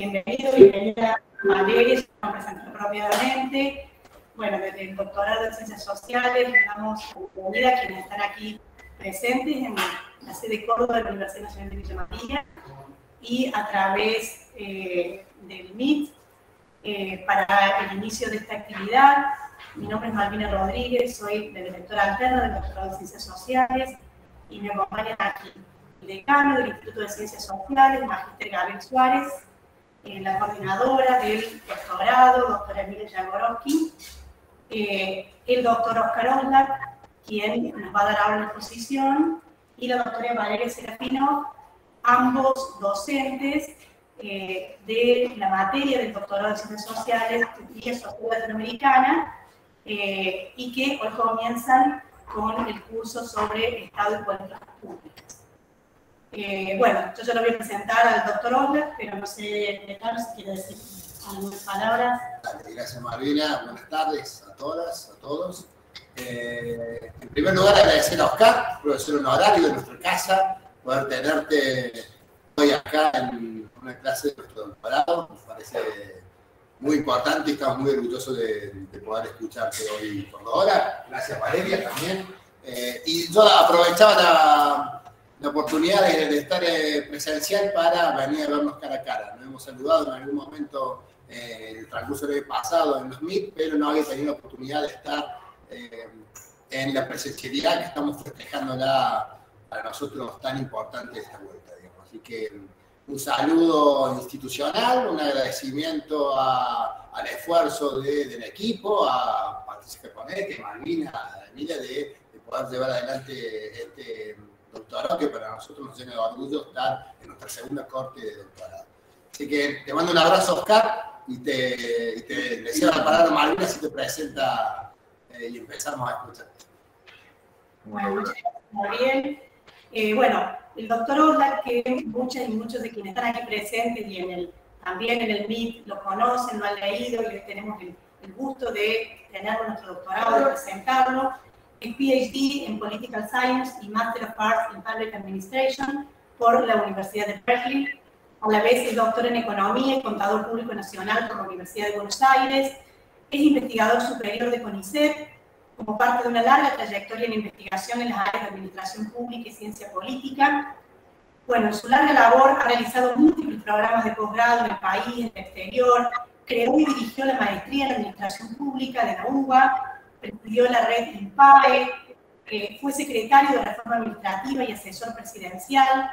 Bienvenido, bienvenida a presentar propiamente. Bueno, desde el doctorado en Ciencias Sociales, le damos bienvenida a quienes están aquí presentes en la sede Córdoba de la Universidad Nacional de Villa María y a través eh, del MIT eh, para el inicio de esta actividad. Mi nombre es Malvina Rodríguez, soy la directora alterna del doctorado en Ciencias Sociales y me acompaña aquí el decano del Instituto de Ciencias Sociales, Magíster Gabriel Suárez, eh, la coordinadora del doctorado, doctora Emilia Jagorovsky, eh, el doctor Oscar Oslak, quien nos va a dar ahora la exposición, y la doctora Valeria Serafino, ambos docentes eh, de la materia del doctorado de Ciencias Sociales y Sociedad Latinoamericana, y que hoy comienzan con el curso sobre Estado y Políticas Públicas. Bueno, yo ya lo voy a presentar al doctor Osler, pero no sé, Carlos, si quiere decir algunas palabras. Gracias, Marina. Buenas tardes a todas, a todos. Eh, en primer lugar, agradecer a Oscar, profesor honorario de nuestra casa, poder tenerte hoy acá en una clase de nuestro doctorado. Nos parece muy importante y estamos muy orgullosos de, poder escucharte hoy por ahora. Gracias, Valeria, también. Eh, y yo aprovechaba la la oportunidad de, estar eh, presencial para venir a vernos cara a cara. Nos hemos saludado en algún momento eh, el transcurso del pasado en los MIT, pero no había tenido la oportunidad de estar eh, en la presencialidad que estamos festejando para nosotros tan importante esta vuelta. Así que un saludo institucional, un agradecimiento al esfuerzo del equipo, a Patricia Ponete, a Malvina, a Emilia, de, de poder llevar adelante este doctorado, que para nosotros nos llena de orgullo estar en nuestra segunda corte de doctorado. Así que te mando un abrazo, Oscar, y te, y te deseo la palabra a Malvina si te presenta eh, y empezamos a escuchar. Bueno, muchas gracias, eh, bueno, el doctor Orla, que muchas y muchos de quienes están aquí presentes y en el, también en el MIT lo conocen, lo han leído y les tenemos el, el gusto de tener nuestro doctorado, de presentarlo es PhD en Political Science y Master of Arts in Public Administration por la Universidad de Berkeley. A la vez es doctor en Economía y Contador Público Nacional por la Universidad de Buenos Aires. Es investigador superior de CONICET como parte de una larga trayectoria en investigación en las áreas de Administración Pública y Ciencia Política. Bueno, en su larga labor ha realizado múltiples programas de posgrado en el país, en el exterior, creó y dirigió la maestría en Administración Pública de la UBA, presidió la red INPAE, fue secretario de Reforma Administrativa y asesor presidencial,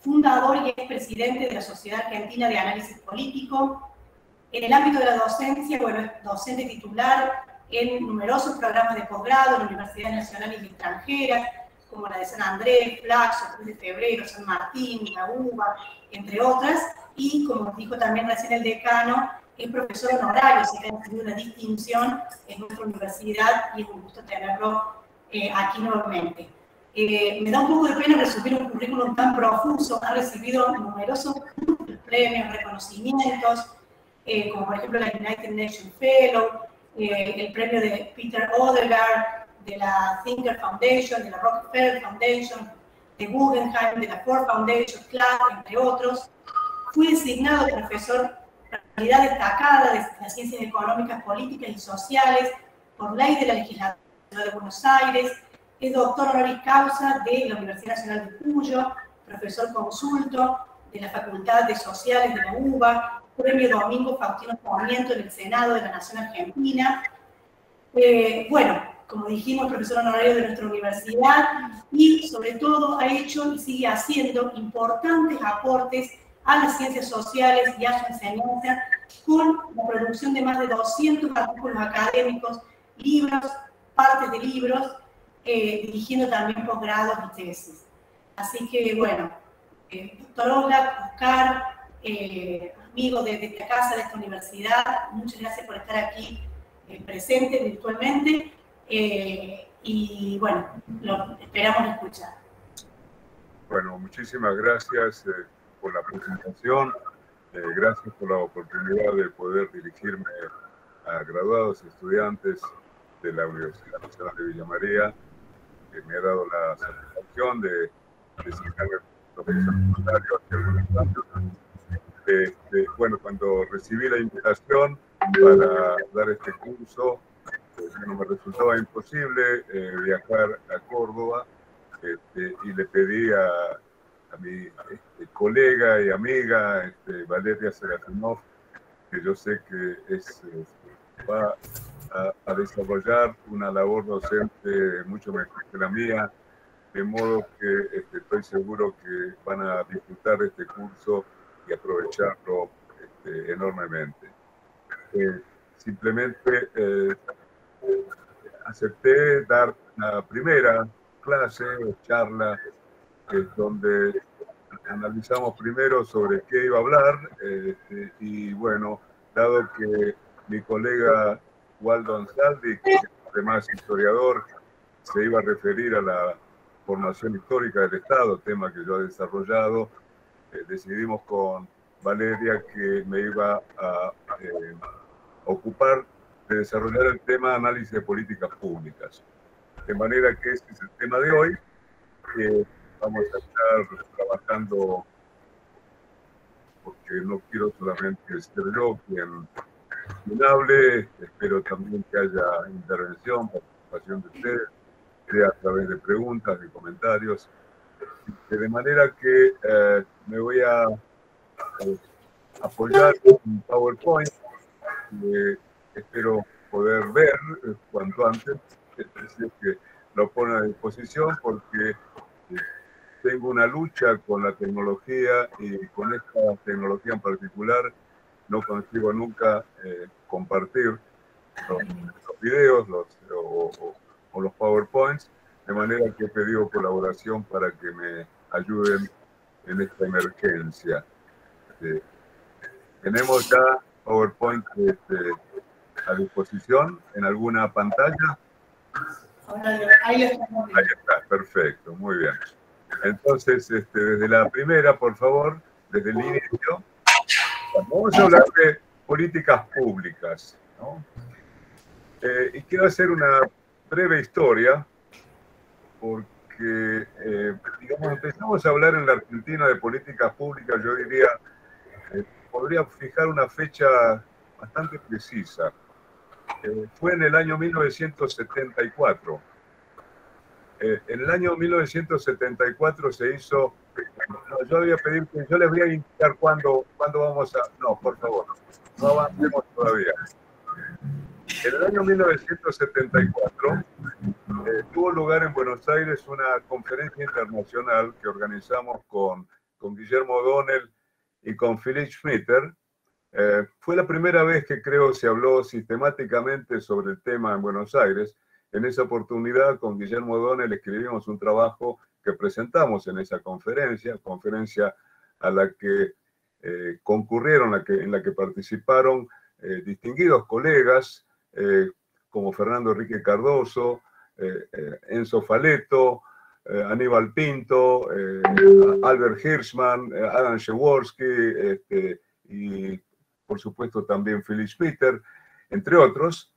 fundador y expresidente de la Sociedad Argentina de Análisis Político. En el ámbito de la docencia, bueno, es docente titular en numerosos programas de posgrado en universidades nacionales y extranjeras, como la de San Andrés, Flaxo, Cruz de Febrero, San Martín, la UBA, entre otras, y como dijo también recién el decano, es profesor honorario, que ha tenido una distinción en nuestra universidad y es un gusto tenerlo eh, aquí nuevamente. Eh, me da un poco de pena resumir un currículum tan profuso, ha recibido numerosos premios, reconocimientos, eh, como por ejemplo la United Nations Fellow, el premio de Peter Odegaard, de la Thinker Foundation, de la Rockefeller Foundation, de Guggenheim, de la Ford Foundation, Clark, entre otros. Fue designado profesor destacada de las ciencias económicas, políticas y sociales por ley de la legislatura de Buenos Aires, es doctor honoris causa de la Universidad Nacional de Cuyo, profesor consulto de la Facultad de Sociales de la UBA, premio Domingo Faustino Sarmiento en el Senado de la Nación Argentina. Eh, bueno, como dijimos, profesor honorario de nuestra universidad y sobre todo ha hecho y sigue haciendo importantes aportes a las ciencias sociales y a su enseñanza con la producción de más de 200 artículos académicos, libros, partes de libros, eh, dirigiendo también posgrados y tesis. Así que, bueno, eh, doctor Oscar, eh, amigo de, esta casa, de esta universidad, muchas gracias por estar aquí presente virtualmente y, bueno, lo esperamos escuchar. Bueno, muchísimas gracias por la presentación. Eh, gracias por la oportunidad de poder dirigirme a graduados estudiantes de la Universidad Nacional de Villa María, que me ha dado la satisfacción de designar profesor hace algunos años. este, bueno, cuando recibí la invitación para dar este curso, pues, me resultaba imposible eh, viajar a Córdoba este, y le pedí a, mi este, colega y amiga este, Valeria Serafinov, que yo sé que es, va a, desarrollar una labor docente mucho mejor que la mía, de modo que estoy seguro que van a disfrutar este curso y aprovecharlo enormemente. Eh, simplemente eh, acepté dar la primera clase o charla donde analizamos primero sobre qué iba a hablar este, y bueno, dado que mi colega Waldo Ansaldi, que además historiador, se iba a referir a la formación histórica del Estado, tema que yo he desarrollado, eh, decidimos con Valeria que me iba a eh, ocupar de desarrollar el tema análisis de políticas públicas. De manera que este es el tema de hoy. que vamos a estar trabajando, porque no quiero solamente ser yo quien, hable, espero también que haya intervención, participación de ustedes, sea a través de preguntas, de comentarios. De manera que eh, me voy a eh, apoyar un PowerPoint que espero poder ver eh, cuanto antes, es decir, que lo pone a disposición porque eh, tengo una lucha con la tecnología y con esta tecnología en particular no consigo nunca compartir los, videos los, o, o, los PowerPoints, de manera que he pedido colaboración para que me ayuden en esta emergencia. Tenemos ya PowerPoint este, a disposición en alguna pantalla. Ahí está, perfecto, muy bien. Entonces, este, desde la primera, por favor, desde el inicio, vamos a hablar de políticas públicas. Eh, y quiero hacer una breve historia, porque, eh, digamos, empezamos a hablar en la Argentina de políticas públicas, yo diría, eh, podría fijar una fecha bastante precisa. Fue en el año 1974. Eh, en el año 1974 se hizo. yo voy a pedir que yo les voy a indicar cuándo, cuándo vamos a. No, por favor, no avancemos todavía. En el año 1974 tuvo lugar en Buenos Aires una conferencia internacional que organizamos con, con Guillermo O'Donnell y con Philip Schmitter, eh, fue la primera vez que creo se habló sistemáticamente sobre el tema en Buenos Aires. En esa oportunidad, con Guillermo Donel escribimos un trabajo que presentamos en esa conferencia, conferencia a la que eh, concurrieron, en la que participaron eh, distinguidos colegas como Fernando Enrique Cardoso, Enzo Faleto, Aníbal Pinto, Albert Hirschman, Adam Jaworski este, y por supuesto también Phyllis Peter, entre otros.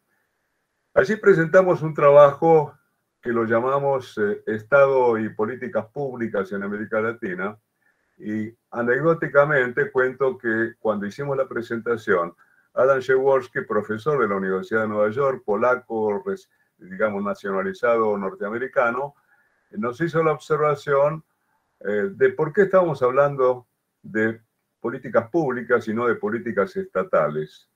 Allí presentamos un trabajo que lo llamamos eh, Estado y Políticas Públicas en América Latina. Y anecdóticamente cuento que cuando hicimos la presentación, Adam Jaworski, profesor de la Universidad de Nueva York, polaco, digamos, nacionalizado norteamericano, nos hizo la observación eh, de por qué estamos hablando de políticas públicas, sino de políticas estatales.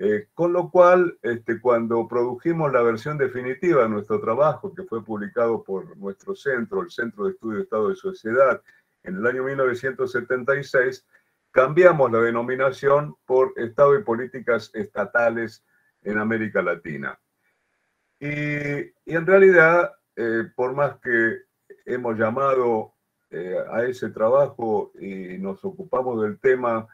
Eh, con lo cual, este, cuando produjimos la versión definitiva de nuestro trabajo, que fue publicado por nuestro centro, el Centro de Estudio de Estado y Sociedad, en el año 1976, cambiamos la denominación por Estado y Políticas Estatales en América Latina. Y, en realidad, eh, por más que hemos llamado eh, a ese trabajo y nos ocupamos del tema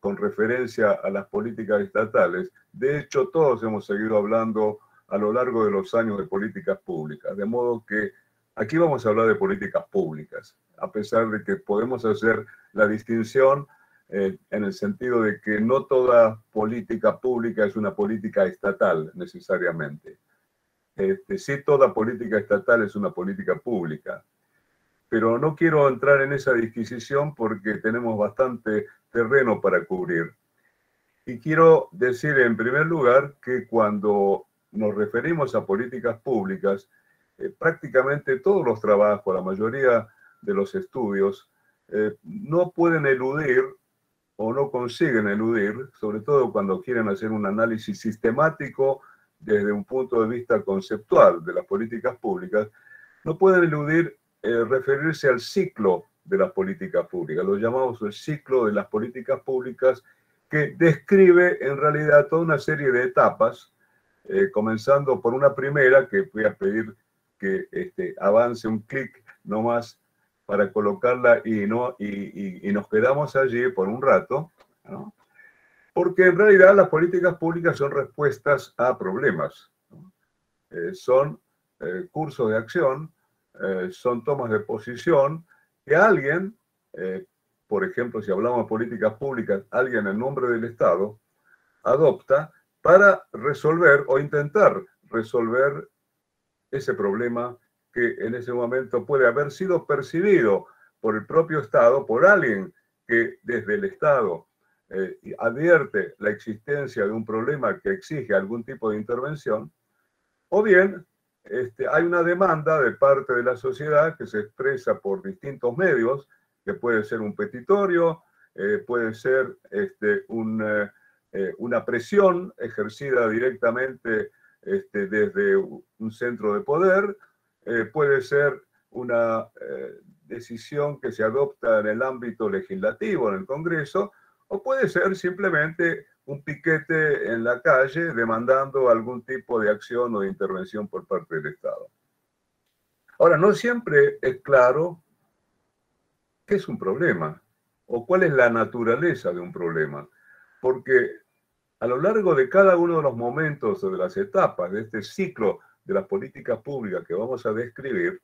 con referencia a las políticas estatales. De hecho, todos hemos seguido hablando a lo largo de los años de políticas públicas, de modo que aquí vamos a hablar de políticas públicas, a pesar de que podemos hacer la distinción eh, en el sentido de que no toda política pública es una política estatal necesariamente. Este, sí, toda política estatal es una política pública. Pero no quiero entrar en esa disquisición porque tenemos bastante terreno para cubrir. Y quiero decir en primer lugar que cuando nos referimos a políticas públicas, eh, prácticamente todos los trabajos, la mayoría de los estudios, eh, no pueden eludir o no consiguen eludir, sobre todo cuando quieren hacer un análisis sistemático desde un punto de vista conceptual de las políticas públicas, no pueden eludir eh, referirse al ciclo de las políticas públicas. Lo llamamos el ciclo de las políticas públicas que describe en realidad toda una serie de etapas, eh, comenzando por una primera, que voy a pedir que este, avance un clic nomás para colocarla y, no, y, y, nos quedamos allí por un rato, porque en realidad las políticas públicas son respuestas a problemas, eh, son eh, cursos de acción, son tomas de posición que alguien por ejemplo, si hablamos de políticas públicas, alguien en nombre del Estado adopta para resolver o intentar resolver ese problema que en ese momento puede haber sido percibido por el propio Estado, por alguien que desde el Estado eh, advierte la existencia de un problema que exige algún tipo de intervención, o bien este, hay una demanda de parte de la sociedad que se expresa por distintos medios, que puede ser un petitorio, eh, puede ser este, eh, eh, una presión ejercida directamente este, desde un centro de poder, puede ser una decisión que se adopta en el ámbito legislativo, en el Congreso, o puede ser simplemente un piquete en la calle demandando algún tipo de acción o de intervención por parte del Estado. Ahora, no siempre es claro ¿qué es un problema? ¿O cuál es la naturaleza de un problema? Porque a lo largo de cada uno de los momentos o de las etapas de este ciclo de las políticas públicas que vamos a describir,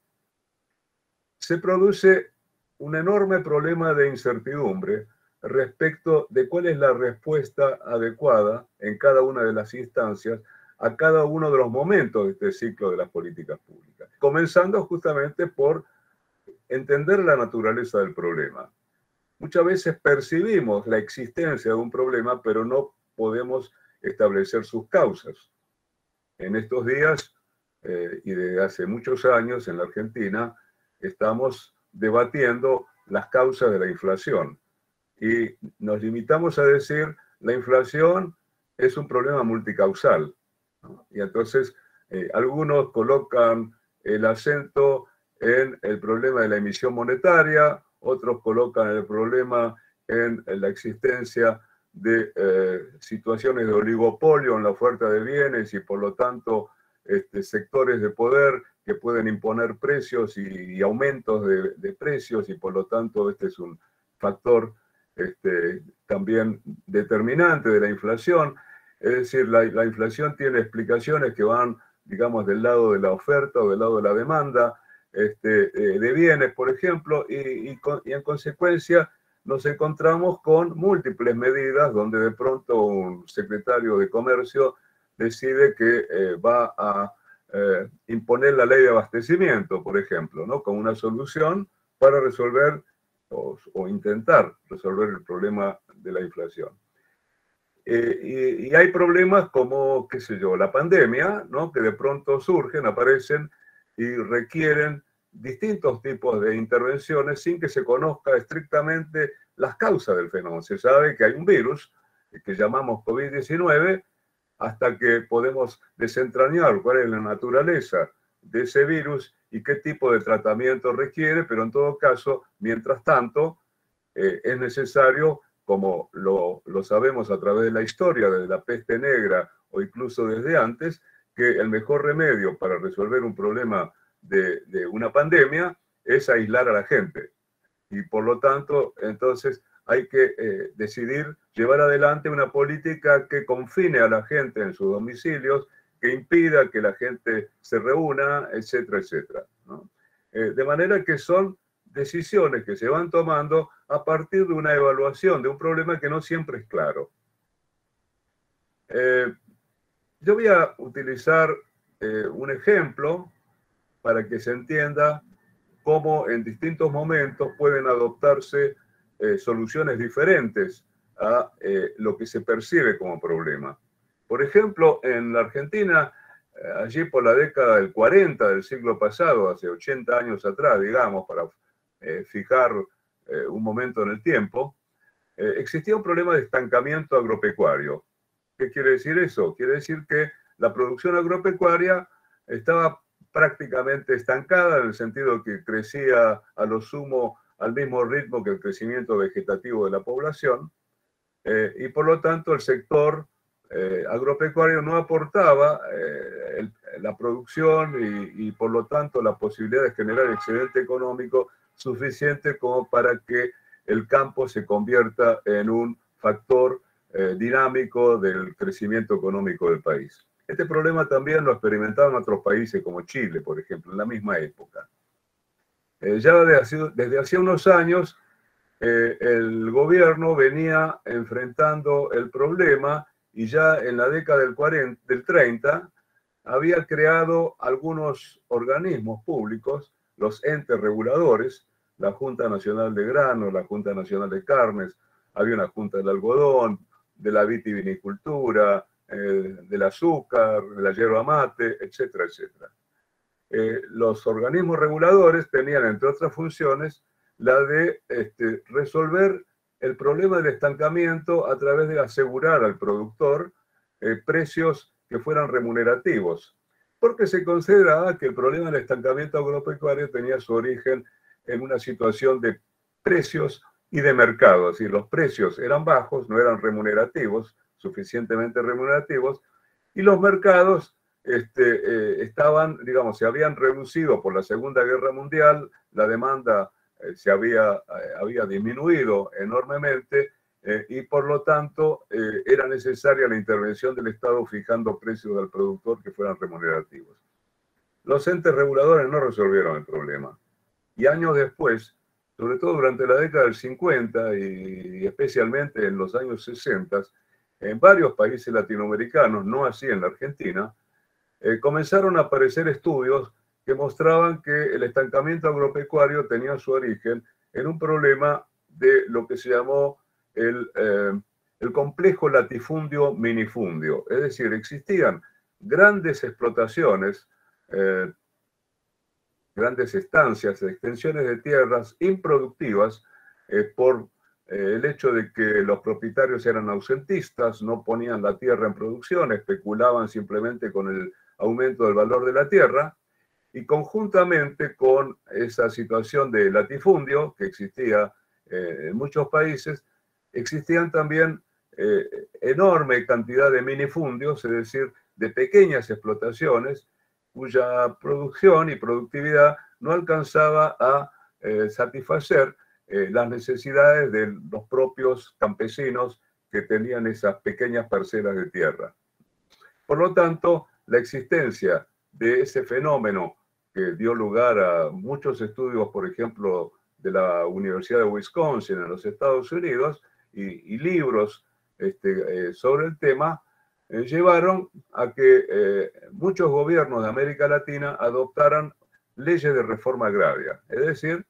se produce un enorme problema de incertidumbre respecto de cuál es la respuesta adecuada en cada una de las instancias a cada uno de los momentos de este ciclo de las políticas públicas. Comenzando justamente por entender la naturaleza del problema. Muchas veces percibimos la existencia de un problema, pero no podemos establecer sus causas. En estos días eh, y desde hace muchos años en la Argentina estamos debatiendo las causas de la inflación y nos limitamos a decir la inflación es un problema multicausal. Y entonces eh, algunos colocan el acento en el problema de la emisión monetaria, otros colocan el problema en, la existencia de eh, situaciones de oligopolio en la oferta de bienes y por lo tanto este, sectores de poder que pueden imponer precios y, aumentos de, precios y por lo tanto este es un factor este, también determinante de la inflación. Es decir, la, la inflación tiene explicaciones que van, digamos, del lado de la oferta o del lado de la demanda, este, eh, de bienes, por ejemplo, y, en consecuencia nos encontramos con múltiples medidas donde de pronto un secretario de comercio decide que eh, va a eh, imponer la ley de abastecimiento, por ejemplo, ¿no? como una solución para resolver o, intentar resolver el problema de la inflación. y, y, hay problemas como, qué sé yo, la pandemia, ¿no? que de pronto surgen, aparecen y requieren distintos tipos de intervenciones sin que se conozca estrictamente las causas del fenómeno. Se sabe que hay un virus que llamamos COVID-19 hasta que podemos desentrañar cuál es la naturaleza de ese virus y qué tipo de tratamiento requiere, pero en todo caso, mientras tanto, eh, es necesario, como lo, lo sabemos a través de la historia, desde la peste negra o incluso desde antes, que el mejor remedio para resolver un problema de, una pandemia es aislar a la gente. Y por lo tanto, entonces hay que eh, decidir llevar adelante una política que confine a la gente en sus domicilios, que impida que la gente se reúna, etcétera, etcétera. Eh, de manera que son decisiones que se van tomando a partir de una evaluación de un problema que no siempre es claro. Eh, yo voy a utilizar un ejemplo para que se entienda cómo en distintos momentos pueden adoptarse eh, soluciones diferentes a eh, lo que se percibe como problema. Por ejemplo, en la Argentina, eh, allí por la década del 40 del siglo pasado, hace 80 años atrás, digamos, para fijar un momento en el tiempo, existía un problema de estancamiento agropecuario. ¿Qué quiere decir eso? Quiere decir que la producción agropecuaria estaba prácticamente estancada en el sentido que crecía a lo sumo al mismo ritmo que el crecimiento vegetativo de la población eh, y por lo tanto el sector eh, agropecuario no aportaba eh, la producción y, por lo tanto la posibilidad de generar excedente económico suficiente como para que el campo se convierta en un factor dinámico del crecimiento económico del país. Este problema también lo experimentaban otros países como Chile, por ejemplo, en la misma época. Eh, ya desde hace unos años, eh, el gobierno venía enfrentando el problema y ya en la década del, 40, del 30 había creado algunos organismos públicos, los entes reguladores, la Junta Nacional de Grano, la Junta Nacional de Carnes, había una Junta del Algodón, de la vitivinicultura, eh, del azúcar, de la yerba mate, etcétera, etcétera. Eh, los organismos reguladores tenían, entre otras funciones, la de este, resolver el problema del estancamiento a través de asegurar al productor eh, precios que fueran remunerativos, porque se consideraba que el problema del estancamiento agropecuario tenía su origen en una situación de precios y de mercado, es decir, los precios eran bajos, no eran remunerativos, suficientemente remunerativos, y los mercados este, eh, estaban, digamos, se habían reducido por la Segunda Guerra Mundial, la demanda se había, eh, había disminuido enormemente y por lo tanto era necesaria la intervención del Estado fijando precios al productor que fueran remunerativos. Los entes reguladores no resolvieron el problema y años después, sobre todo durante la década del 50 y especialmente en los años 60, en varios países latinoamericanos, no así en la Argentina, eh, comenzaron a aparecer estudios que mostraban que el estancamiento agropecuario tenía su origen en un problema de lo que se llamó el, eh, el complejo latifundio-minifundio. Es decir, existían grandes explotaciones, eh, grandes estancias, extensiones de tierras improductivas por eh, el hecho de que los propietarios eran ausentistas, no ponían la tierra en producción, especulaban simplemente con el aumento del valor de la tierra, y conjuntamente con esa situación de latifundio que existía eh, en muchos países, existían también eh, enorme cantidad de minifundios, es decir, de pequeñas explotaciones cuya producción y productividad no alcanzaba a satisfacer eh, las necesidades de los propios campesinos que tenían esas pequeñas parcelas de tierra. Por lo tanto, la existencia de ese fenómeno que dio lugar a muchos estudios, por ejemplo, de la Universidad de Wisconsin en los Estados Unidos y, libros este, eh, sobre el tema, eh, llevaron a que muchos gobiernos de América Latina adoptaran leyes de reforma agraria, es decir,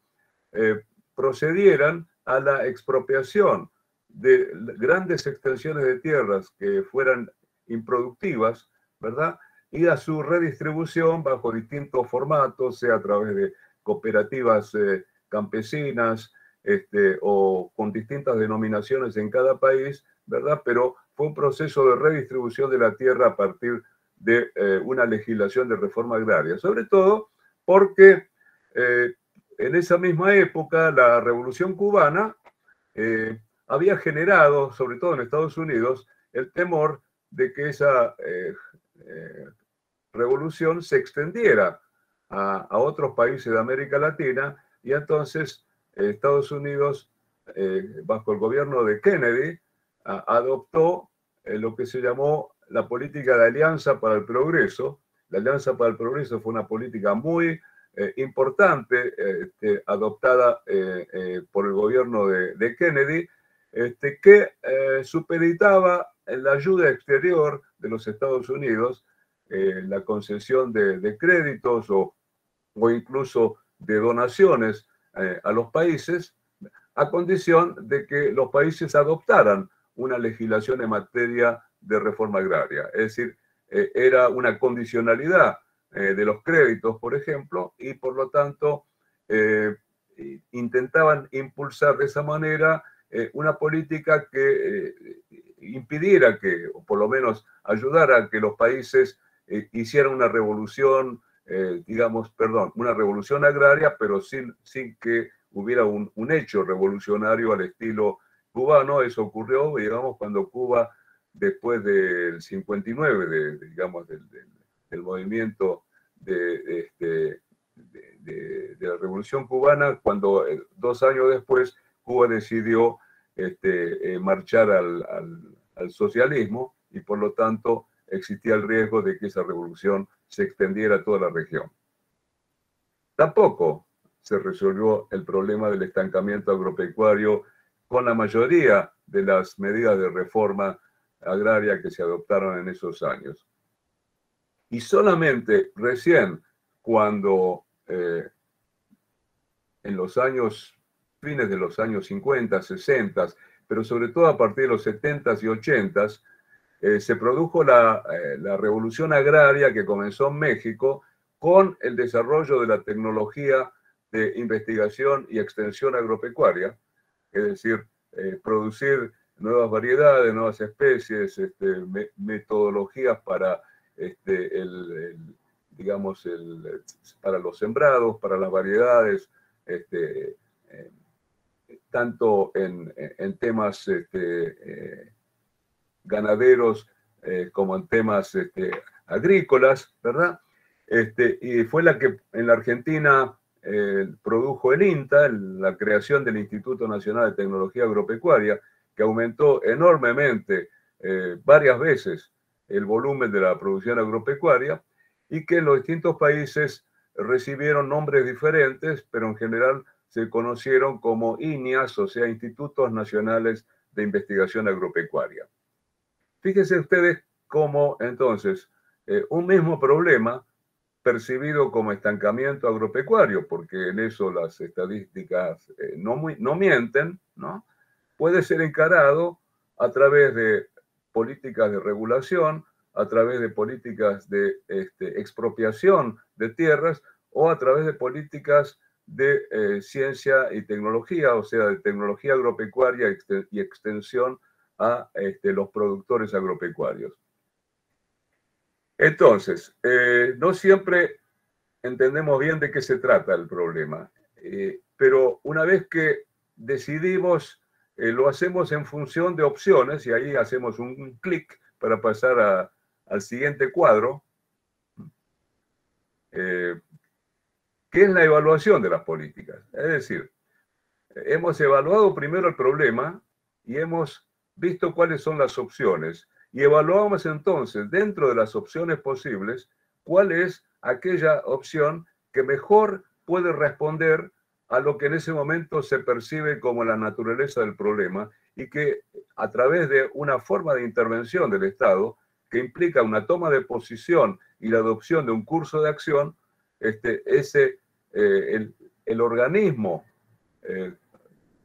procedieran a la expropiación de grandes extensiones de tierras que fueran improductivas, ¿verdad? Y a su redistribución bajo distintos formatos, sea a través de cooperativas eh, campesinas este, o con distintas denominaciones en cada país, ¿verdad? Pero fue un proceso de redistribución de la tierra a partir de eh, una legislación de reforma agraria, sobre todo porque eh, en esa misma época, la revolución cubana había generado, sobre todo en Estados Unidos, el temor de que esa revolución se extendiera a, otros países de América Latina y entonces Estados Unidos, bajo el gobierno de Kennedy, adoptó lo que se llamó la política de alianza para el progreso. La alianza para el progreso fue una política muy eh, importante este, adoptada eh, por el gobierno de, Kennedy, este, que eh, supeditaba la ayuda exterior de los Estados Unidos, la concesión de, créditos o, o, incluso de donaciones eh, a los países a condición de que los países adoptaran una legislación en materia de reforma agraria. Es decir, eh, era una condicionalidad eh, de los créditos, por ejemplo, y por lo tanto intentaban impulsar de esa manera una política que impidiera que, o por lo menos ayudara a que los países hicieran una revolución eh, digamos, perdón, una revolución agraria, pero sin, sin que hubiera un, un, hecho revolucionario al estilo cubano. Eso ocurrió, digamos, cuando Cuba, después del 59, de, digamos, del, del, movimiento de, este, de, la revolución cubana, cuando eh, dos años después Cuba decidió este, eh, marchar al, al socialismo y por lo tanto existía el riesgo de que esa revolución se extendiera a toda la región. Tampoco se resolvió el problema del estancamiento agropecuario con la mayoría de las medidas de reforma agraria que se adoptaron en esos años. Y solamente recién cuando eh, en los años, fines de los años 50, 60, pero sobre todo a partir de los 70 y 80, eh, se produjo eh, la, revolución agraria que comenzó en México con el desarrollo de la tecnología de investigación y extensión agropecuaria, es decir, eh, producir nuevas variedades, nuevas especies, este, metodologías para, este, digamos, para los sembrados, para las variedades, este, tanto en, temas ganaderos eh, como en temas este, agrícolas, ¿verdad? Este, y fue la que en la Argentina eh, produjo el INTA, la creación del Instituto Nacional de Tecnología Agropecuaria, que aumentó enormemente eh, varias veces el volumen de la producción agropecuaria y que en los distintos países recibieron nombres diferentes, pero en general se conocieron como INIAS, o sea, Institutos Nacionales de Investigación Agropecuaria. Fíjense ustedes cómo entonces eh, un mismo problema percibido como estancamiento agropecuario, porque en eso las estadísticas eh, no, no mienten, ¿no? puede ser encarado a través de políticas de regulación, a través de políticas de este, expropiación de tierras o a través de políticas de eh, ciencia y tecnología, o sea, de tecnología agropecuaria y extensión a este, los productores agropecuarios. Entonces, eh, no siempre entendemos bien de qué se trata el problema, eh, pero una vez que decidimos, eh, lo hacemos en función de opciones y ahí hacemos un clic para pasar al siguiente cuadro, que es la evaluación de las políticas. Es decir, hemos evaluado primero el problema y hemos visto cuáles son las opciones y evaluamos entonces dentro de las opciones posibles cuál es aquella opción que mejor puede responder a lo que en ese momento se percibe como la naturaleza del problema y que a través de una forma de intervención del Estado que implica una toma de posición y la adopción de un curso de acción, este, ese, eh, el, organismo eh,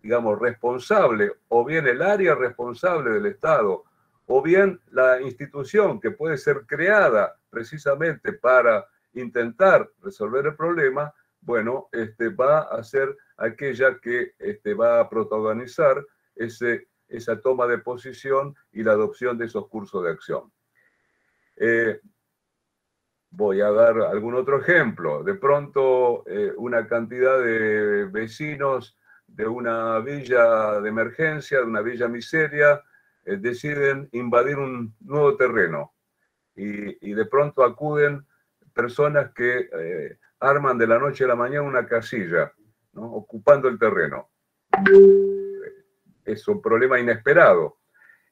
digamos, responsable, o bien el área responsable del Estado, o bien la institución que puede ser creada precisamente para intentar resolver el problema, bueno, este, va a ser aquella que este, va a protagonizar ese, esa toma de posición y la adopción de esos cursos de acción. Eh, voy a dar algún otro ejemplo. De pronto, eh, una cantidad de vecinos de una villa de emergencia, de una villa miseria, eh, deciden invadir un nuevo terreno y, de pronto acuden personas que eh, arman de la noche a la mañana una casilla, ocupando el terreno. Es un problema inesperado.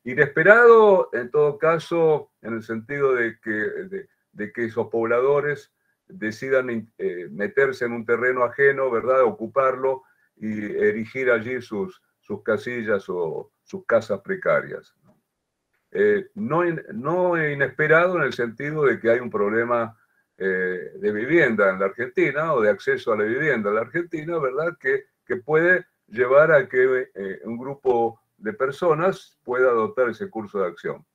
Inesperado, en todo caso, en el sentido de que, de, que esos pobladores decidan eh, meterse en un terreno ajeno, ¿verdad? Ocuparlo y erigir allí sus, sus casillas o sus casas precarias. Eh, no, no inesperado en el sentido de que hay un problema eh, de vivienda en la Argentina o de acceso a la vivienda en la Argentina, ¿verdad? Que, que puede llevar a que eh, un grupo de personas pueda adoptar ese curso de acción.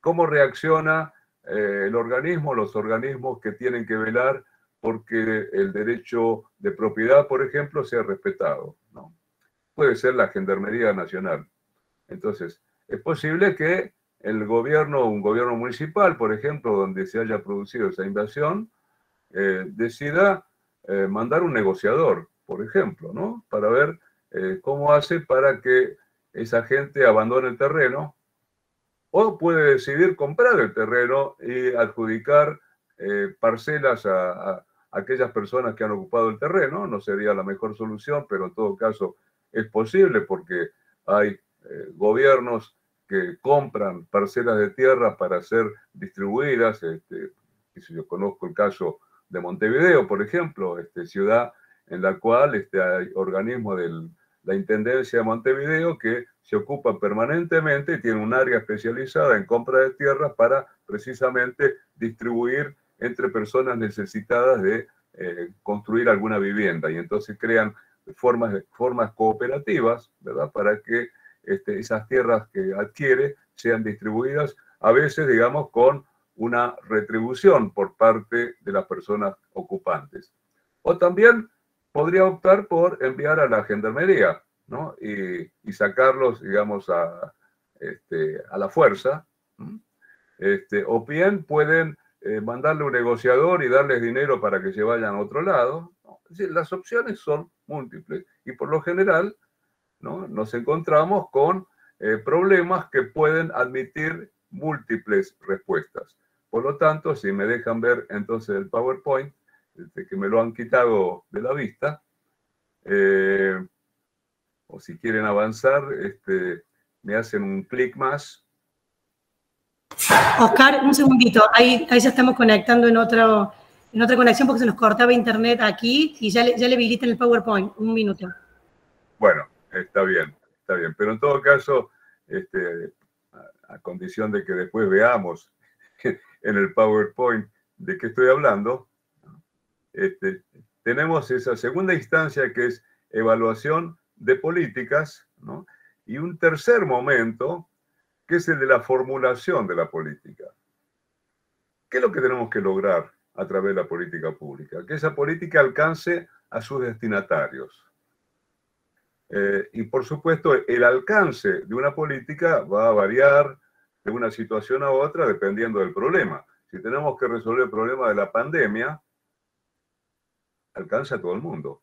¿Cómo reacciona el organismo, los organismos que tienen que velar porque el derecho de propiedad, por ejemplo, sea respetado? ¿no? Puede ser la Gendarmería Nacional. Entonces, es posible que el gobierno, un gobierno municipal, por ejemplo, donde se haya producido esa invasión, eh, decida eh, mandar un negociador, por ejemplo, ¿no? Para ver eh, cómo hace para que esa gente abandone el terreno, o puede decidir comprar el terreno y adjudicar parcelas a, a, aquellas personas que han ocupado el terreno, no sería la mejor solución, pero en todo caso es posible porque hay gobiernos que compran parcelas de tierra para ser distribuidas. Este, yo conozco el caso de Montevideo, por ejemplo, este, ciudad en la cual este, hay organismos de la Intendencia de Montevideo que se ocupa permanentemente y tiene un área especializada en compra de tierras para precisamente distribuir entre personas necesitadas de eh, construir alguna vivienda. Y entonces crean formas, formas cooperativas, ¿verdad? Para que este, esas tierras que adquiere sean distribuidas, a veces, digamos, con una retribución por parte de las personas ocupantes. O también podría optar por enviar a la gendarmería, ¿no? Y, sacarlos, digamos, a, este, a la fuerza. Este, o bien pueden eh, mandarle un negociador y darles dinero para que se vayan a otro lado. las opciones son múltiples y por lo general nos encontramos con eh, problemas que pueden admitir múltiples respuestas. Por lo tanto, si me dejan ver entonces el PowerPoint, este, que me lo han quitado de la vista, eh, o si quieren avanzar, este, me hacen un clic más. Oscar, un segundito, ahí, ahí ya estamos conectando en, otro, en otra conexión porque se nos cortaba internet aquí y ya le, ya le habilitan el PowerPoint. Un minuto. Bueno, Está bien, está bien. Pero en todo caso, este, a, condición de que después veamos en el PowerPoint de qué estoy hablando, este, tenemos esa segunda instancia que es evaluación de políticas, y un tercer momento que es el de la formulación de la política. ¿Qué es lo que tenemos que lograr a través de la política pública? Que esa política alcance a sus destinatarios. Eh, y por supuesto, el alcance de una política va a variar de una situación a otra dependiendo del problema. Si tenemos que resolver el problema de la pandemia, alcanza a todo el mundo.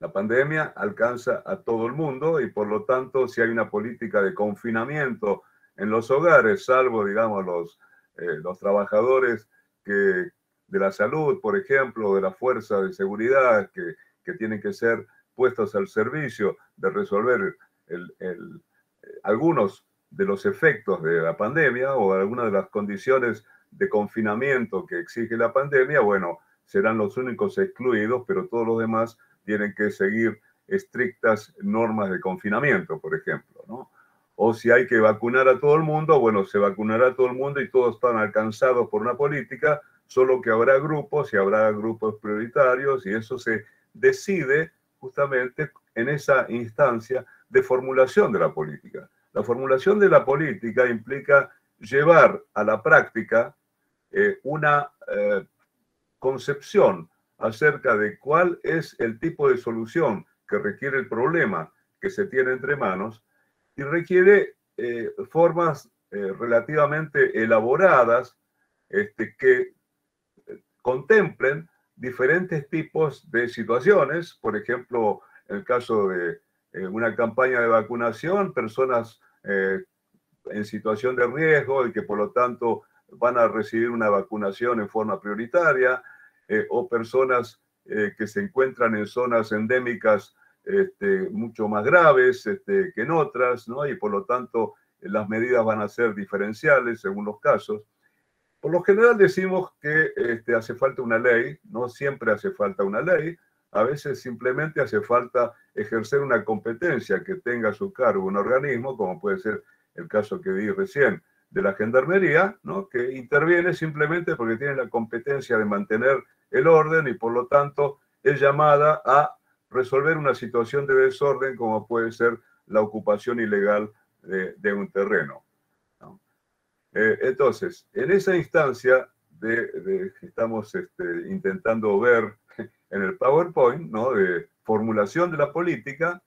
La pandemia alcanza a todo el mundo y por lo tanto, si hay una política de confinamiento en los hogares, salvo, digamos, los, eh, los trabajadores que, de la salud, por ejemplo, de la fuerza de seguridad, que, que tienen que ser puestos al servicio de resolver algunos de los efectos de la pandemia o algunas de las condiciones de confinamiento que exige la pandemia, bueno, serán los únicos excluidos, pero todos los demás tienen que seguir estrictas normas de confinamiento, por ejemplo, ¿no? O si hay que vacunar a todo el mundo, bueno, se vacunará a todo el mundo y todos están alcanzados por una política, solo que habrá grupos y habrá grupos prioritarios y eso se decide justamente en esa instancia de formulación de la política. La formulación de la política implica llevar a la práctica eh, una eh, concepción acerca de cuál es el tipo de solución que requiere el problema que se tiene entre manos y requiere eh, formas relativamente elaboradas este, que contemplen diferentes tipos de situaciones, por ejemplo, en el caso de eh, una campaña de vacunación, personas eh, en situación de riesgo y que por lo tanto van a recibir una vacunación en forma prioritaria, eh, o personas que se encuentran en zonas endémicas este, mucho más graves este, que en otras, ¿no? y por lo tanto las medidas van a ser diferenciales según los casos. Por lo general decimos que este, hace falta una ley, no siempre hace falta una ley, a veces simplemente hace falta ejercer una competencia que tenga a su cargo un organismo, como puede ser el caso que di recién de la gendarmería, ¿no? que interviene simplemente porque tiene la competencia de mantener el orden y por lo tanto es llamada a resolver una situación de desorden como puede ser la ocupación ilegal de, un terreno. Eh, entonces, en esa instancia de, que estamos este, intentando ver en el PowerPoint, ¿no? de formulación de la política,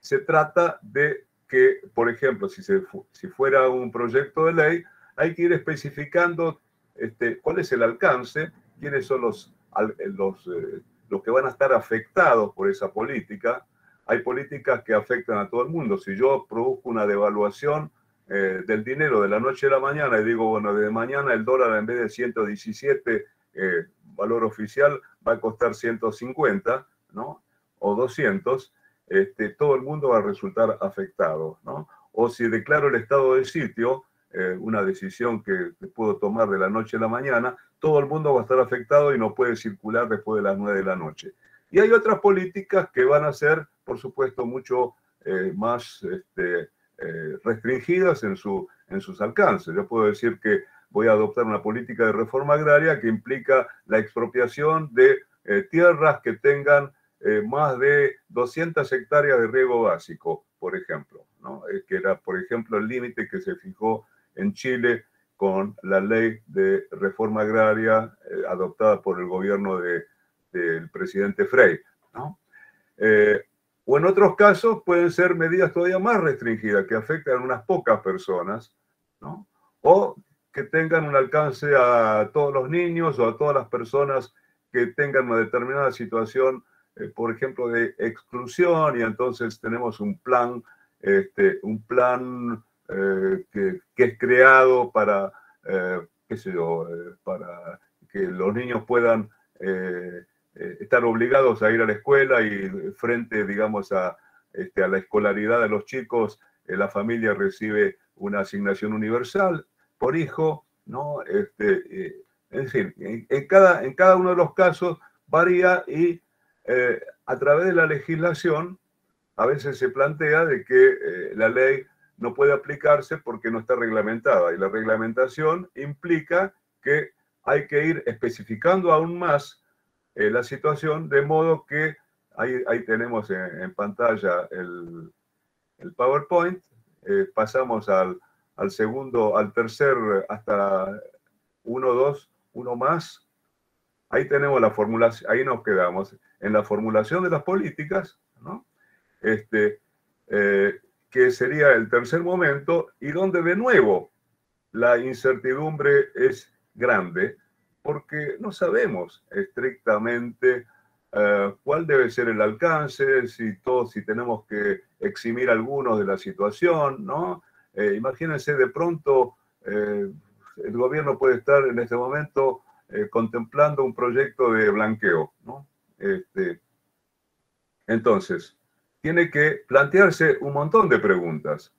se trata de que, por ejemplo, si, se, si fuera un proyecto de ley, hay que ir especificando este, cuál es el alcance, quiénes son los, los, eh, los que van a estar afectados por esa política. Hay políticas que afectan a todo el mundo. Si yo produzco una devaluación eh, del dinero de la noche a la mañana y digo, bueno, de mañana el dólar en vez de 117, eh, valor oficial, va a costar 150, ¿no? O 200, este, todo el mundo va a resultar afectado, ¿no? O si declaro el estado de sitio, eh, una decisión que puedo tomar de la noche a la mañana, todo el mundo va a estar afectado y no puede circular después de las 9 de la noche. Y hay otras políticas que van a ser, por supuesto, mucho eh, más este, eh, restringidas en, su, en sus alcances. Yo puedo decir que voy a adoptar una política de reforma agraria que implica la expropiación de tierras que tengan más de 200 hectáreas de riego básico, por ejemplo, ¿no? que era, por ejemplo, el límite que se fijó en Chile con la ley de reforma agraria eh, adoptada por el gobierno de, del presidente Frey. ¿no? Eh, o en otros casos pueden ser medidas todavía más restringidas que afectan a unas pocas personas, ¿no? o que tengan un alcance a todos los niños o a todas las personas que tengan una determinada situación eh, por ejemplo, de exclusión y entonces tenemos un plan, este, un plan eh, que, es creado para, eh, qué sé yo, para que los niños puedan estar obligados a ir a la escuela y frente, digamos, a, este, a la escolaridad de los chicos, la familia recibe una asignación universal por hijo, ¿no? Este, en fin, en, cada, en cada uno de los casos varía y eh, a través de la legislación, a veces se plantea de que eh, la ley no puede aplicarse porque no está reglamentada. Y la reglamentación implica que hay que ir especificando aún más eh, la situación de modo que ahí, ahí tenemos en, pantalla el, el PowerPoint, pasamos al, al, segundo, al tercer, hasta uno, dos, uno más, ahí tenemos la formulación, ahí nos quedamos en la formulación de las políticas, ¿no? este, eh, que sería el tercer momento y donde de nuevo la incertidumbre es grande porque no sabemos estrictamente eh, cuál debe ser el alcance, si todos, si tenemos que eximir algunos de la situación, ¿no? Eh, imagínense de pronto el gobierno puede estar en este momento contemplando un proyecto de blanqueo, ¿no? Este, entonces, tiene que plantearse un montón de preguntas.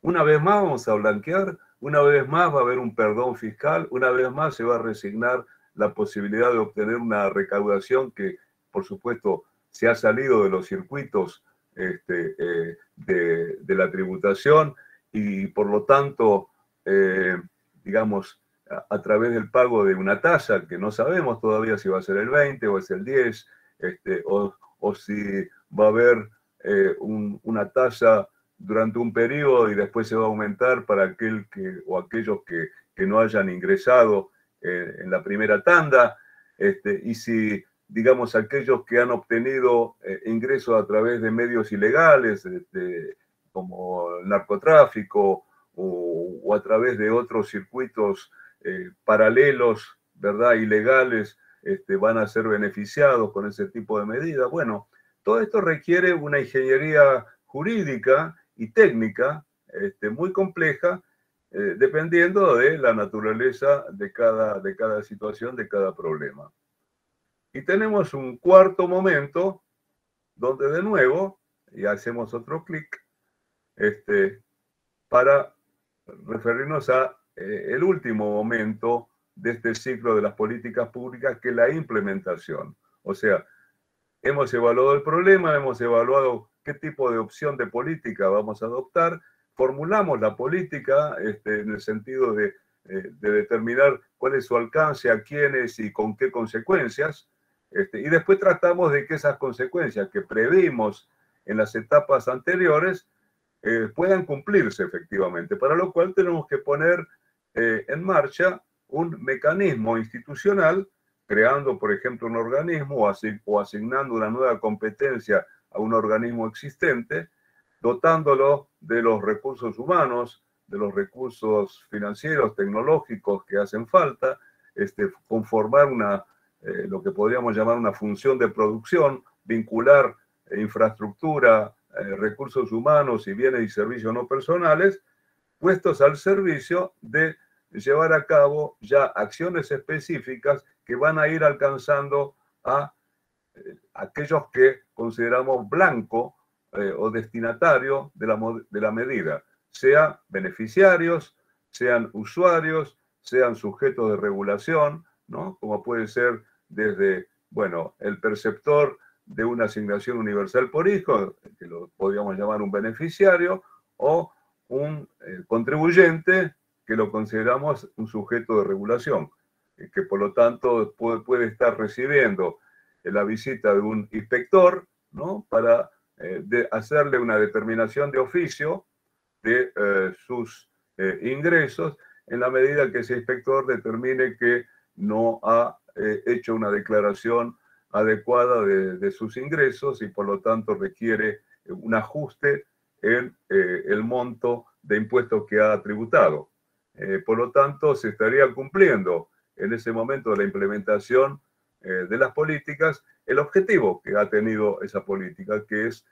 Una vez más vamos a blanquear, una vez más va a haber un perdón fiscal, una vez más se va a resignar la posibilidad de obtener una recaudación que, por supuesto, se ha salido de los circuitos este, eh, de, la tributación y, por lo tanto, eh, digamos, a, través del pago de una tasa que no sabemos todavía si va a ser el 20 o es el 10, este, o, si va a haber eh, una tasa durante un periodo y después se va a aumentar para aquel que, o aquellos que, no hayan ingresado eh, en la primera tanda, este, y si, digamos, aquellos que han obtenido eh, ingresos a través de medios ilegales, este, como el narcotráfico, o, a través de otros circuitos paralelos, ¿verdad?, ilegales, este, van a ser beneficiados con ese tipo de medidas. Bueno, todo esto requiere una ingeniería jurídica y técnica este, muy compleja, eh, dependiendo de la naturaleza de cada, de cada situación, de cada problema. Y tenemos un cuarto momento donde de nuevo, y hacemos otro clic, este, para referirnos a eh, el último momento de este ciclo de las políticas públicas que la implementación. O sea, hemos evaluado el problema, hemos evaluado qué tipo de opción de política vamos a adoptar, formulamos la política este, en el sentido de, eh, de, determinar cuál es su alcance, a quiénes y con qué consecuencias, este, y después tratamos de que esas consecuencias que previmos en las etapas anteriores eh, puedan cumplirse efectivamente, para lo cual tenemos que poner eh, en marcha un mecanismo institucional, creando, por ejemplo, un organismo o, asignando una nueva competencia a un organismo existente, dotándolo de los recursos humanos, de los recursos financieros, tecnológicos que hacen falta, este, conformar una, eh, lo que podríamos llamar una función de producción, vincular infraestructura, eh, recursos humanos y bienes y servicios no personales, puestos al servicio de llevar a cabo ya acciones específicas que van a ir alcanzando a eh, aquellos que consideramos blanco o destinatario de la, de la medida, sean beneficiarios, sean usuarios, sean sujetos de regulación, ¿no? como puede ser desde, bueno, el perceptor de una asignación universal por hijo, que lo podríamos llamar un beneficiario, o un eh, contribuyente que lo consideramos un sujeto de regulación, que por lo tanto puede, estar recibiendo la visita de un inspector ¿no? para eh, hacerle una determinación de oficio de eh, sus ingresos en la medida que ese inspector determine que no ha hecho una declaración adecuada de, sus ingresos y por lo tanto requiere un ajuste en eh, el monto de impuestos que ha tributado. Eh, por lo tanto, se estaría cumpliendo en ese momento de la implementación eh, de las políticas el objetivo que ha tenido esa política, que es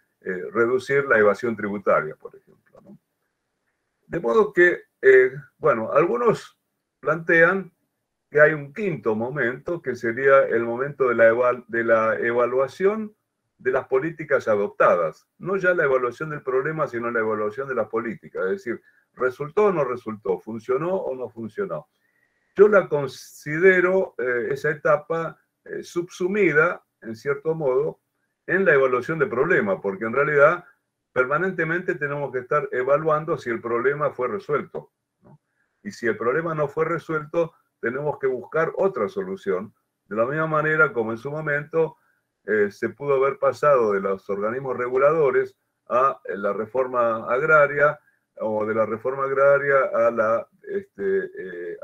reducir la evasión tributaria, por ejemplo. De modo que, bueno, algunos plantean que hay un quinto momento, que sería el momento de la, de la evaluación de las políticas adoptadas. No ya la evaluación del problema, sino la evaluación de las políticas. Es decir, ¿resultó o no resultó? ¿Funcionó o no funcionó? Yo la considero eh, esa etapa eh, subsumida, en cierto modo, en la evaluación del problema, porque en realidad permanentemente tenemos que estar evaluando si el problema fue resuelto. Y si el problema no fue resuelto, tenemos que buscar otra solución. De la misma manera como en su momento eh, se pudo haber pasado de los organismos reguladores a la reforma agraria o de la reforma agraria a la, este,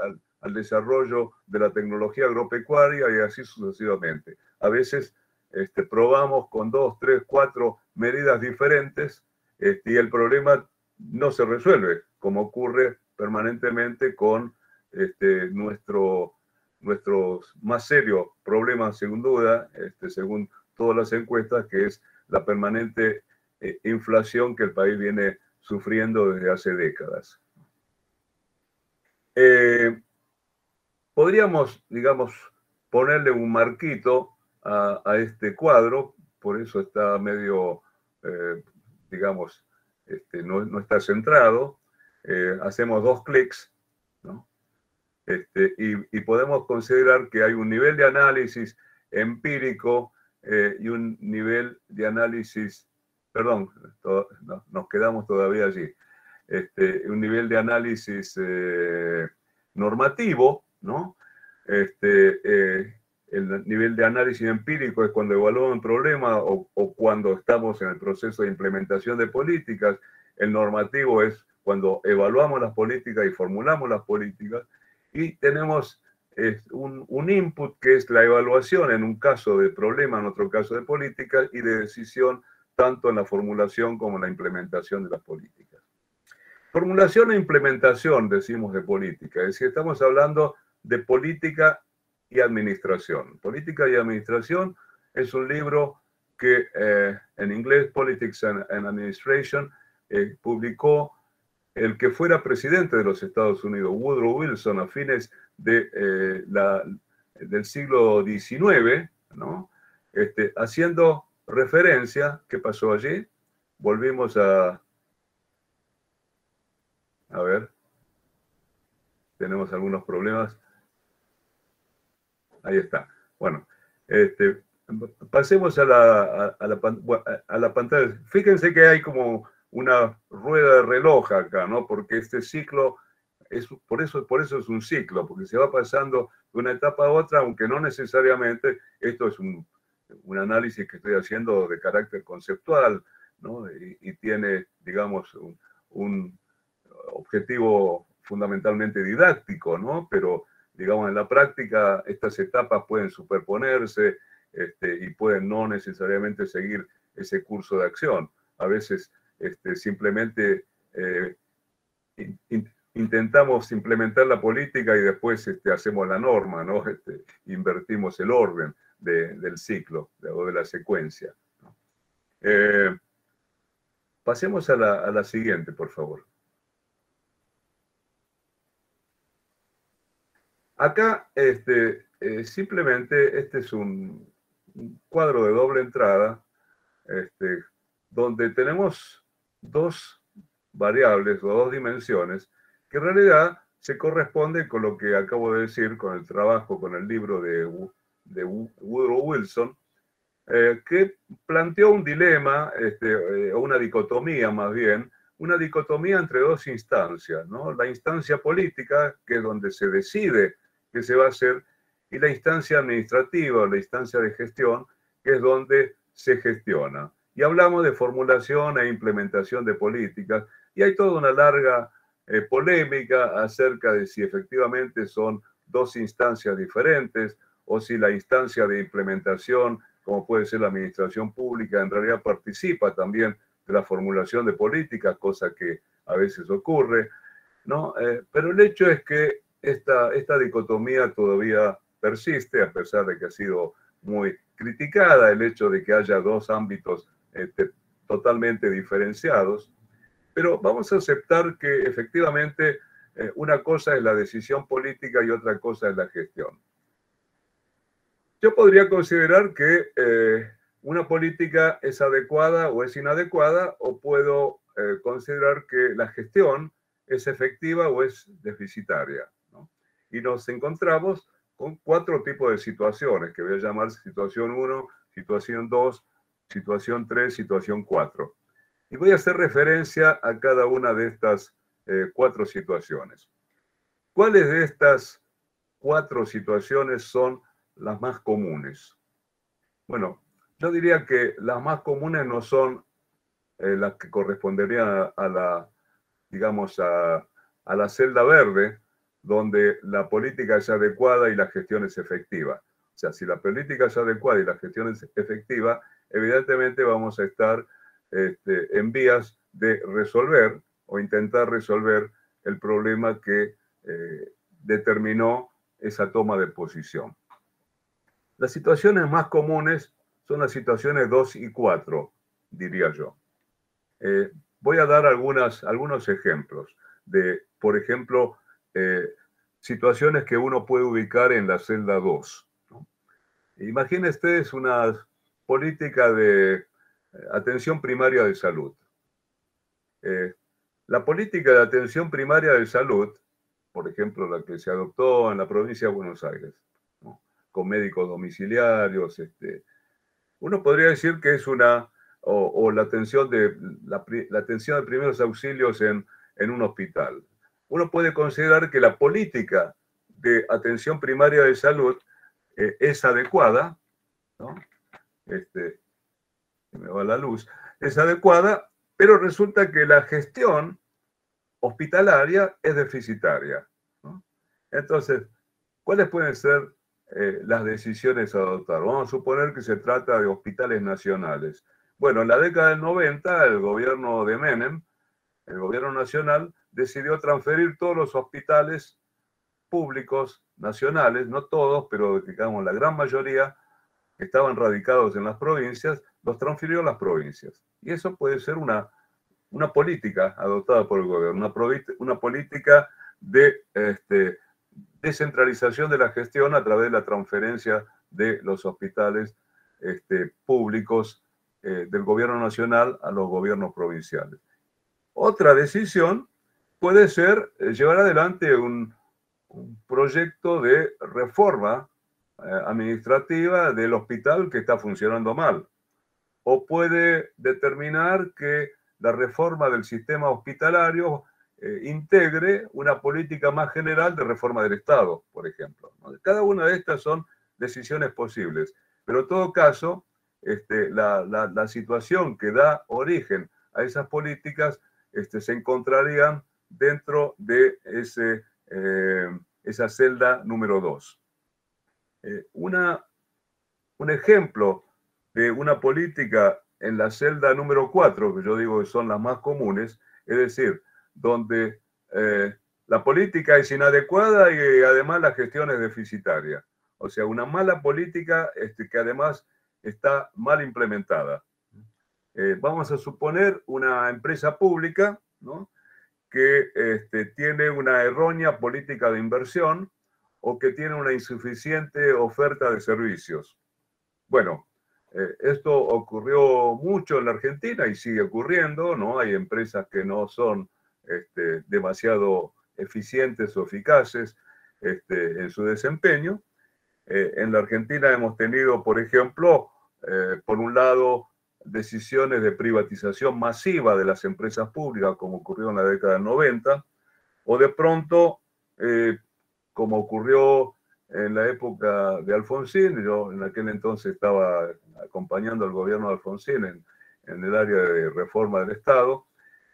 al, desarrollo de la tecnología agropecuaria y así sucesivamente. A veces este, probamos con dos, tres, cuatro medidas diferentes este, y el problema no se resuelve, como ocurre permanentemente con este, nuestro, más serios problemas, sin duda, este, según todas las encuestas, que es la permanente eh, inflación que el país viene sufriendo desde hace décadas. Eh, podríamos, digamos, ponerle un marquito a, este cuadro, por eso está medio, eh, digamos, este, no, no, está centrado. hacemos dos clics, ¿no? Este, y, podemos considerar que hay un nivel de análisis empírico eh, y un nivel de análisis, perdón, nos quedamos todavía allí, este, un nivel de análisis eh, normativo, ¿no? Este, eh, el nivel de análisis empírico es cuando evaluamos un problema o, o, cuando estamos en el proceso de implementación de políticas. El normativo es cuando evaluamos las políticas y formulamos las políticas y tenemos un, un, input que es la evaluación en un caso de problema, en otro caso de política y de decisión tanto en la formulación como en la implementación de las políticas. Formulación e implementación, decimos, de política, es decir, estamos hablando de política y administración. Política y administración es un libro que eh, en inglés, Politics and, Administration, eh, publicó el que fuera presidente de los Estados Unidos, Woodrow Wilson, a fines de, eh, la, del siglo XIX, ¿no? este, haciendo referencia, ¿qué pasó allí? Volvimos a... A ver, tenemos algunos problemas. Ahí está. Bueno, este, pasemos a la, a, la, pantalla. Fíjense que hay como una rueda de reloj acá, ¿no? Porque este ciclo, es, por, eso, por eso es un ciclo, porque se va pasando de una etapa a otra, aunque no necesariamente, esto es un, un análisis que estoy haciendo de carácter conceptual, ¿no? y, tiene, digamos, un, un, objetivo fundamentalmente didáctico, ¿no? Pero, digamos, en la práctica estas etapas pueden superponerse este, y pueden no necesariamente seguir ese curso de acción. A veces este, simplemente eh, intentamos implementar la política y después este, hacemos la norma, ¿no? Invertimos el orden del ciclo o de la secuencia. Eh, pasemos a la, a la siguiente, por favor. Acá, este, eh, simplemente, este es un, cuadro de doble entrada, este, donde tenemos dos variables o dos dimensiones que en realidad se corresponden con lo que acabo de decir, con el trabajo, con el libro de, Woodrow Wilson, eh, que planteó un dilema, este, eh, una dicotomía más bien, una dicotomía entre dos instancias, ¿no? La instancia política, que es donde se decide qué se va a hacer, y la instancia administrativa, la instancia de gestión, que es donde se gestiona. Y hablamos de formulación e implementación de políticas, y hay toda una larga eh, polémica acerca de si efectivamente son dos instancias diferentes o si la instancia de implementación, como puede ser la administración pública, en realidad participa también de la formulación de políticas, cosa que a veces ocurre, ¿no? Eh, pero el hecho es que esta, esta dicotomía todavía persiste, a pesar de que ha sido muy criticada el hecho de que haya dos ámbitos este, totalmente diferenciados, pero vamos a aceptar que efectivamente eh, una cosa es la decisión política y otra cosa es la gestión. Yo podría considerar que eh, una política es adecuada o es inadecuada, o puedo eh, considerar que la gestión es efectiva o es deficitaria. Y nos encontramos con cuatro tipos de situaciones, que voy a llamar situación 1, situación 2, situación 3, situación 4. Y voy a hacer referencia a cada una de estas eh, cuatro situaciones. ¿Cuáles de estas cuatro situaciones son las más comunes? Bueno, yo diría que las más comunes no son eh, las que corresponderían a, la, digamos, a, a la celda verde, donde la política es adecuada y la gestión es efectiva. O sea, si la política es adecuada y la gestión es efectiva, evidentemente vamos a estar este, en vías de resolver o intentar resolver el problema que eh, determinó esa toma de posición. Las situaciones más comunes son las situaciones 2 y 4, diría yo. Eh, voy a dar algunas, algunos ejemplos de, por ejemplo, eh, situaciones que uno puede ubicar en la celda 2. ¿no? Ustedes una política de eh, atención primaria de salud. Eh, la política de atención primaria de salud, por ejemplo, la que se adoptó en la provincia de Buenos Aires, con médicos domiciliarios, este, uno podría decir que es una, o, la, atención de, la, atención de primeros auxilios en, en un hospital uno puede considerar que la política de atención primaria de salud eh, es adecuada, ¿no? Este, me va la luz, es adecuada, pero resulta que la gestión hospitalaria es deficitaria. Entonces, ¿cuáles pueden ser eh, las decisiones a adoptar? Vamos a suponer que se trata de hospitales nacionales. Bueno, en la década del 90, el gobierno de Menem, el gobierno nacional, decidió transferir todos los hospitales públicos nacionales, no todos, pero digamos la gran mayoría que estaban radicados en las provincias, los transfirió a las provincias. Y eso puede ser una, una política adoptada por el gobierno, una, una política de este, descentralización de la gestión a través de la transferencia de los hospitales este, públicos eh, del gobierno nacional a los gobiernos provinciales. Otra decisión puede ser eh, llevar adelante un, proyecto de reforma eh, administrativa del hospital que está funcionando mal. O puede determinar que la reforma del sistema hospitalario eh, integre una política más general de reforma del Estado, por ejemplo. Cada una de estas son decisiones posibles, pero en todo caso, este, la, situación que da origen a esas políticas este, se encontrarían dentro de ese, eh, esa celda número 2. Eh, un ejemplo de una política en la celda número 4, que yo digo que son las más comunes, es decir, donde eh, la política es inadecuada y además la gestión es deficitaria. O sea, una mala política este, que además está mal implementada. Eh, vamos a suponer una empresa pública que este, tiene una errónea política de inversión o que tiene una insuficiente oferta de servicios. Bueno, eh, esto ocurrió mucho en la Argentina y sigue ocurriendo, ¿no? Hay empresas que no son este, demasiado eficientes o eficaces este, en su desempeño. Eh, en la Argentina hemos tenido, por ejemplo, eh, por un lado, decisiones de privatización masiva de las empresas públicas, como ocurrió en la década del 90, o de pronto, eh, como ocurrió en la época de Alfonsín, yo en aquel entonces estaba acompañando al gobierno de Alfonsín en, en el área de reforma del Estado,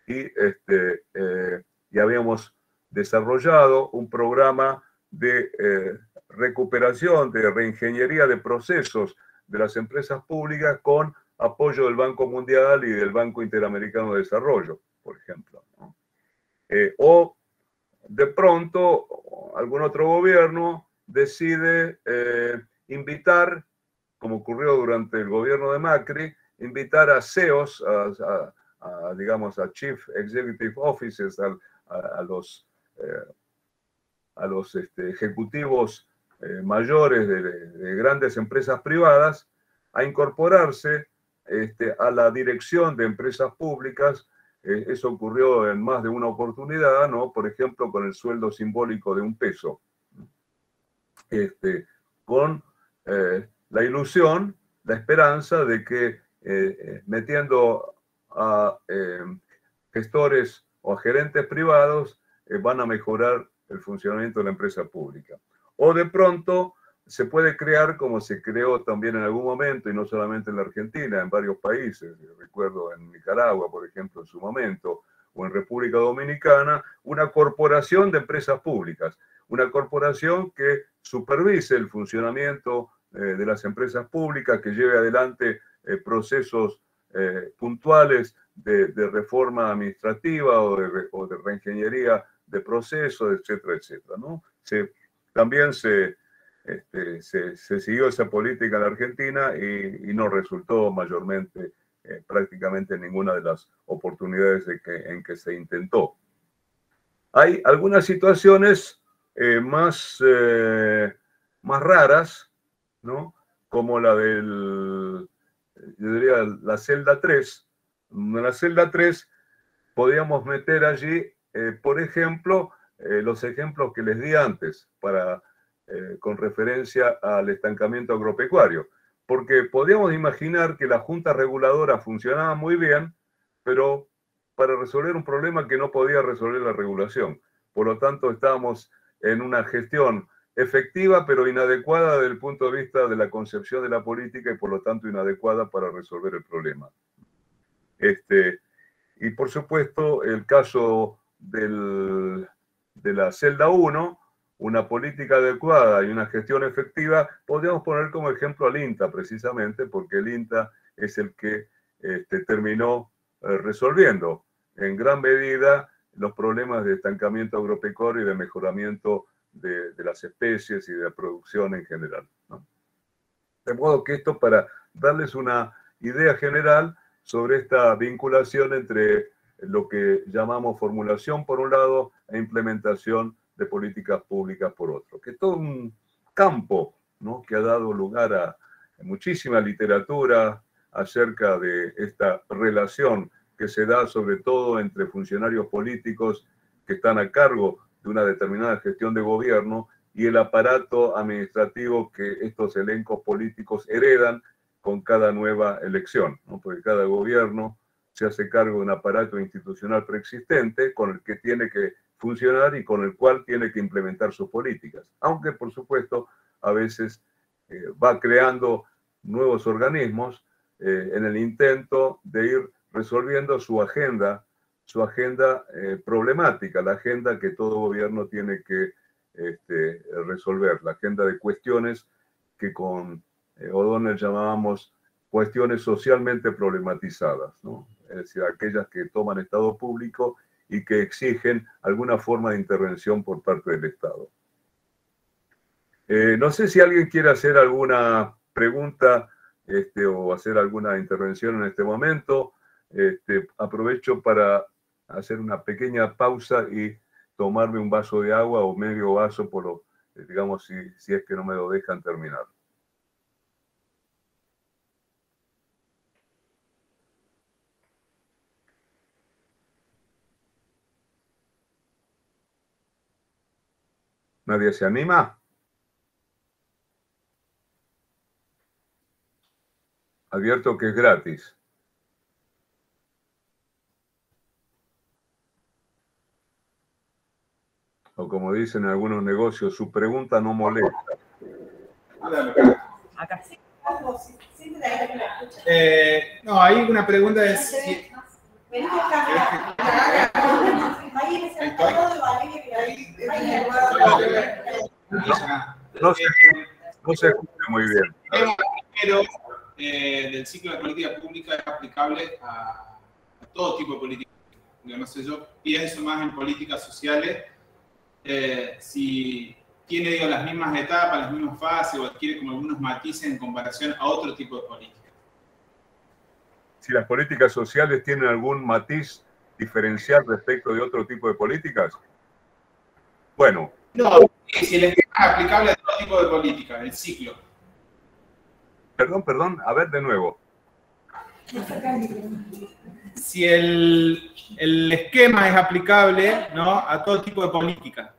y, este, eh, y habíamos desarrollado un programa de eh, recuperación, de reingeniería de procesos de las empresas públicas con apoyo del Banco Mundial y del Banco Interamericano de Desarrollo, por ejemplo. Eh, o de pronto algún otro gobierno decide invitar, como ocurrió durante el gobierno de Macri, invitar a CEOs, a, digamos, a Chief Executive Officers, a, los, eh, a los este, ejecutivos eh, mayores de, grandes empresas privadas, a incorporarse este, a la dirección de empresas públicas. Eh, eso ocurrió en más de una oportunidad, ¿no? Por ejemplo, con el sueldo simbólico de un peso. Este, con la ilusión, la esperanza de que metiendo a eh, gestores o a gerentes privados eh, van a mejorar el funcionamiento de la empresa pública. O de pronto se puede crear, como se creó también en algún momento, y no solamente en la Argentina, en varios países, recuerdo en Nicaragua, por ejemplo, en su momento, o en República Dominicana, una corporación de empresas públicas, una corporación que supervise el funcionamiento eh, de las empresas públicas, que lleve adelante procesos eh, puntuales de, reforma administrativa o de, o de, reingeniería de procesos, etcétera, etcétera. ¿no? Se, también se, este, se, siguió esa política en la Argentina y, no resultó mayormente eh, prácticamente en ninguna de las oportunidades en que se intentó. Hay algunas situaciones eh, más, más raras, ¿no? como la del yo diría la celda 3. En la celda 3 podíamos meter allí, eh, por ejemplo, eh, los ejemplos que les di antes para, eh, con referencia al estancamiento agropecuario. Porque podíamos imaginar que la Junta Reguladora funcionaba muy bien, pero para resolver un problema que no podía resolver la regulación. Por lo tanto, estábamos en una gestión efectiva pero inadecuada desde el punto de vista de la concepción de la política y por lo tanto inadecuada para resolver el problema. Este, y por supuesto, el caso de la celda 1, una política adecuada y una gestión efectiva, podríamos poner como ejemplo al INTA precisamente, porque el INTA es el que este, terminó eh, resolviendo en gran medida los problemas de estancamiento agropecuario y de mejoramiento de, las especies y de la producción en general. De modo que esto para darles una idea general sobre esta vinculación entre lo que llamamos formulación por un lado e implementación de políticas públicas por otro, que es todo un campo ¿no? que ha dado lugar a muchísima literatura acerca de esta relación que se da sobre todo entre funcionarios políticos que están a cargo de una determinada gestión de gobierno y el aparato administrativo que estos elencos políticos heredan con cada nueva elección, porque cada gobierno se hace cargo de un aparato institucional preexistente con el que tiene que funcionar y con el cual tiene que implementar sus políticas. Aunque, por supuesto, a veces eh, va creando nuevos organismos eh, en el intento de ir resolviendo su agenda, su agenda eh, problemática, la agenda que todo gobierno tiene que este, resolver, la agenda de cuestiones que con O'Donnell llamábamos cuestiones socialmente problematizadas, es decir, aquellas que toman Estado público y que exigen alguna forma de intervención por parte del Estado. Eh, no sé si alguien quiere hacer alguna pregunta este, o hacer alguna intervención en este momento. Este, aprovecho para hacer una pequeña pausa y tomarme un vaso de agua o medio vaso, por lo, digamos, si, si es que no me lo dejan terminar. ¿Nadie se anima? Advierto que es gratis. O como dicen en algunos negocios, su pregunta no molesta. Eh, no, hay una pregunta de... No se, no se escucha muy bien. Pero eh, del ciclo de política pública es aplicable a, todo tipo de política. No sé, yo pienso más en políticas sociales. Eh, si tiene digo, las mismas etapas, las mismas fases o adquiere como algunos matices en comparación a otro tipo de política. Si las políticas sociales tienen algún matiz diferencial respecto de otro tipo de políticas? Bueno. No, si el esquema es aplicable a todo tipo de políticas, el ciclo. Perdón, perdón, a ver de nuevo. Si el, el esquema es aplicable ¿no? a todo tipo de política.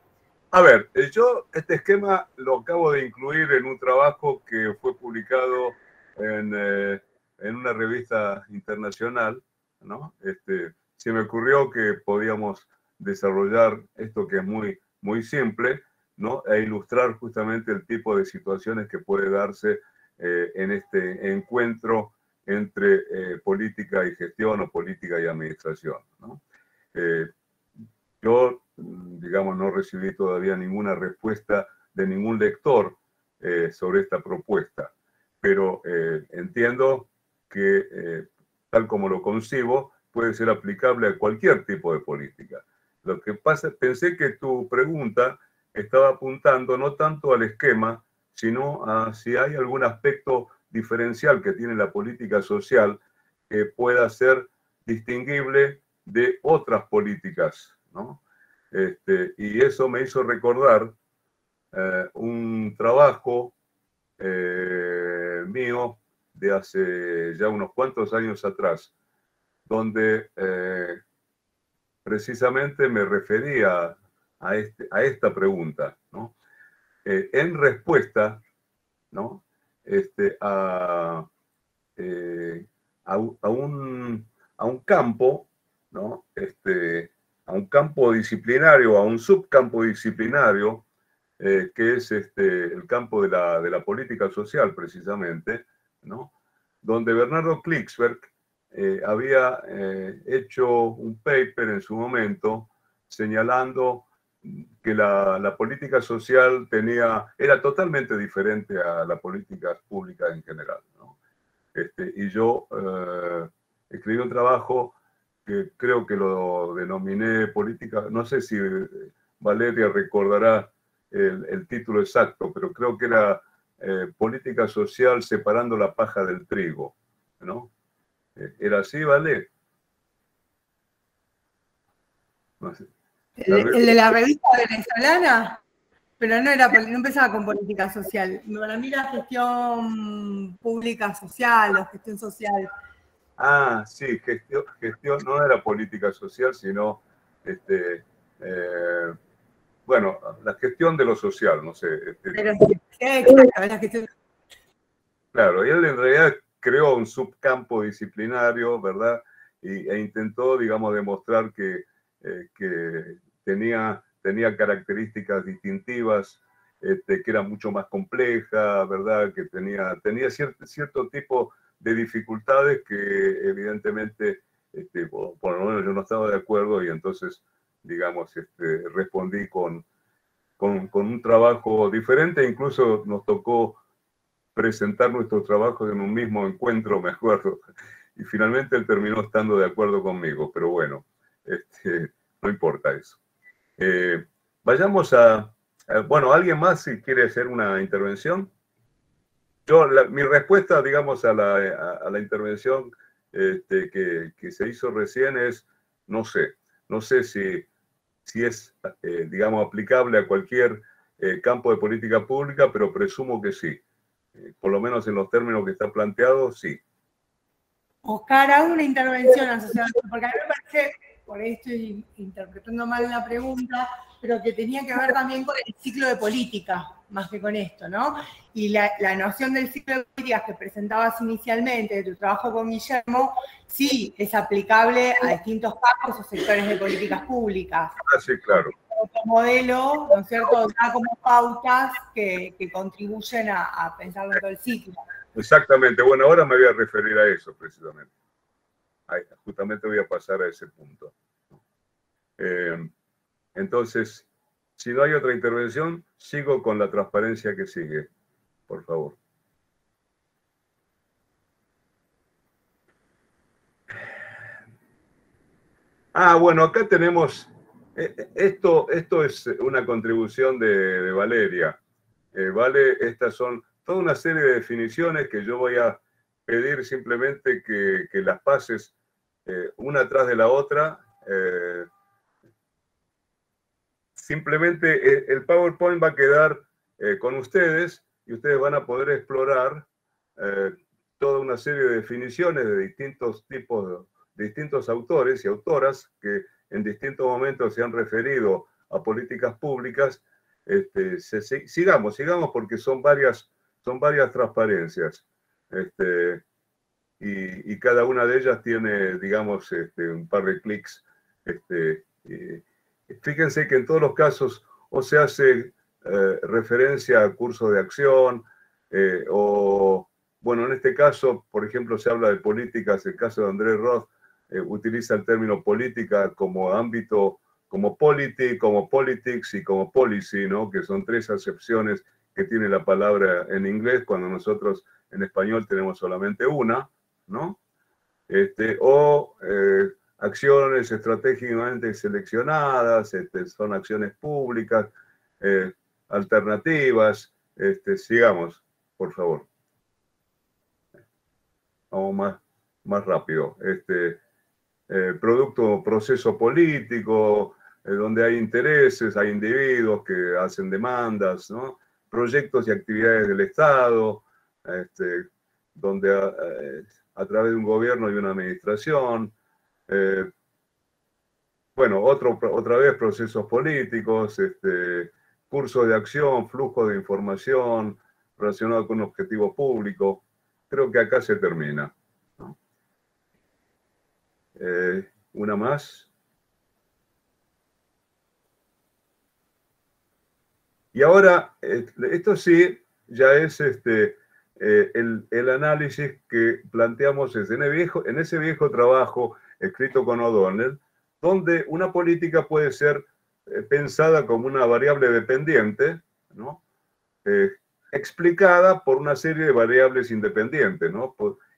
A ver, eh, yo este esquema lo acabo de incluir en un trabajo que fue publicado en, eh, en una revista internacional, ¿no? Este, se me ocurrió que podíamos desarrollar esto que es muy, muy simple, ¿no? E ilustrar justamente el tipo de situaciones que puede darse eh, en este encuentro entre eh, política y gestión o política y administración, ¿no? Eh, yo, digamos, no recibí todavía ninguna respuesta de ningún lector sobre esta propuesta, pero entiendo que, tal como lo concibo, puede ser aplicable a cualquier tipo de política. Lo que pasa, pensé que tu pregunta estaba apuntando no tanto al esquema, sino a si hay algún aspecto diferencial que tiene la política social que pueda ser distinguible de otras políticas, ¿no? Este, y eso me hizo recordar eh, un trabajo eh, mío de hace ya unos cuantos años atrás, donde eh, precisamente me refería a, este, a esta pregunta, ¿no? Eh, en respuesta ¿no? este, a, eh, a, un, a, un, campo, ¿no? este, a un campo disciplinario, a un subcampo disciplinario, que es este, el campo de la, de la política social, precisamente, donde Bernardo Klicksberg eh, había eh, hecho un paper en su momento señalando que la, política social tenía, era totalmente diferente a la política pública en general. Este, y yo eh, escribí un trabajo que creo que lo denominé política, no sé si Valeria recordará el, el título exacto, pero creo que era política social separando la paja del trigo, ¿no? ¿Era así, vale? el, de la revista venezolana, pero no era no empezaba con política social. Para mí la gestión pública social o gestión social. Ah, sí, gestión, gestión no era política social, sino este, eh, bueno, la gestión de lo social, no sé. Este, pero, la gestión. Claro, y él en realidad creó un subcampo disciplinario, ¿verdad? e intentó, digamos, demostrar que, eh, que tenía, tenía características distintivas, este, que era mucho más compleja, ¿verdad? Que tenía, tenía cierto, cierto tipo de dificultades que evidentemente, este, por, lo menos yo no estaba de acuerdo y entonces, digamos, este, respondí con, con, un trabajo diferente, incluso nos tocó presentar nuestros trabajos en un mismo encuentro, me acuerdo, y finalmente él terminó estando de acuerdo conmigo, pero bueno, este, no importa eso. Eh, vayamos a, bueno, ¿alguien más si quiere hacer una intervención? Yo, mi respuesta, digamos, a la, a, la intervención este, que, que, se hizo recién es, no sé, no sé si, si es, eh, digamos, aplicable a cualquier eh, campo de política pública, pero presumo que sí. por lo menos en los términos que está planteado, sí. Oscar, hago una intervención asociada, porque a mí me parece, por ahí estoy interpretando mal la pregunta, pero que tenía que ver también con el ciclo de política, más que con esto, ¿no? Y la, noción del ciclo de políticas que presentabas inicialmente de tu trabajo con Guillermo, sí es aplicable a distintos campos o sectores de políticas públicas. Ah, sí, claro. Como modelo, ¿no es cierto?, da como pautas que, contribuyen a, a pensar en todo el ciclo. Exactamente. Bueno, ahora me voy a referir a eso precisamente. justamente voy a pasar a ese punto. Eh, entonces, si no hay otra intervención, sigo con la transparencia que sigue. Por favor. Ah, bueno, acá tenemos, eh, esto, esto es una contribución de, Valeria. Eh, vale, estas son toda una serie de definiciones que yo voy a pedir simplemente que, las pases eh, una tras de la otra. Eh, simplemente eh, el PowerPoint va a quedar con ustedes y ustedes van a poder explorar toda una serie de definiciones de distintos tipos, de distintos autores y autoras que en distintos momentos se han referido a políticas públicas. Este, sigamos, sigamos porque son varias son varias transparencias. Este, y, cada una de ellas tiene, digamos, este, un par de clics. Fíjense que en todos los casos o se hace eh, referencia a curso de acción, eh, o, bueno, en este caso, por ejemplo, se habla de políticas, el caso de Andrés Roth eh, utiliza el término política como ámbito, como polity, como politics y como policy, ¿no? que son tres acepciones que tiene la palabra en inglés cuando nosotros en español tenemos solamente una, ¿no? Este, o acciones estratégicamente seleccionadas, este, son acciones públicas, eh, alternativas, este, sigamos, por favor. Vamos más, más rápido. Este, eh, producto, proceso político, donde hay intereses, hay individuos que hacen demandas, ¿no? proyectos y actividades del Estado, este, donde eh, a, través de un gobierno y una administración, eh, bueno, otro, otra vez procesos políticos, este, cursos de acción, flujo de información relacionado con un objetivo público. Creo que acá se termina. Eh, una más. Y ahora, esto sí, ya es este, eh, el, análisis que planteamos en, viejo, en ese viejo trabajo escrito con O'Donnell, donde una política puede ser eh, pensada como una variable dependiente, ¿no? Eh, explicada por una serie de variables independientes,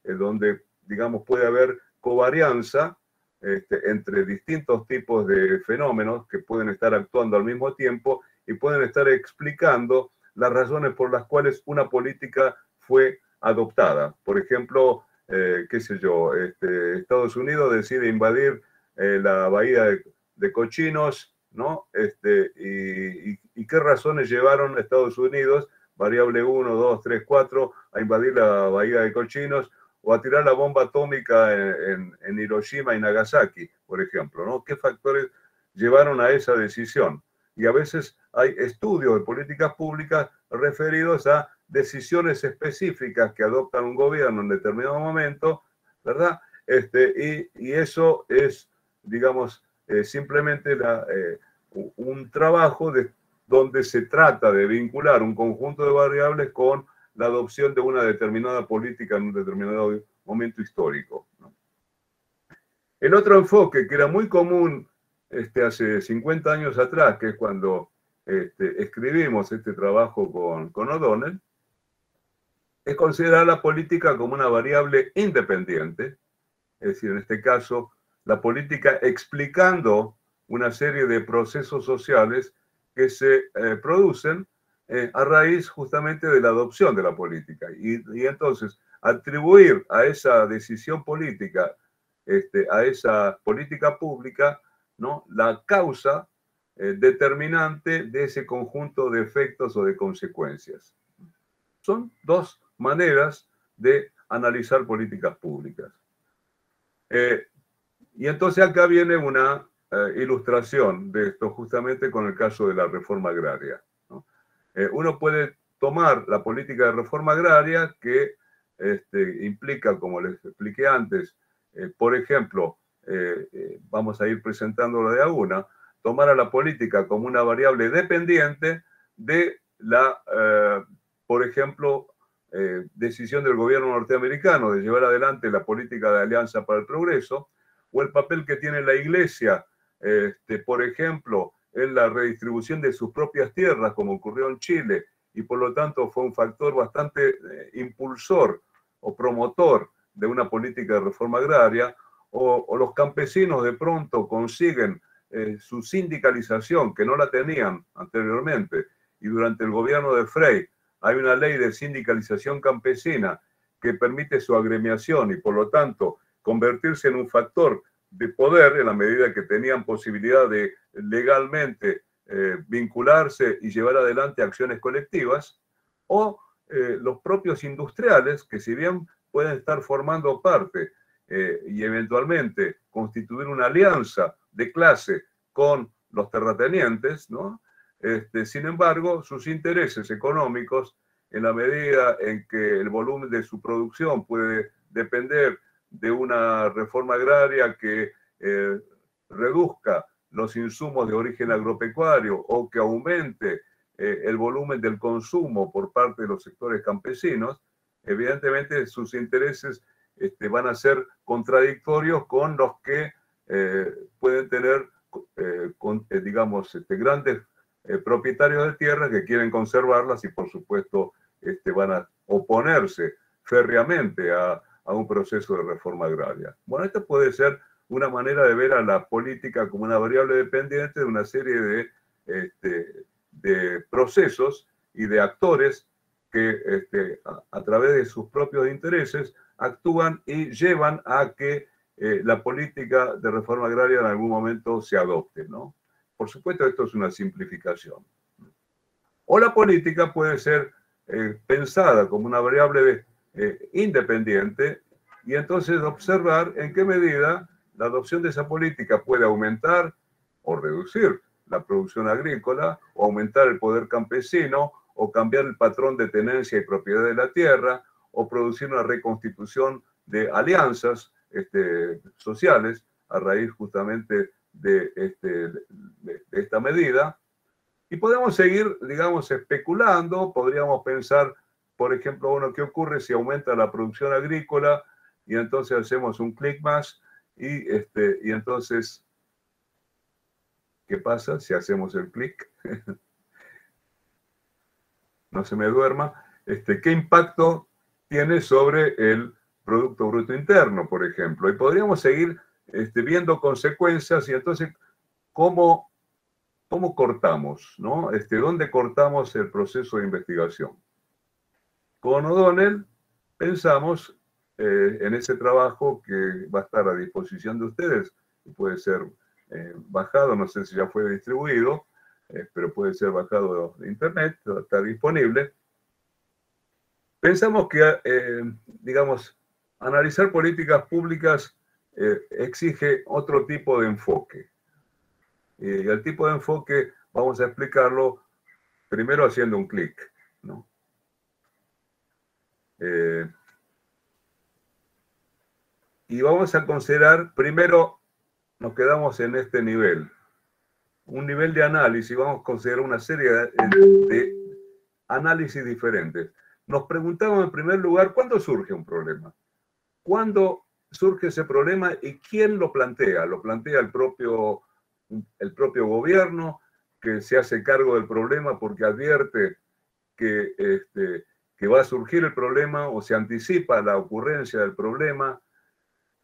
donde, digamos, puede haber covarianza este, entre distintos tipos de fenómenos que pueden estar actuando al mismo tiempo y pueden estar explicando las razones por las cuales una política fue adoptada. Por ejemplo, eh, qué sé yo, este, Estados Unidos decide invadir eh, la bahía de, Cochinos, ¿no? Este, y, qué razones llevaron a Estados Unidos, variable 1, 2, 3, 4, a invadir la bahía de Cochinos o a tirar la bomba atómica en, en Hiroshima y Nagasaki, por ejemplo, ¿no? ¿Qué factores llevaron a esa decisión? Y a veces hay estudios de políticas públicas referidos a decisiones específicas que adoptan un gobierno en determinado momento, ¿verdad? Este, y, eso es, digamos, eh, simplemente eh, un trabajo de, donde se trata de vincular un conjunto de variables con la adopción de una determinada política en un determinado momento histórico. El otro enfoque que era muy común este, hace 50 años atrás, que es cuando este, escribimos este trabajo con, con O'Donnell, es considerar la política como una variable independiente, es decir, en este caso, la política explicando una serie de procesos sociales que se eh, producen eh, a raíz justamente de la adopción de la política. Y, entonces, atribuir a esa decisión política, este, a esa política pública, ¿no? la causa eh, determinante de ese conjunto de efectos o de consecuencias. Son dos maneras de analizar políticas públicas. y entonces acá viene una ilustración de esto justamente con el caso de la reforma agraria. Eh, uno puede tomar la política de reforma agraria que este, implica, como les expliqué antes, eh, por ejemplo, eh, vamos a ir presentándola de a tomar a la política como una variable dependiente de la, por ejemplo, decisión del gobierno norteamericano de llevar adelante la política de alianza para el progreso, o el papel que tiene la iglesia, este, por ejemplo, en la redistribución de sus propias tierras, como ocurrió en Chile, y por lo tanto fue un factor bastante eh, impulsor o promotor de una política de reforma agraria, o, los campesinos de pronto consiguen eh, su sindicalización, que no la tenían anteriormente, y durante el gobierno de Frey hay una ley de sindicalización campesina que permite su agremiación y por lo tanto convertirse en un factor de poder en la medida que tenían posibilidad de legalmente eh, vincularse y llevar adelante acciones colectivas, o eh, los propios industriales, que si bien pueden estar formando parte eh, y eventualmente constituir una alianza de clase con los terratenientes, ¿no? Este, sin embargo, sus intereses económicos, en la medida en que el volumen de su producción puede depender de una reforma agraria que eh, reduzca los insumos de origen agropecuario o que aumente eh, el volumen del consumo por parte de los sectores campesinos, evidentemente sus intereses este, van a ser contradictorios con los que eh, pueden tener, digamos, este, grandes propietarios de tierras que quieren conservarlas y por supuesto este, van a oponerse férreamente a, a un proceso de reforma agraria. Bueno, esta puede ser una manera de ver a la política como una variable dependiente de una serie de, este, de procesos y de actores que este, a, través de sus propios intereses actúan y llevan a que eh, la política de reforma agraria en algún momento se adopte. ¿no? Por supuesto, esto es una simplificación. O la política puede ser eh, pensada como una variable eh, independiente y entonces observar en qué medida la adopción de esa política puede aumentar o reducir la producción agrícola o aumentar el poder campesino o cambiar el patrón de tenencia y propiedad de la tierra o producir una reconstitución de alianzas este, sociales a raíz justamente de, este, de esta medida. Y podemos seguir, digamos, especulando, podríamos pensar por ejemplo, uno, ¿qué ocurre si aumenta la producción agrícola y entonces hacemos un clic más y, este, y entonces, ¿qué pasa si hacemos el clic? no se me duerma. Este, ¿Qué impacto tiene sobre el Producto Bruto Interno, por ejemplo? Y podríamos seguir este, viendo consecuencias y entonces, ¿cómo, cómo cortamos? ¿no? Este, ¿Dónde cortamos el proceso de investigación? Con O'Donnell pensamos eh, en ese trabajo que va a estar a disposición de ustedes, puede ser eh, bajado, no sé si ya fue distribuido, eh, pero puede ser bajado de internet, está disponible. Pensamos que, digamos, analizar políticas públicas exige otro tipo de enfoque. Y el tipo de enfoque vamos a explicarlo primero haciendo un clic, ¿no? Eh, y vamos a considerar, primero nos quedamos en este nivel, un nivel de análisis, vamos a considerar una serie de, análisis diferentes. Nos preguntamos en primer lugar, ¿cuándo surge un problema? ¿Cuándo surge ese problema y quién lo plantea? ¿Lo plantea el propio, el propio gobierno que se hace cargo del problema porque advierte que, este, que va a surgir el problema o se anticipa la ocurrencia del problema?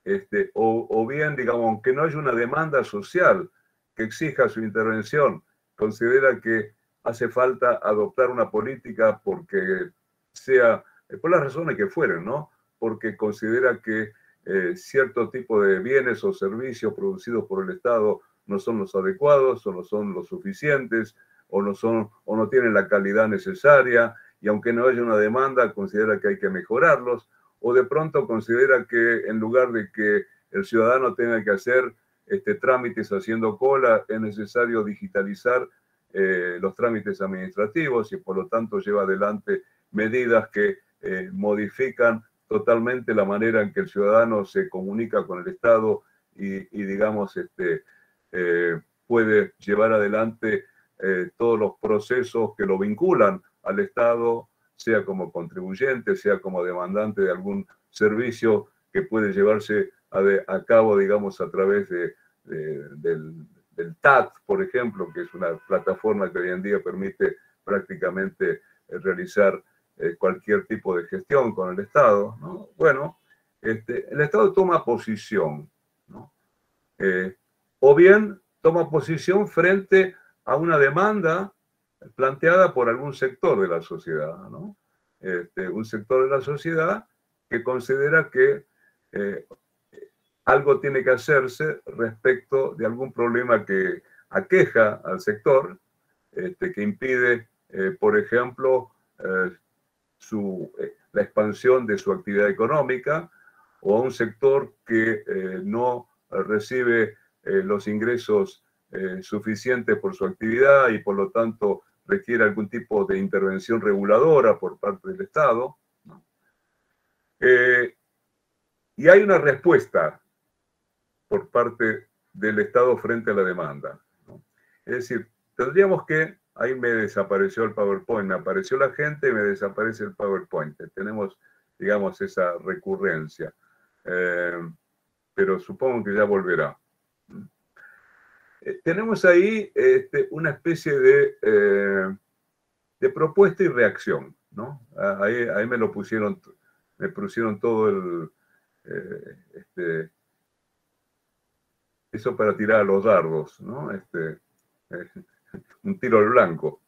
Este, o, bien, digamos, aunque no haya una demanda social que exija su intervención, considera que hace falta adoptar una política porque sea, por las razones que fueren, ¿no? Porque considera que eh, cierto tipo de bienes o servicios producidos por el Estado no son los adecuados o no son los suficientes o no, son, o no tienen la calidad necesaria y aunque no haya una demanda, considera que hay que mejorarlos o de pronto considera que en lugar de que el ciudadano tenga que hacer este, trámites haciendo cola, es necesario digitalizar eh, los trámites administrativos y por lo tanto lleva adelante medidas que eh, modifican totalmente la manera en que el ciudadano se comunica con el Estado y, digamos, este, eh, puede llevar adelante todos los procesos que lo vinculan al Estado sea como contribuyente, sea como demandante de algún servicio que puede llevarse a, cabo, digamos, a través de, del, TAT, por ejemplo, que es una plataforma que hoy en día permite prácticamente eh, realizar eh, cualquier tipo de gestión con el Estado. Bueno, este, el Estado toma posición, eh, o bien toma posición frente a una demanda planteada por algún sector de la sociedad. Este, un sector de la sociedad que considera que eh, algo tiene que hacerse respecto de algún problema que aqueja al sector, este, que impide, por ejemplo, su, la expansión de su actividad económica, o a un sector que no recibe los ingresos suficientes por su actividad y por lo tanto requiere algún tipo de intervención reguladora por parte del Estado. Eh, y hay una respuesta por parte del Estado frente a la demanda. Es decir, tendríamos que, ahí me desapareció el PowerPoint, me apareció la gente y me desaparece el PowerPoint. Tenemos, digamos, esa recurrencia. Eh, pero supongo que ya volverá. Eh, tenemos ahí este, una especie de, eh, de, propuesta y reacción, ¿no? Ah, ahí, me lo pusieron, me pusieron todo el, este, eso para tirar a los dardos, ¿no? Este, un tiro al blanco.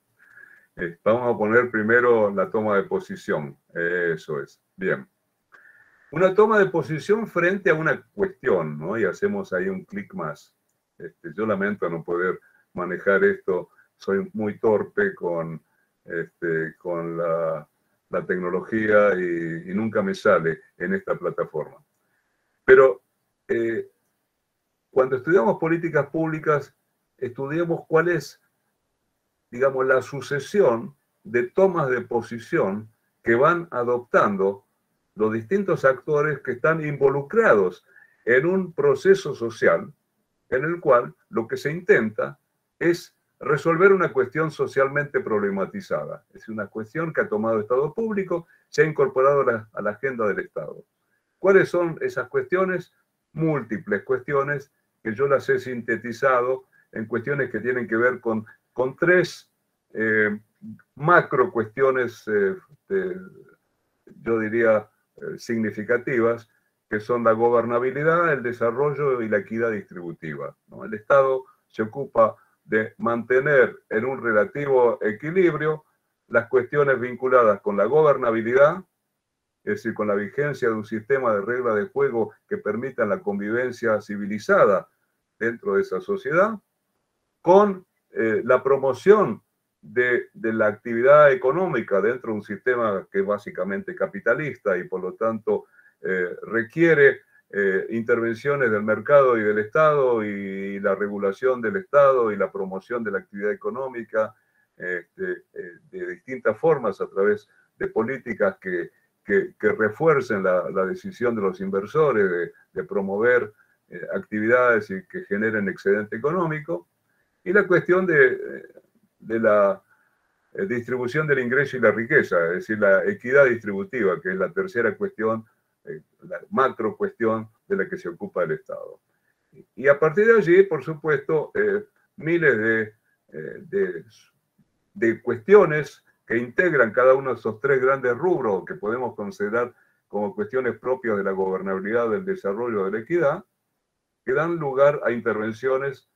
vamos a poner primero la toma de posición, eso es, bien. Una toma de posición frente a una cuestión, ¿no? Y hacemos ahí un clic más. Este, yo lamento no poder manejar esto, soy muy torpe con, este, con la, tecnología y, nunca me sale en esta plataforma. Pero eh, cuando estudiamos políticas públicas, estudiamos cuál es, digamos, la sucesión de tomas de posición que van adoptando los distintos actores que están involucrados en un proceso social en el cual lo que se intenta es resolver una cuestión socialmente problematizada. Es una cuestión que ha tomado Estado público, se ha incorporado a la, agenda del Estado. ¿Cuáles son esas cuestiones? Múltiples cuestiones que yo las he sintetizado en cuestiones que tienen que ver con, con tres eh, macro cuestiones, eh, yo diría, eh, significativas, que son la gobernabilidad, el desarrollo y la equidad distributiva. El Estado se ocupa de mantener en un relativo equilibrio las cuestiones vinculadas con la gobernabilidad, es decir, con la vigencia de un sistema de reglas de juego que permitan la convivencia civilizada dentro de esa sociedad, con eh, la promoción de, de, la actividad económica dentro de un sistema que es básicamente capitalista y por lo tanto eh, requiere eh, intervenciones del mercado y del Estado y la regulación del Estado y la promoción de la actividad económica este, de distintas formas a través de políticas que, que, refuercen la, decisión de los inversores de, promover eh, actividades y que generen excedente económico, y la cuestión de, la eh, distribución del ingreso y la riqueza, es decir, la equidad distributiva, que es la tercera cuestión, eh, la macro cuestión de la que se ocupa el Estado. Y a partir de allí, por supuesto, miles de, de, de cuestiones que integran cada uno de esos tres grandes rubros que podemos considerar como cuestiones propias de la gobernabilidad, del desarrollo, de la equidad, que dan lugar a intervenciones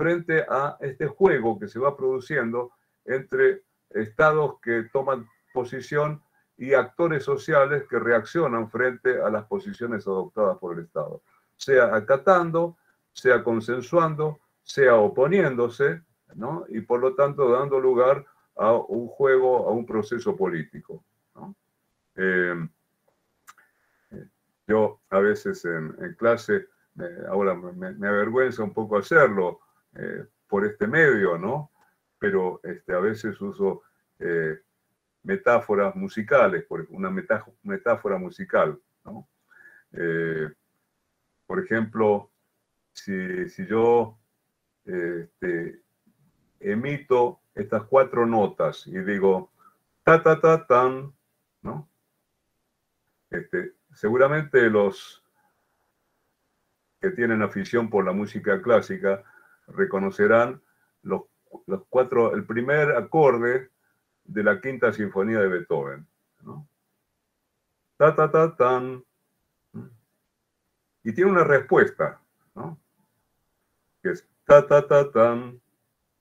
frente a este juego que se va produciendo entre estados que toman posición y actores sociales que reaccionan frente a las posiciones adoptadas por el Estado, sea acatando, sea consensuando, sea oponiéndose, ¿no? y por lo tanto dando lugar a un juego, a un proceso político. Eh, yo a veces en, clase, ahora me, avergüenza un poco hacerlo eh, por este medio, ¿no? Pero este, a veces uso eh, metáforas musicales, por una metáfora musical, ¿no? por ejemplo, si, si yo este, emito estas cuatro notas y digo ta ta ta tan, ¿no? Este, seguramente los que tienen afición por la música clásica reconocerán los, cuatro, el primer acorde de la quinta sinfonía de Beethoven. Ta ta ta tan. Y tiene una respuesta, ¿no? Que es ta ta ta tan.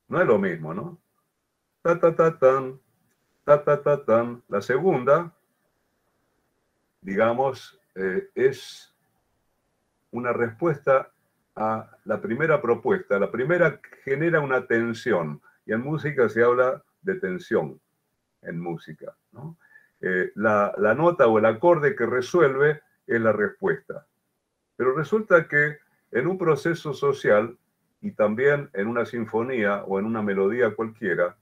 No es lo mismo, ¿no? Ta, ta, ta, tan, ta, ta, ta, tan. La segunda, digamos, eh, es una respuesta la primera propuesta. La primera genera una tensión y en música se habla de tensión en música. Eh, la, la nota o el acorde que resuelve es la respuesta. Pero resulta que en un proceso social y también en una sinfonía o en una melodía cualquiera,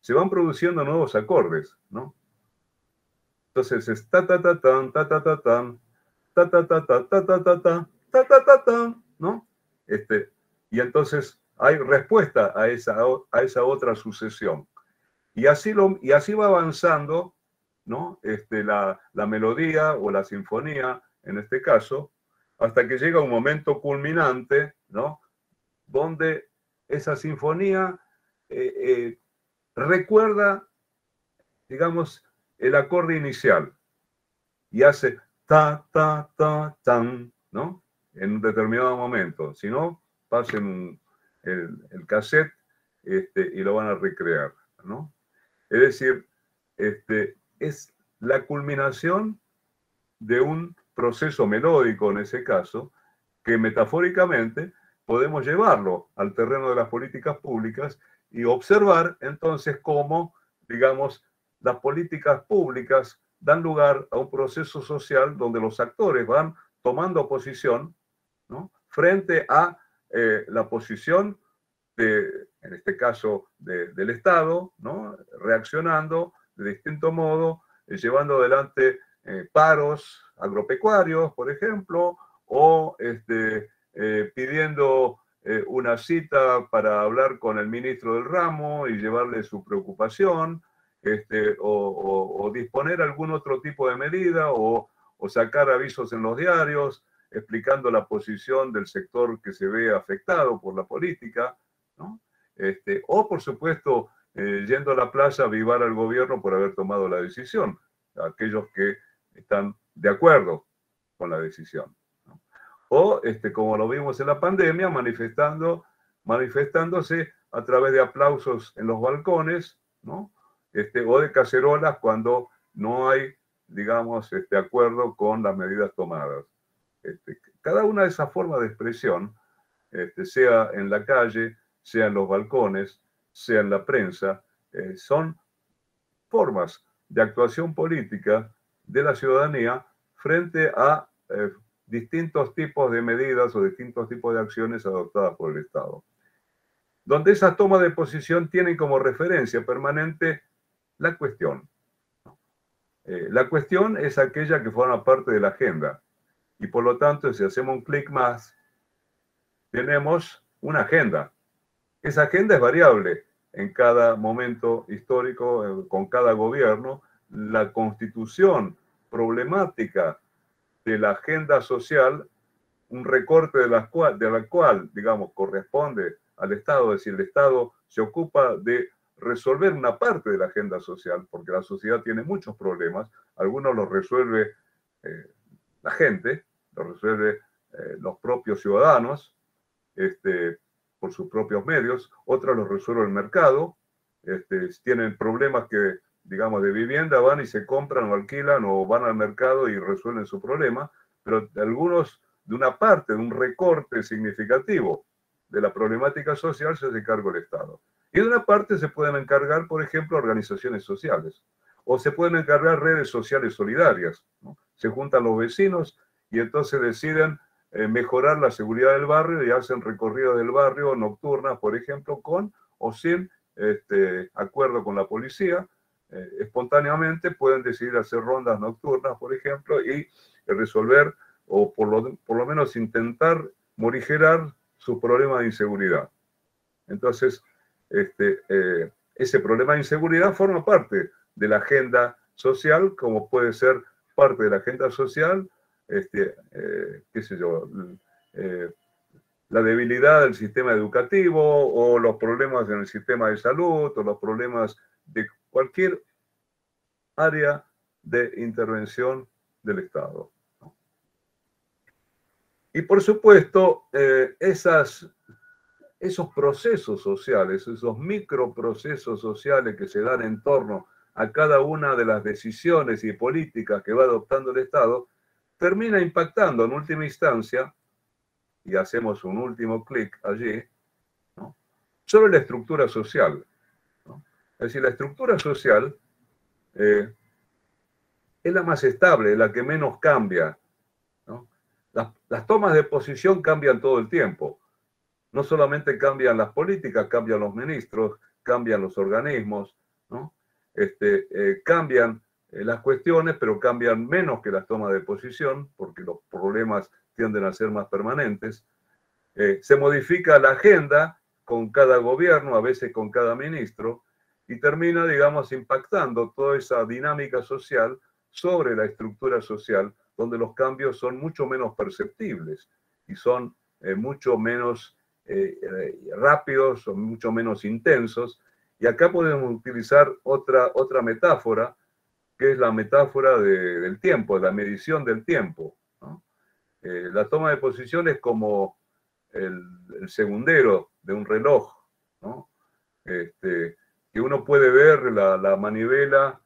se van produciendo nuevos acordes, ¿no? Entonces es ta ta ta tan, ta ta ta tan, ta ta ta ta ta ta ta ta, ta ta ta ¿no? Este, y entonces hay respuesta a esa, a esa otra sucesión. Y así, lo, y así va avanzando, ¿no? Este, la, la melodía o la sinfonía, en este caso, hasta que llega un momento culminante, ¿no? donde esa sinfonía eh, eh, recuerda, digamos, el acorde inicial y hace ta, ta, ta, tan, ¿no? En un determinado momento. Si no, pasen el, el cassette este, y lo van a recrear, ¿no? Es decir, este, es la culminación de un proceso melódico en ese caso, que metafóricamente podemos llevarlo al terreno de las políticas públicas y observar entonces cómo, digamos, las políticas públicas dan lugar a un proceso social donde los actores van tomando posición frente a eh, la posición de, en este caso, del Estado, ¿no? reaccionando de distinto modo, eh, llevando adelante eh, paros agropecuarios, por ejemplo, o este, pidiendo una cita para hablar con el ministro del ramo y llevarle su preocupación, este, o, disponer algún otro tipo de medida, o, sacar avisos en los diarios explicando la posición del sector que se ve afectado por la política, este, o por supuesto eh, yendo a la plaza a avivar al gobierno por haber tomado la decisión, aquellos que están de acuerdo con la decisión o este, como lo vimos en la pandemia, manifestando, manifestándose a través de aplausos en los balcones, ¿no? Este, o de cacerolas cuando no hay, digamos, este acuerdo con las medidas tomadas. Este, cada una de esas formas de expresión, este, sea en la calle, sea en los balcones, sea en la prensa, eh, son formas de actuación política de la ciudadanía frente a eh, distintos tipos de medidas o distintos tipos de acciones adoptadas por el Estado, donde esas tomas de posición tienen como referencia permanente la cuestión. Eh, la cuestión es aquella que forma parte de la agenda. Y por lo tanto, si hacemos un clic más, tenemos una agenda. Esa agenda es variable en cada momento histórico, eh, con cada gobierno. La constitución problemática de la agenda social, un recorte de la cual, digamos, corresponde al Estado, es decir, el Estado se ocupa de resolver una parte de la agenda social, porque la sociedad tiene muchos problemas, algunos los resuelve eh, la gente, los resuelve eh, los propios ciudadanos, este, por sus propios medios, otros los resuelve el mercado, este, tienen problemas que, digamos, de vivienda, van y se compran o alquilan o van al mercado y resuelven su problema, pero algunos de una parte, de un recorte significativo de la problemática social se hace cargo el Estado. Y de una parte se pueden encargar, por ejemplo, organizaciones sociales, o se pueden encargar redes sociales solidarias. Se juntan los vecinos y entonces deciden eh, mejorar la seguridad del barrio y hacen recorridos del barrio nocturnas, por ejemplo, con o sin este, acuerdo con la policía. Eh, espontáneamente pueden decidir hacer rondas nocturnas, por ejemplo, y resolver o por lo, por lo menos intentar morigerar su problema de inseguridad. Entonces, este, eh, ese problema de inseguridad forma parte de la agenda social, como puede ser parte de la agenda social, este, eh, qué sé yo, eh, la debilidad del sistema educativo o los problemas en el sistema de salud o los problemas de cualquier área de intervención del Estado. Y por supuesto, esas esos procesos sociales, esos microprocesos sociales que se dan en torno a cada una de las decisiones y políticas que va adoptando el Estado, termina impactando en última instancia, y hacemos un último clic allí, sobre la estructura social. Es decir, la estructura social eh, es la más estable, la que menos cambia. las tomas de posición cambian todo el tiempo no solamente cambian las políticas, cambian los ministros, cambian los organismos, ¿no? Este, eh, cambian las cuestiones, pero cambian menos que las tomas de posición, porque los problemas tienden a ser más permanentes. Eh, se modifica la agenda con cada gobierno, a veces con cada ministro, y termina, digamos, impactando toda esa dinámica social sobre la estructura social, donde los cambios son mucho menos perceptibles y son mucho menos eh, eh, rápidos, son mucho menos intensos. Y acá podemos utilizar otra, otra metáfora, que es la metáfora del tiempo, la medición del tiempo. Eh, la toma de posición es como el, segundero de un reloj, este, que uno puede ver la, manivela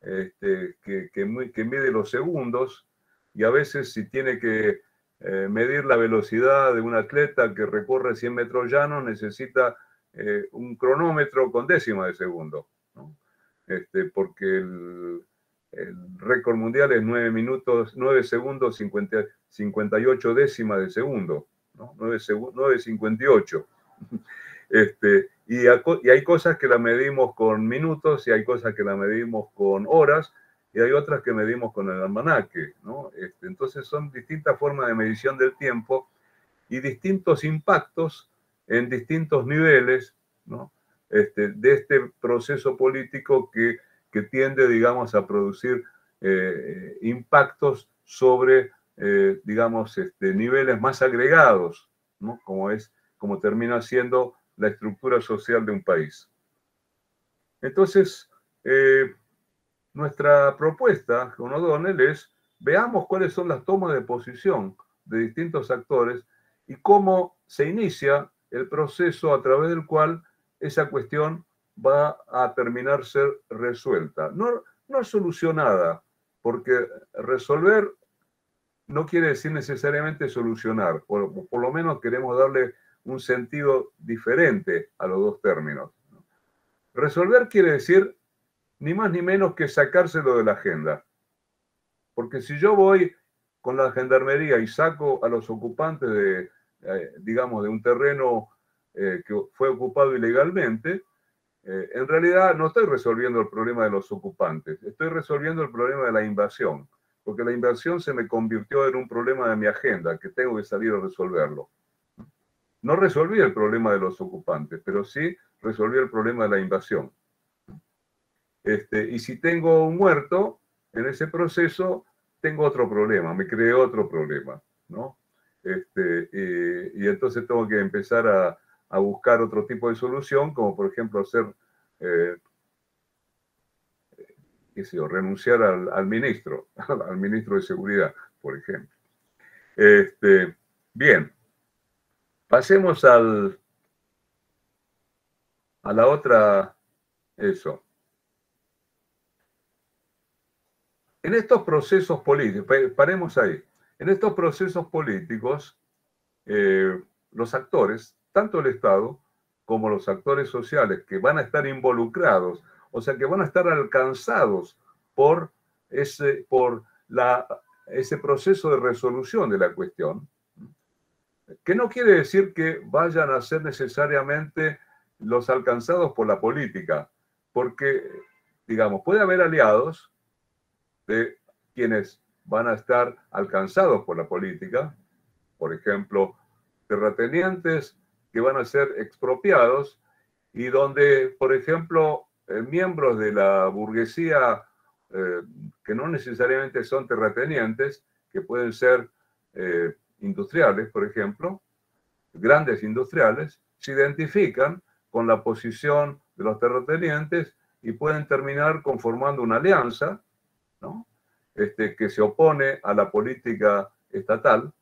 este, que, que, mide los segundos y a veces si tiene que eh, medir la velocidad de un atleta que recorre 100 metros llanos necesita eh, un cronómetro con décima de segundo, este, porque el, récord mundial es 9 minutos, 9 segundos 50, 58 décimas de segundo, ¿no? 9.58. Este, y, y hay cosas que la medimos con minutos y hay cosas que la medimos con horas y hay otras que medimos con el almanaque, ¿no? Este, entonces son distintas formas de medición del tiempo y distintos impactos en distintos niveles, ¿no? Este, de este proceso político que, que tiende, digamos, a producir eh, impactos sobre, eh, digamos, este, niveles más agregados, ¿no? Como es, como termina siendo la estructura social de un país. Entonces, eh, nuestra propuesta con O'Donnell es veamos cuáles son las tomas de posición de distintos actores y cómo se inicia el proceso a través del cual esa cuestión va a terminar ser resuelta. No, no solucionada, porque resolver no quiere decir necesariamente solucionar, por, por lo menos queremos darle un sentido diferente a los dos términos. Resolver quiere decir ni más ni menos que sacárselo de la agenda. Porque si yo voy con la gendarmería y saco a los ocupantes de, eh, digamos, de un terreno eh, que fue ocupado ilegalmente, eh, en realidad no estoy resolviendo el problema de los ocupantes, estoy resolviendo el problema de la invasión, porque la invasión se me convirtió en un problema de mi agenda, que tengo que salir a resolverlo. No resolví el problema de los ocupantes, pero sí resolví el problema de la invasión. Este, y si tengo un muerto en ese proceso, tengo otro problema, me creé otro problema, ¿no? Este, y entonces tengo que empezar a, a buscar otro tipo de solución, como por ejemplo hacer, eh, qué sé renunciar al, ministro, al ministro de Seguridad, por ejemplo. Este, bien, pasemos al, a la otra, eso. En estos procesos políticos, paremos ahí, en estos procesos políticos, eh, los actores tanto el Estado como los actores sociales que van a estar involucrados, o sea, que van a estar alcanzados por ese, por la, ese proceso de resolución de la cuestión, que no quiere decir que vayan a ser necesariamente los alcanzados por la política, porque, digamos, puede haber aliados de quienes van a estar alcanzados por la política, por ejemplo, terratenientes que van a ser expropiados y donde, por ejemplo, eh, miembros de la burguesía eh, que no necesariamente son terratenientes, que pueden ser eh, industriales, por ejemplo, grandes industriales, se identifican con la posición de los terratenientes y pueden terminar conformando una alianza ¿no? este, que se opone a la política estatal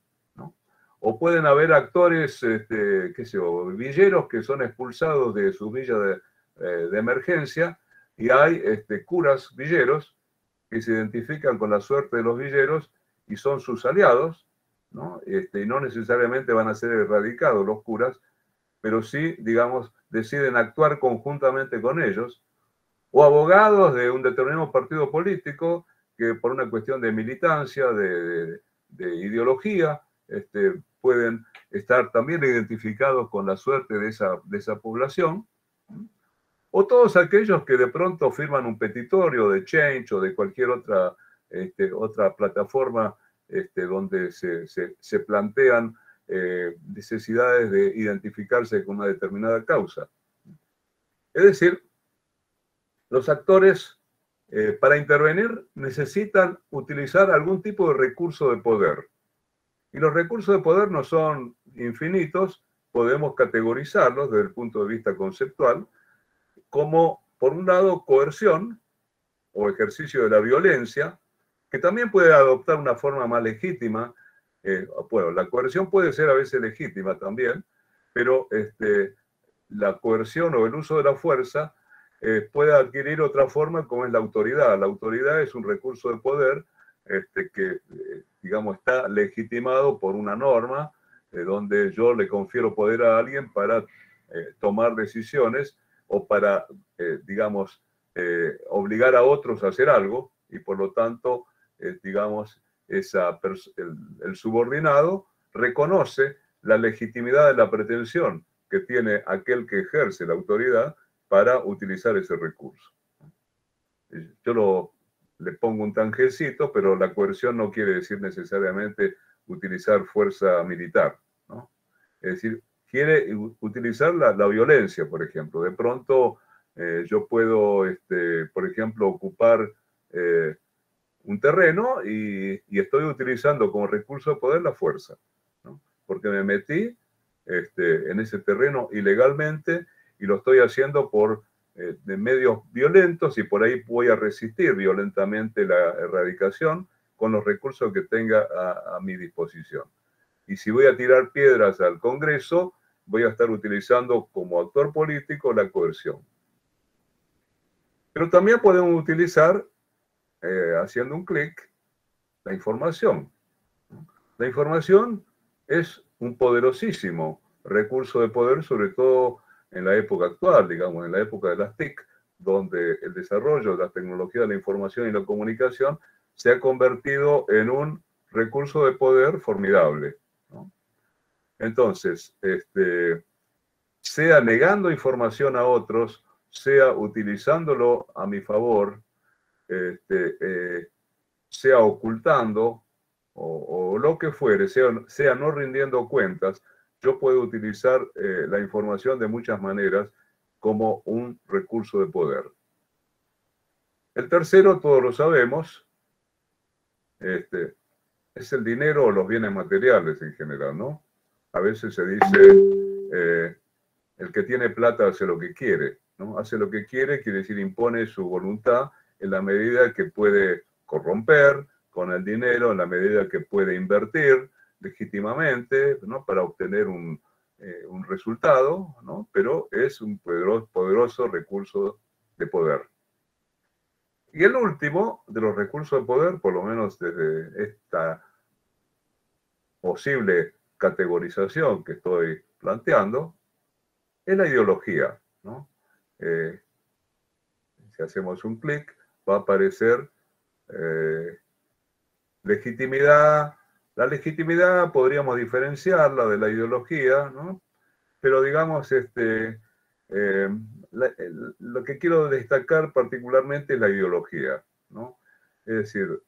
o pueden haber actores, este, qué sé yo, villeros que son expulsados de su villa de, eh, emergencia y hay este, curas villeros que se identifican con la suerte de los villeros y son sus aliados, ¿no? Este, y no necesariamente van a ser erradicados los curas, pero sí, digamos, deciden actuar conjuntamente con ellos, o abogados de un determinado partido político que por una cuestión de militancia, de, de ideología, este, pueden estar también identificados con la suerte de esa, de esa población, o todos aquellos que de pronto firman un petitorio de Change o de cualquier otra, este, otra plataforma este, donde se, se, plantean eh, necesidades de identificarse con una determinada causa. Es decir, los actores eh, para intervenir necesitan utilizar algún tipo de recurso de poder. Y los recursos de poder no son infinitos, podemos categorizarlos desde el punto de vista conceptual como, por un lado, coerción o ejercicio de la violencia, que también puede adoptar una forma más legítima. Eh, bueno, la coerción puede ser a veces legítima también, pero este, la coerción o el uso de la fuerza eh, puede adquirir otra forma como es la autoridad. La autoridad es un recurso de poder este, que, eh, digamos, está legitimado por una norma de donde yo le confiero poder a alguien para eh, tomar decisiones o para, eh, digamos, obligar a otros a hacer algo y por lo tanto, digamos, esa el, subordinado reconoce la legitimidad de la pretensión que tiene aquel que ejerce la autoridad para utilizar ese recurso. Yo lo, le pongo un tangencito, pero la coerción no quiere decir necesariamente utilizar fuerza militar, ¿no? Es decir, quiere utilizar la, violencia, por ejemplo. De pronto eh, yo puedo, este, por ejemplo, ocupar eh, un terreno y, estoy utilizando como recurso de poder la fuerza, ¿no? porque me metí este, en ese terreno ilegalmente y lo estoy haciendo por eh, de medios violentos y por ahí voy a resistir violentamente la erradicación con los recursos que tenga a, mi disposición. Y si voy a tirar piedras al Congreso, voy a estar utilizando como actor político la coerción. Pero también podemos utilizar, eh, haciendo un clic, la información. La información es un poderosísimo recurso de poder, sobre todo en la época actual, digamos, en la época de las TIC, donde el desarrollo de la tecnología de la información y la comunicación se ha convertido en un recurso de poder formidable. Entonces, este, sea negando información a otros, sea utilizándolo a mi favor, este, eh, sea ocultando o, lo que fuere, sea, sea, no rindiendo cuentas, yo puedo utilizar eh, la información de muchas maneras como un recurso de poder. El tercero, todos lo sabemos, este, es el dinero o los bienes materiales en general, ¿no? A veces se dice, eh, el que tiene plata hace lo que quiere, ¿no? Hace lo que quiere, quiere decir, impone su voluntad en la medida que puede corromper con el dinero, en la medida que puede invertir legítimamente, ¿no? Para obtener un, eh, un resultado, ¿no? Pero es un poderoso, poderoso recurso de poder. Y el último de los recursos de poder, por lo menos desde esta posible categorización que estoy planteando, es la ideología. ¿no? Eh, si hacemos un clic, va a aparecer eh, legitimidad. La legitimidad podríamos diferenciarla de la ideología, ¿no? pero digamos, este, eh, lo que quiero destacar particularmente es la ideología. ¿no? Es decir,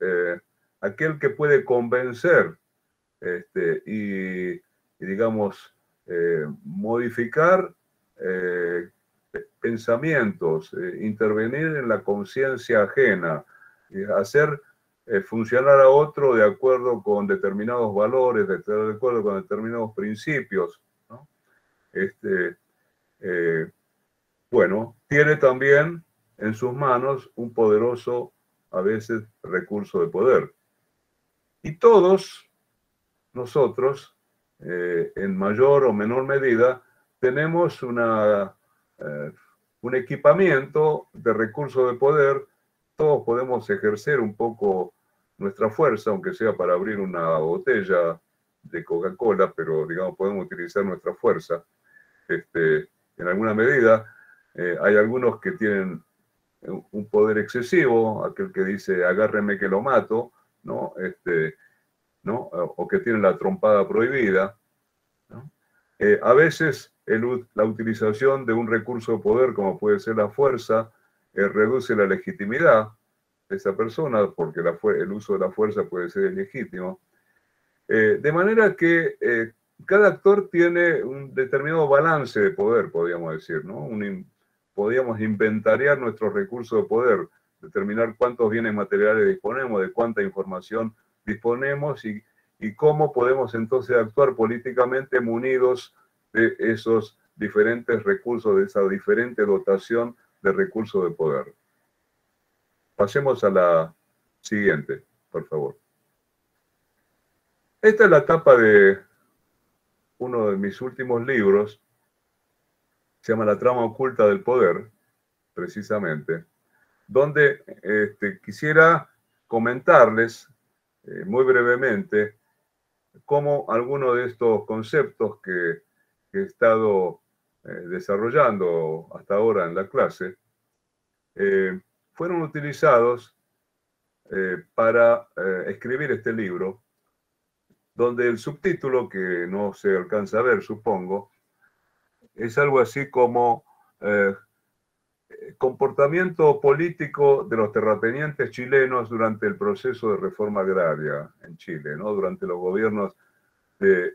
aquel que puede convencer este, y, digamos, modificar eh, pensamientos, eh, intervenir en la conciencia ajena, hacer eh, funcionar a otro de acuerdo con determinados valores, de, acuerdo con determinados principios. Este, bueno, tiene también en sus manos un poderoso, a veces, recurso de poder. Y todos nosotros, en mayor o menor medida, tenemos una, eh, un equipamiento de recursos de poder, todos podemos ejercer un poco nuestra fuerza, aunque sea para abrir una botella de Coca-Cola, pero digamos, podemos utilizar nuestra fuerza. Este, en alguna medida, eh, hay algunos que tienen un poder excesivo, aquel que dice agárreme que lo mato, ¿no? Este, ¿no? O que tienen la trompada prohibida. Eh, a veces la utilización de un recurso de poder como puede ser la fuerza eh, reduce la legitimidad esa persona porque el uso de la fuerza puede ser ilegítimo. Eh, de manera que eh, cada actor tiene un determinado balance de poder, podríamos decir, ¿no? podríamos inventariar nuestros recursos de poder, determinar cuántos bienes materiales disponemos, de cuánta información disponemos y, y cómo podemos entonces actuar políticamente munidos de esos diferentes recursos, de esa diferente dotación de recursos de poder. Pasemos a la siguiente, por favor. Esta es la tapa de uno de mis últimos libros, se llama La trama oculta del poder, precisamente, donde este, quisiera comentarles eh, muy brevemente cómo algunos de estos conceptos que he estado eh, desarrollando hasta ahora en la clase, eh, fueron utilizados eh, para escribir este libro, donde el subtítulo, que no se alcanza a ver, supongo, es algo así como comportamiento político de los terratenientes chilenos durante el proceso de reforma agraria en Chile, ¿no? durante los gobiernos de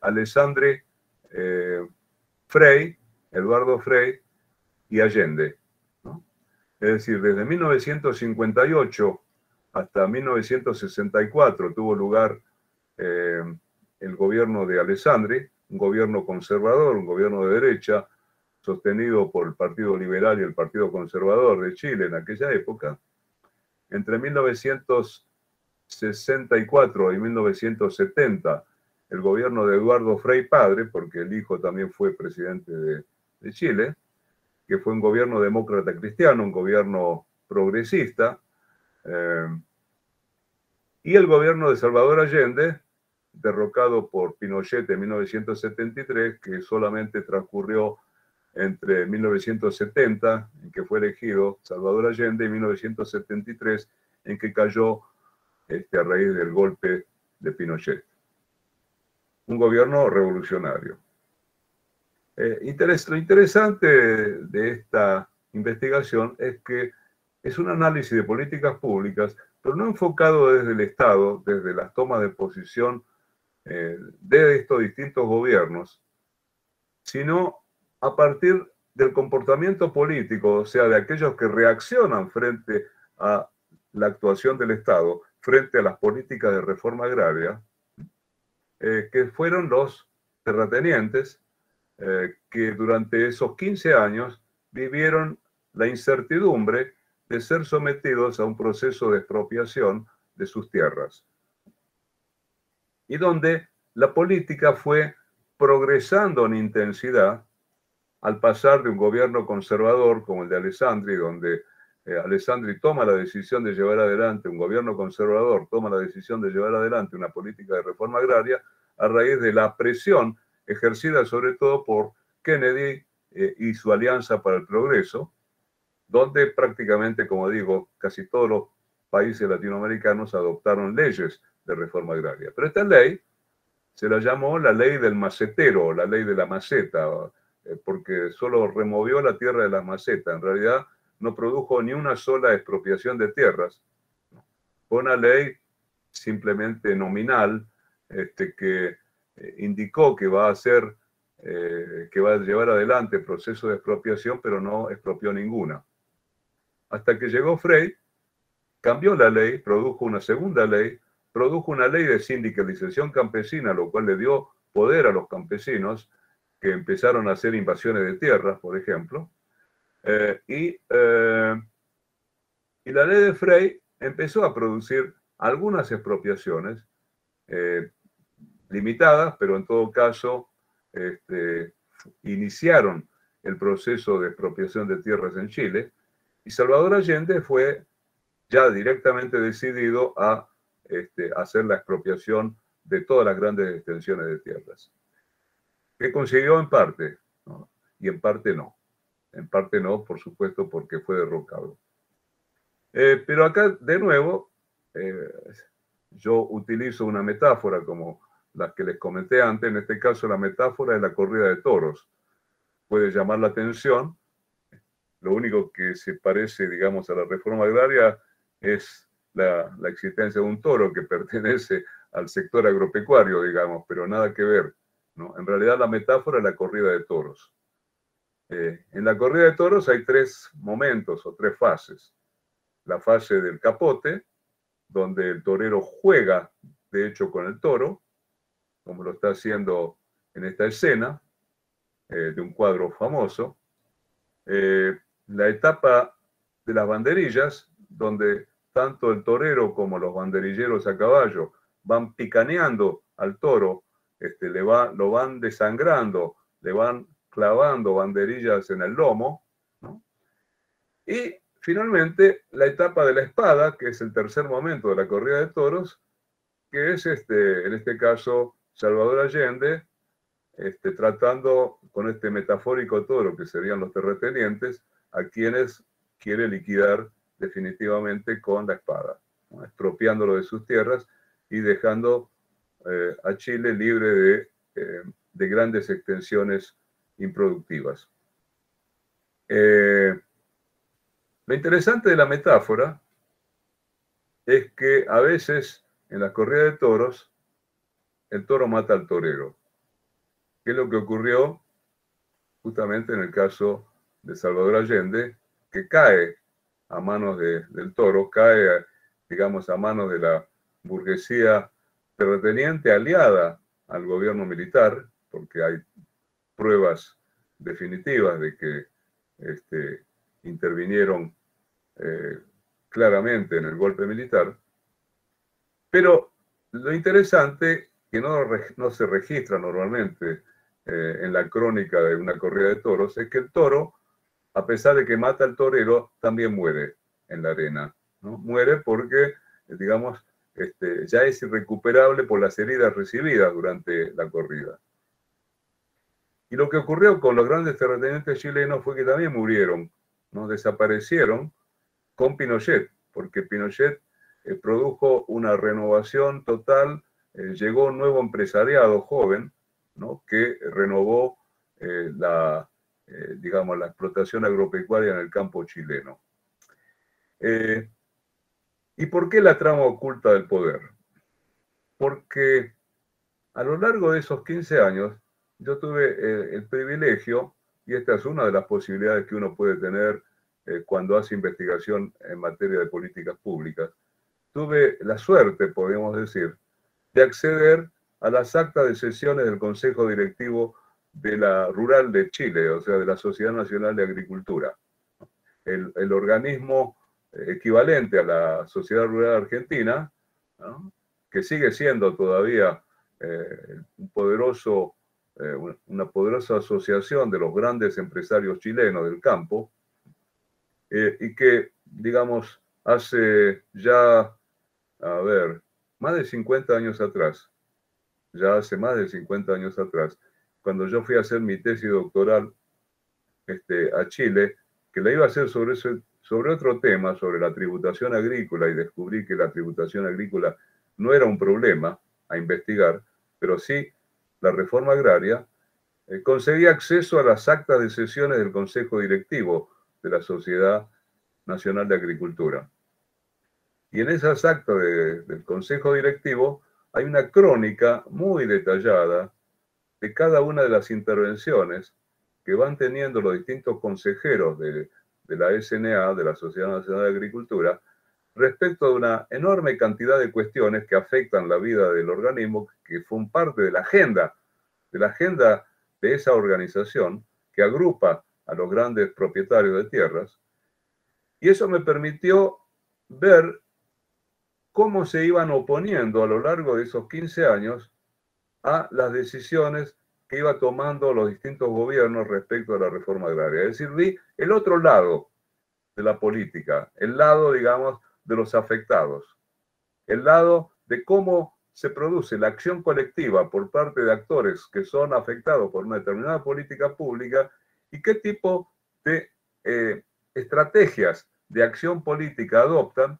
Alessandri eh, Frey, Eduardo Frey y Allende. Es decir, desde 1958 hasta 1964 tuvo lugar eh, el gobierno de Alessandri, un gobierno conservador, un gobierno de derecha, sostenido por el Partido Liberal y el Partido Conservador de Chile en aquella época. Entre 1964 y 1970 el gobierno de Eduardo Frei padre, porque el hijo también fue presidente de, Chile, que fue un gobierno demócrata cristiano, un gobierno progresista, eh, y el gobierno de Salvador Allende, derrocado por Pinochet en 1973, que solamente transcurrió entre 1970, en que fue elegido Salvador Allende, y 1973, en que cayó este, a raíz del golpe de Pinochet un gobierno revolucionario. Eh, lo interesante de esta investigación es que es un análisis de políticas públicas, pero no enfocado desde el Estado, desde las tomas de posición eh, de estos distintos gobiernos, sino a partir del comportamiento político, o sea, de aquellos que reaccionan frente a la actuación del Estado, frente a las políticas de reforma agraria, eh, que fueron los terratenientes eh, que durante esos 15 años vivieron la incertidumbre de ser sometidos a un proceso de expropiación de sus tierras. Y donde la política fue progresando en intensidad al pasar de un gobierno conservador como el de Alessandri, donde eh, Alessandri toma la decisión de llevar adelante, un gobierno conservador toma la decisión de llevar adelante una política de reforma agraria a raíz de la presión ejercida sobre todo por Kennedy eh, y su Alianza para el Progreso, donde prácticamente, como digo, casi todos los países latinoamericanos adoptaron leyes de reforma agraria. Pero esta ley se la llamó la ley del macetero, la ley de la maceta, eh, porque solo removió la tierra de la maceta. En realidad no produjo ni una sola expropiación de tierras. Fue una ley simplemente nominal este, que indicó que va a hacer, eh, que va a llevar adelante el proceso de expropiación, pero no expropió ninguna hasta que llegó Frey, cambió la ley, produjo una segunda ley, produjo una ley de sindicalización campesina, lo cual le dio poder a los campesinos que empezaron a hacer invasiones de tierras, por ejemplo. Eh, y, eh, y, la ley de Frey empezó a producir algunas expropiaciones limitadas, pero en todo caso este, iniciaron el proceso de expropiación de tierras en Chile y Salvador Allende fue ya directamente decidido a este, hacer la expropiación de todas las grandes extensiones de tierras. ¿Qué consiguió en parte? Y en parte no. En parte no, por supuesto, porque fue derrocado. Eh, pero acá, de nuevo, eh, yo utilizo una metáfora como las que les comenté antes, en este caso la metáfora de la corrida de toros. Puede llamar la atención lo único que se parece, digamos, a la reforma agraria es la, existencia de un toro que pertenece al sector agropecuario, digamos, pero nada que ver. ¿no? En realidad la metáfora es la corrida de toros. Eh, en la corrida de toros hay tres momentos o tres fases. La fase del capote, donde el torero juega, de hecho, con el toro, como lo está haciendo en esta escena eh, de un cuadro famoso. Eh, la etapa de las banderillas, donde tanto el torero como los banderilleros a caballo van picaneando al toro, este, le va, lo van desangrando, le van clavando banderillas en el lomo. Y finalmente la etapa de la espada, que es el tercer momento de la corrida de toros, que es este, en este caso Salvador Allende, este, tratando con este metafórico toro que serían los terratenientes, a quienes quiere liquidar definitivamente con la espada, expropiándolo de sus tierras y dejando eh, a Chile libre eh, de, grandes extensiones improductivas. Eh, lo interesante de la metáfora es que a veces en la corrida de toros el toro mata al torero, que es lo que ocurrió justamente en el caso de Salvador Allende, que cae a manos del toro, cae, digamos, a manos de la burguesía terrateniente aliada al gobierno militar, porque hay pruebas definitivas de que este, intervinieron eh, claramente en el golpe militar. Pero lo interesante, que no, no se registra normalmente eh, en la crónica de una corrida de toros, es que el toro a pesar de que mata al torero, también muere en la arena. ¿no? Muere porque, digamos, este, ya es irrecuperable por las heridas recibidas durante la corrida. Y lo que ocurrió con los grandes terratenientes chilenos fue que también murieron, ¿no? desaparecieron con Pinochet, porque Pinochet eh, produjo una renovación total, eh, llegó un nuevo empresariado joven, que renovó eh, la, eh, digamos, la explotación agropecuaria en el campo chileno. ¿Y por qué la trama oculta del poder? Porque a lo largo de esos 15 años yo tuve el privilegio, y esta es una de las posibilidades que uno puede tener cuando hace investigación en materia de políticas públicas, tuve la suerte, podríamos decir, de acceder a las actas de sesiones del Consejo Directivo de la Rural de Chile, o sea, de la Sociedad Nacional de Agricultura, el, organismo equivalente a la Sociedad Rural Argentina, que sigue siendo todavía eh, un poderoso, eh, una poderosa asociación de los grandes empresarios chilenos del campo, eh, y que, digamos, hace ya, a ver, más de 50 años atrás, ya hace más de 50 años atrás, cuando yo fui a hacer mi tesis doctoral este, a Chile, que la iba a hacer sobre, sobre otro tema, sobre la tributación agrícola, y descubrí que la tributación agrícola no era un problema a investigar, pero sí la reforma agraria, eh, conseguí acceso a las actas de sesiones del Consejo Directivo de la Sociedad Nacional de Agricultura. Y en esas actas del Consejo Directivo hay una crónica muy detallada de cada una de las intervenciones que van teniendo los distintos consejeros de, la SNA, de la Sociedad Nacional de Agricultura, respecto a una enorme cantidad de cuestiones que afectan la vida del organismo, que son parte de la agenda, de la agenda de esa organización que agrupa a los grandes propietarios de tierras. Y eso me permitió ver cómo se iban oponiendo a lo largo de esos 15 años a las decisiones que iba tomando los distintos gobiernos respecto a la reforma agraria. Es decir, vi el otro lado de la política, el lado, digamos, de los afectados, el lado de cómo se produce la acción colectiva por parte de actores que son afectados por una determinada política pública y qué tipo de eh, estrategias de acción política adoptan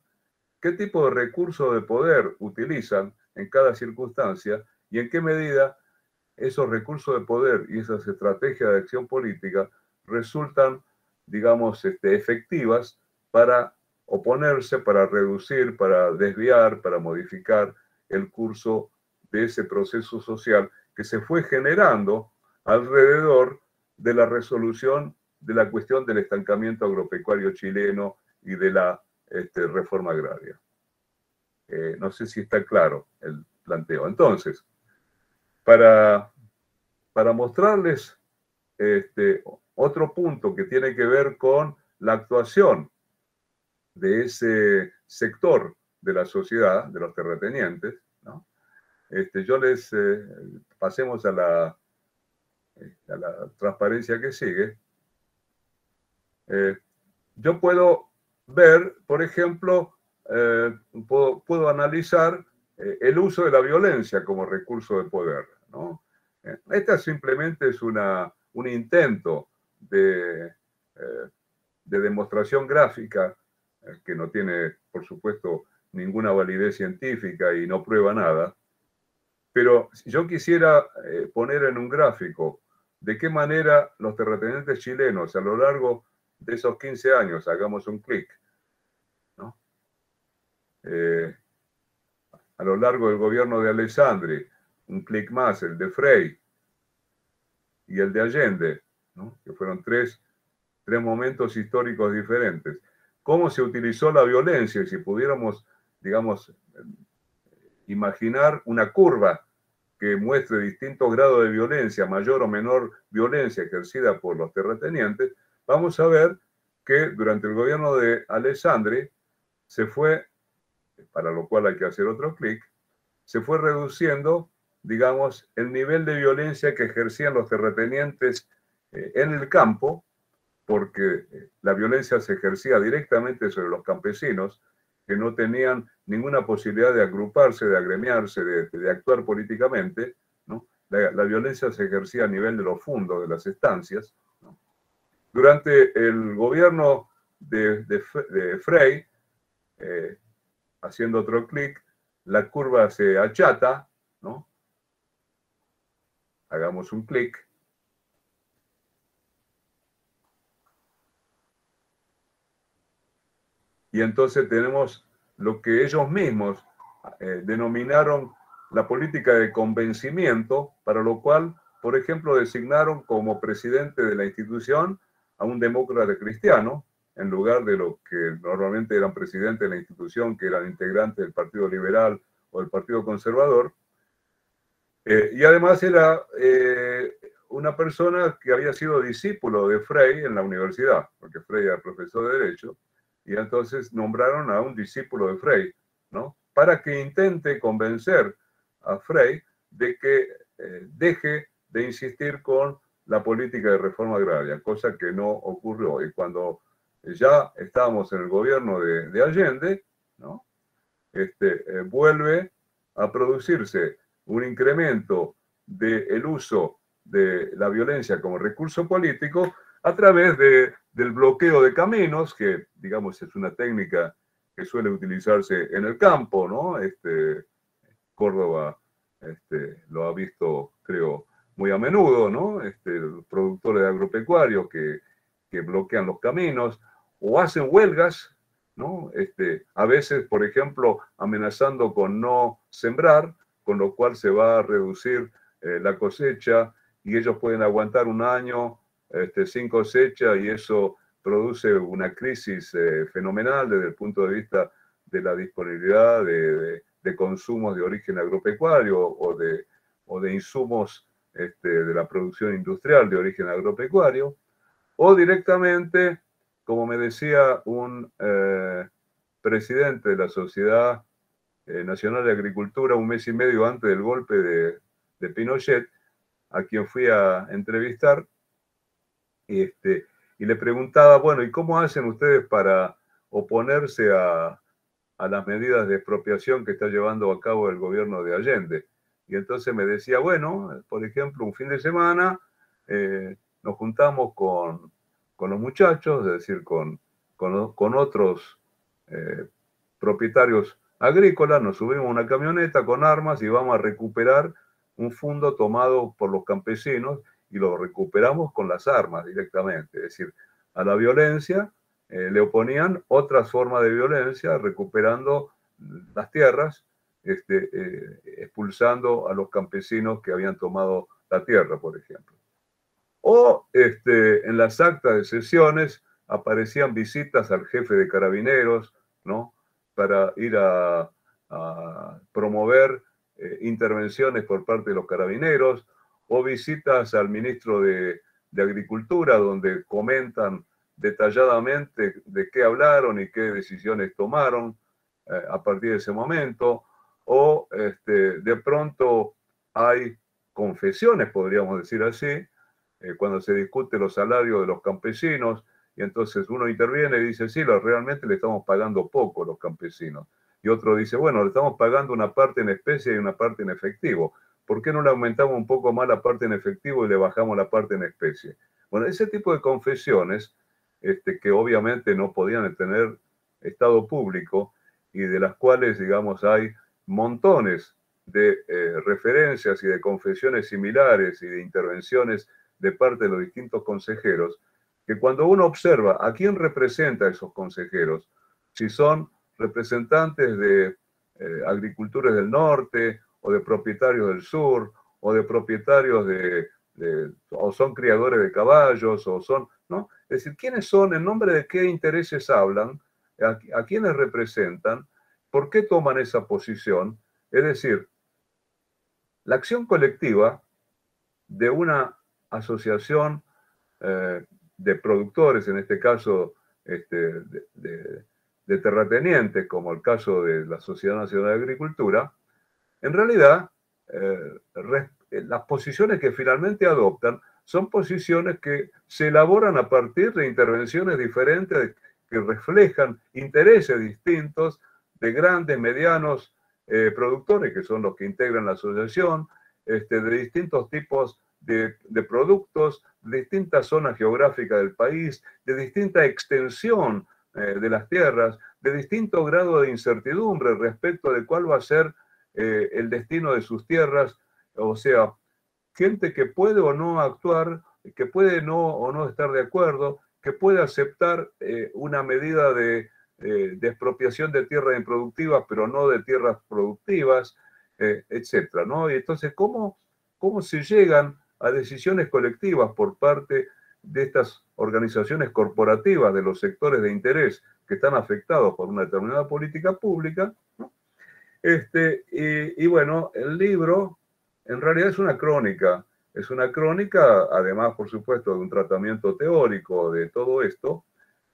qué tipo de recursos de poder utilizan en cada circunstancia y en qué medida esos recursos de poder y esas estrategias de acción política resultan, digamos, este, efectivas para oponerse, para reducir, para desviar, para modificar el curso de ese proceso social que se fue generando alrededor de la resolución de la cuestión del estancamiento agropecuario chileno y de la este, reforma agraria. Eh, no sé si está claro el planteo. Entonces, para, para mostrarles este, otro punto que tiene que ver con la actuación de ese sector de la sociedad, de los terratenientes, este, yo les eh, pasemos a la, a la transparencia que sigue. Eh, yo puedo ver, por ejemplo, eh, puedo, analizar eh, el uso de la violencia como recurso de poder. ¿no? Eh, esta simplemente es una, un intento de, de demostración gráfica que no tiene, por supuesto, ninguna validez científica y no prueba nada. Pero yo quisiera poner en un gráfico de qué manera los terratenientes chilenos a lo largo de esos 15 años, hagamos un clic, eh, a lo largo del gobierno de Alessandri, un clic más, el de Frey y el de Allende, que fueron tres, tres momentos históricos diferentes. ¿Cómo se utilizó la violencia? Si pudiéramos, digamos, imaginar una curva que muestre distintos grados de violencia, mayor o menor violencia ejercida por los terratenientes, vamos a ver que durante el gobierno de Alessandri se fue para lo cual hay que hacer otro clic, se fue reduciendo, digamos, el nivel de violencia que ejercían los terratenientes eh, en el campo, porque eh, la violencia se ejercía directamente sobre los campesinos, que no tenían ninguna posibilidad de agruparse, de agremiarse, de, actuar políticamente. ¿no? La, violencia se ejercía a nivel de los fundos, de las estancias. Durante el gobierno de, de, Frey, eh, haciendo otro clic, la curva se achata, ¿no? Hagamos un clic. Y entonces tenemos lo que ellos mismos eh, denominaron la política de convencimiento, para lo cual, por ejemplo, designaron como presidente de la institución a un demócrata cristiano, en lugar de lo que normalmente eran presidentes de la institución, que eran integrantes del Partido Liberal o del Partido Conservador. Eh, y además era eh, una persona que había sido discípulo de Frey en la universidad, porque Frey era profesor de Derecho, y entonces nombraron a un discípulo de Frey, ¿no? Para que intente convencer a Frey de que eh, deje de insistir con la política de reforma agraria, cosa que no ocurrió. Y cuando ya estábamos en el gobierno de, Allende, ¿no? este, eh, vuelve a producirse un incremento del uso de la violencia como recurso político a través de, del bloqueo de caminos, que digamos es una técnica que suele utilizarse en el campo, ¿no? Este, Córdoba este, lo ha visto, creo, muy a menudo, ¿no? Este, productores agropecuarios que, que bloquean los caminos o hacen huelgas, ¿no? Este, a veces, por ejemplo, amenazando con no sembrar, con lo cual se va a reducir eh, la cosecha y ellos pueden aguantar un año este, sin cosecha y eso produce una crisis eh, fenomenal desde el punto de vista de la disponibilidad de, consumos de origen agropecuario o de, o de insumos este, de la producción industrial de origen agropecuario, o directamente, como me decía un eh, presidente de la Sociedad eh, Nacional de Agricultura un mes y medio antes del golpe de, de Pinochet, a quien fui a entrevistar, y, este, y le preguntaba, bueno, ¿y cómo hacen ustedes para oponerse a, a las medidas de expropiación que está llevando a cabo el gobierno de Allende? Y entonces me decía, bueno, por ejemplo, un fin de semana eh, nos juntamos con, con, los muchachos, es decir, con, con, otros eh, propietarios agrícolas, nos subimos a una camioneta con armas y vamos a recuperar un fondo tomado por los campesinos y lo recuperamos con las armas directamente. Es decir, a la violencia eh, le oponían otras formas de violencia, recuperando las tierras, este, eh, expulsando a los campesinos que habían tomado la tierra, por ejemplo. O este, en las actas de sesiones aparecían visitas al jefe de carabineros, ¿no? Para ir a, promover eh, intervenciones por parte de los carabineros, o visitas al ministro de, Agricultura, donde comentan detalladamente de qué hablaron y qué decisiones tomaron eh, a partir de ese momento, o este, de pronto hay confesiones, podríamos decir así, eh, cuando se discute los salarios de los campesinos, y entonces uno interviene y dice, sí, realmente le estamos pagando poco a los campesinos. Y otro dice, bueno, le estamos pagando una parte en especie y una parte en efectivo. ¿Por qué no le aumentamos un poco más la parte en efectivo y le bajamos la parte en especie? Bueno, ese tipo de confesiones, este, que obviamente no podían tener estado público y de las cuales, digamos, hay montones de eh, referencias y de confesiones similares y de intervenciones de parte de los distintos consejeros, que cuando uno observa a quién representa esos consejeros, si son representantes de eh, agricultores del norte o de propietarios del sur o de propietarios de, o son criadores de caballos o son, ¿no? Es decir, ¿quiénes son? ¿En nombre de qué intereses hablan? ¿A, a quiénes representan? ¿Por qué toman esa posición? Es decir, la acción colectiva de una asociación eh, de productores, en este caso este, de, terratenientes, como el caso de la Sociedad Nacional de Agricultura, en realidad eh, las posiciones que finalmente adoptan son posiciones que se elaboran a partir de intervenciones diferentes que reflejan intereses distintos de grandes, medianos eh, productores, que son los que integran la asociación, este, de distintos tipos de, productos, de distintas zonas geográficas del país, de distinta extensión eh, de las tierras, de distinto grado de incertidumbre respecto de cuál va a ser eh, el destino de sus tierras, o sea, gente que puede o no actuar, que puede no o no estar de acuerdo, que puede aceptar una medida de eh, de expropiación de tierras improductivas, pero no de tierras productivas, eh, etcétera, ¿no? Y entonces, ¿cómo, ¿cómo se llegan a decisiones colectivas por parte de estas organizaciones corporativas de los sectores de interés que están afectados por una determinada política pública? Este, y, y bueno, el libro en realidad es una crónica, es una crónica, además, por supuesto, de un tratamiento teórico de todo esto,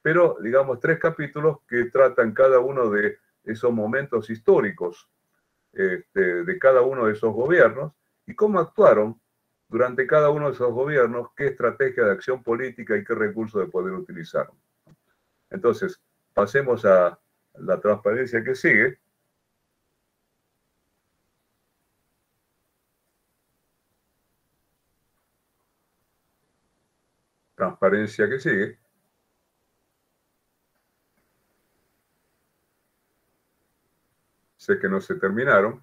pero digamos tres capítulos que tratan cada uno de esos momentos históricos este, de cada uno de esos gobiernos y cómo actuaron durante cada uno de esos gobiernos, qué estrategia de acción política y qué recursos de poder utilizaron. Entonces, pasemos a la transparencia que sigue. Transparencia que sigue. Sé que no se terminaron.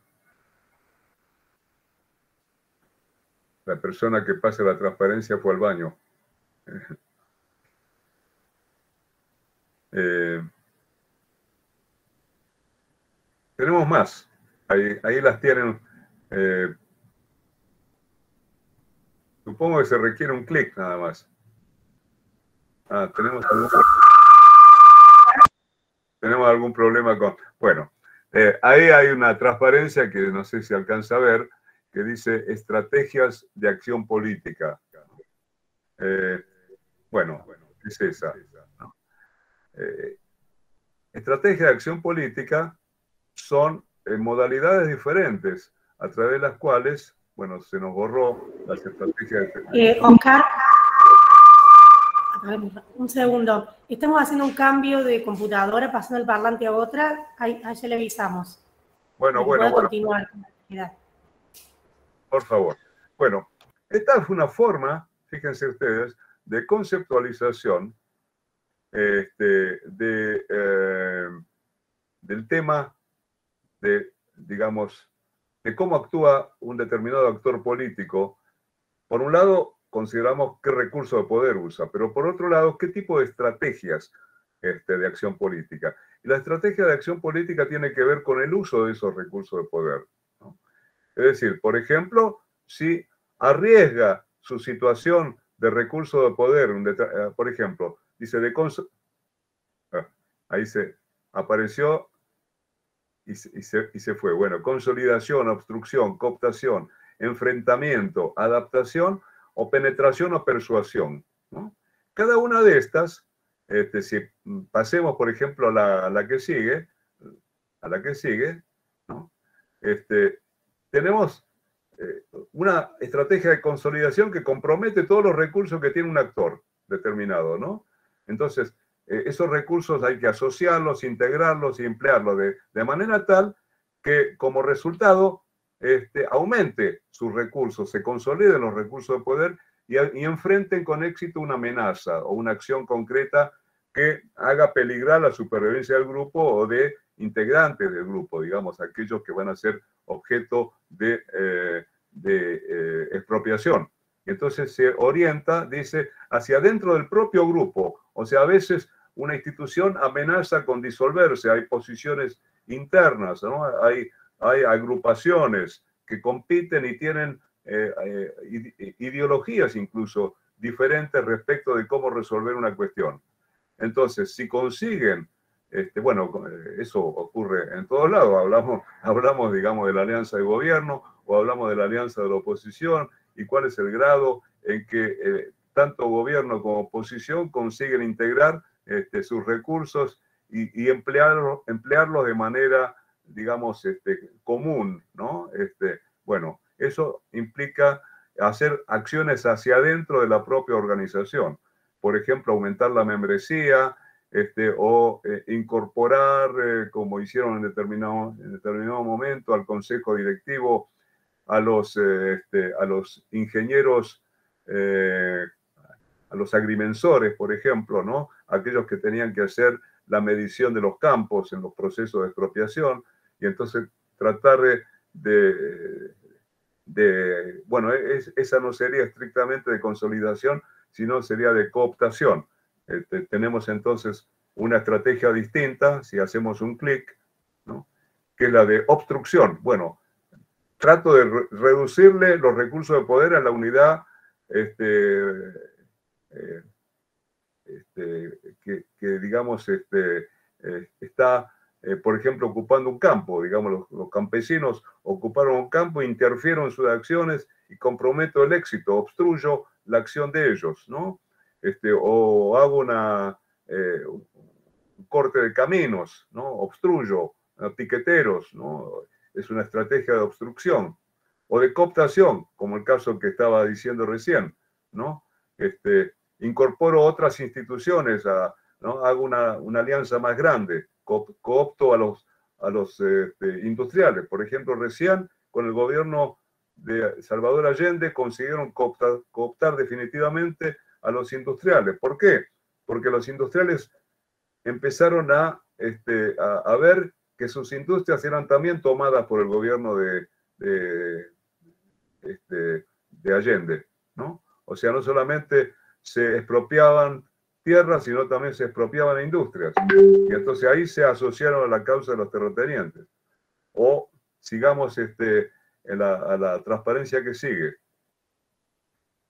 La persona que pase la transparencia fue al baño. Eh, tenemos más. Ahí, ahí las tienen. Eh, supongo que se requiere un clic nada más. Ah, tenemos algún, tenemos algún problema con... Bueno, eh, ahí hay una transparencia que no sé si alcanza a ver, que dice estrategias de acción política. Eh, bueno, es esa. Eh, estrategias de acción política son modalidades diferentes a través de las cuales, bueno, se nos borró las estrategias de... Oscar, un segundo. Estamos haciendo un cambio de computadora, pasando el parlante a otra. Ahí, ya le avisamos. Bueno, bueno, continuar Por favor. Bueno, esta es una forma, fíjense ustedes, de conceptualización este, de, eh, del tema de, digamos, de cómo actúa un determinado actor político. Por un lado, consideramos qué recurso de poder usa, pero por otro lado, qué tipo de estrategias este, de acción política. Y la estrategia de acción política tiene que ver con el uso de esos recursos de poder. Es decir, por ejemplo, si arriesga su situación de recurso de poder, eh, por ejemplo, dice de ah, ahí se apareció y se, y se fue. Bueno, consolidación, obstrucción, cooptación, enfrentamiento, adaptación o penetración o persuasión. Cada una de estas, este, si pasemos por ejemplo a la, que sigue, a la que sigue, este, tenemos eh, una estrategia de consolidación que compromete todos los recursos que tiene un actor determinado, ¿no? Entonces, eh, esos recursos hay que asociarlos, integrarlos y emplearlos de, de manera tal que como resultado este, aumente sus recursos, se consoliden los recursos de poder y, enfrenten con éxito una amenaza o una acción concreta que haga peligrar la supervivencia del grupo o de integrantes del grupo, digamos, aquellos que van a ser objeto de, eh, eh, expropiación. entonces se orienta, dice, hacia dentro del propio grupo. O sea, a veces una institución amenaza con disolverse, hay posiciones internas, ¿no? hay hay agrupaciones que compiten y tienen eh, eh, ideologías incluso diferentes respecto de cómo resolver una cuestión. Entonces, si consiguen, este, bueno, eh, eso ocurre en todos lados, hablamos, hablamos, digamos, de la alianza de gobierno o hablamos de la alianza de la oposición y cuál es el grado en que tanto gobierno como oposición consiguen integrar este, sus recursos y, y emplearlos, emplearlos de manera digamos, este, común, ¿no? Este, bueno, eso implica hacer acciones hacia adentro de la propia organización. Por ejemplo, aumentar la membresía este, o eh, incorporar, eh, como hicieron en determinado, en determinado momento, al consejo directivo a los, eh, este, a los ingenieros, a los agrimensores, por ejemplo, ¿no? aquellos que tenían que hacer la medición de los campos en los procesos de expropiación y entonces tratar de, bueno, esa no sería estrictamente de consolidación, sino sería de cooptación. Este, tenemos entonces una estrategia distinta, si hacemos un clic, que es la de obstrucción. Bueno, trato de reducirle los recursos de poder a la unidad este, eh, este, que, digamos, eh, está, eh, por ejemplo, ocupando un campo. Digamos, los, campesinos ocuparon un campo, interfiero en sus acciones y comprometo el éxito, obstruyo la acción de ellos, ¿no? Este, o hago una, un corte de caminos, ¿no? Obstruyo, piqueteros, ¿no? Es una estrategia de obstrucción. O de cooptación, como el caso que estaba diciendo recién, ¿no? Este, incorporo otras instituciones, a, ¿no? hago una, alianza más grande, coopto a los, a los este, industriales. Por ejemplo, recién con el gobierno de Salvador Allende consiguieron cooptar, definitivamente a los industriales. ¿Por qué? Porque los industriales empezaron a, este, a, ver que sus industrias eran también tomadas por el gobierno de, de, este, de Allende, ¿no? O sea, no solamente se expropiaban tierras, sino también se expropiaban industrias. Y entonces ahí se asociaron a la causa de los terratenientes. O sigamos este, a la transparencia que sigue.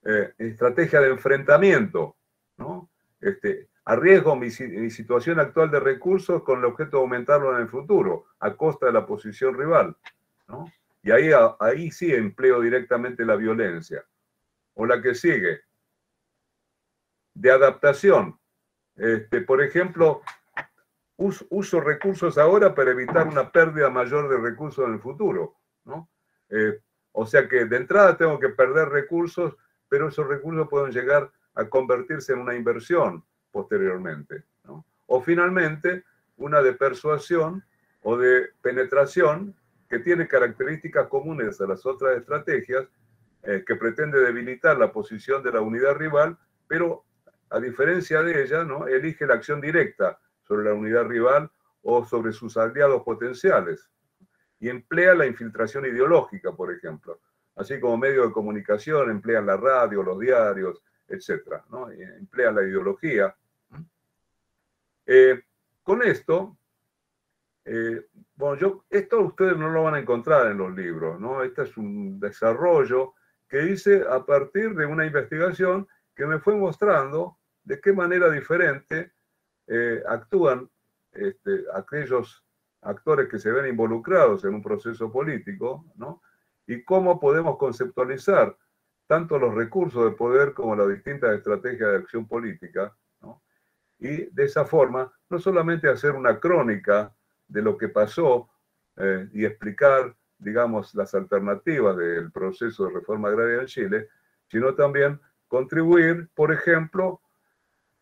Eh, estrategia de enfrentamiento, ¿no? Este, arriesgo mi, mi, situación actual de recursos con el objeto de aumentarlo en el futuro, a costa de la posición rival, ¿no? Y ahí, ahí sí empleo directamente la violencia. O la que sigue, de adaptación. Este, por ejemplo, uso, recursos ahora para evitar una pérdida mayor de recursos en el futuro. ¿no? Eh, o sea que de entrada tengo que perder recursos, pero esos recursos pueden llegar a convertirse en una inversión posteriormente. O finalmente, una de persuasión o de penetración que tiene características comunes a las otras estrategias, eh, que pretende debilitar la posición de la unidad rival, pero a diferencia de ella, elige la acción directa sobre la unidad rival o sobre sus aliados potenciales y emplea la infiltración ideológica, por ejemplo, así como medio de comunicación, emplean la radio, los diarios, etc. ¿no? Emplean la ideología. Eh, con esto, eh, bueno, yo, esto ustedes no lo van a encontrar en los libros, ¿no? Este es un desarrollo que hice a partir de una investigación que me fue mostrando de qué manera diferente eh, actúan este, aquellos actores que se ven involucrados en un proceso político, ¿no? Y cómo podemos conceptualizar tanto los recursos de poder como las distintas estrategias de acción política, ¿no? Y de esa forma, no solamente hacer una crónica de lo que pasó eh, y explicar, digamos, las alternativas del proceso de reforma agraria en Chile, sino también contribuir, por ejemplo,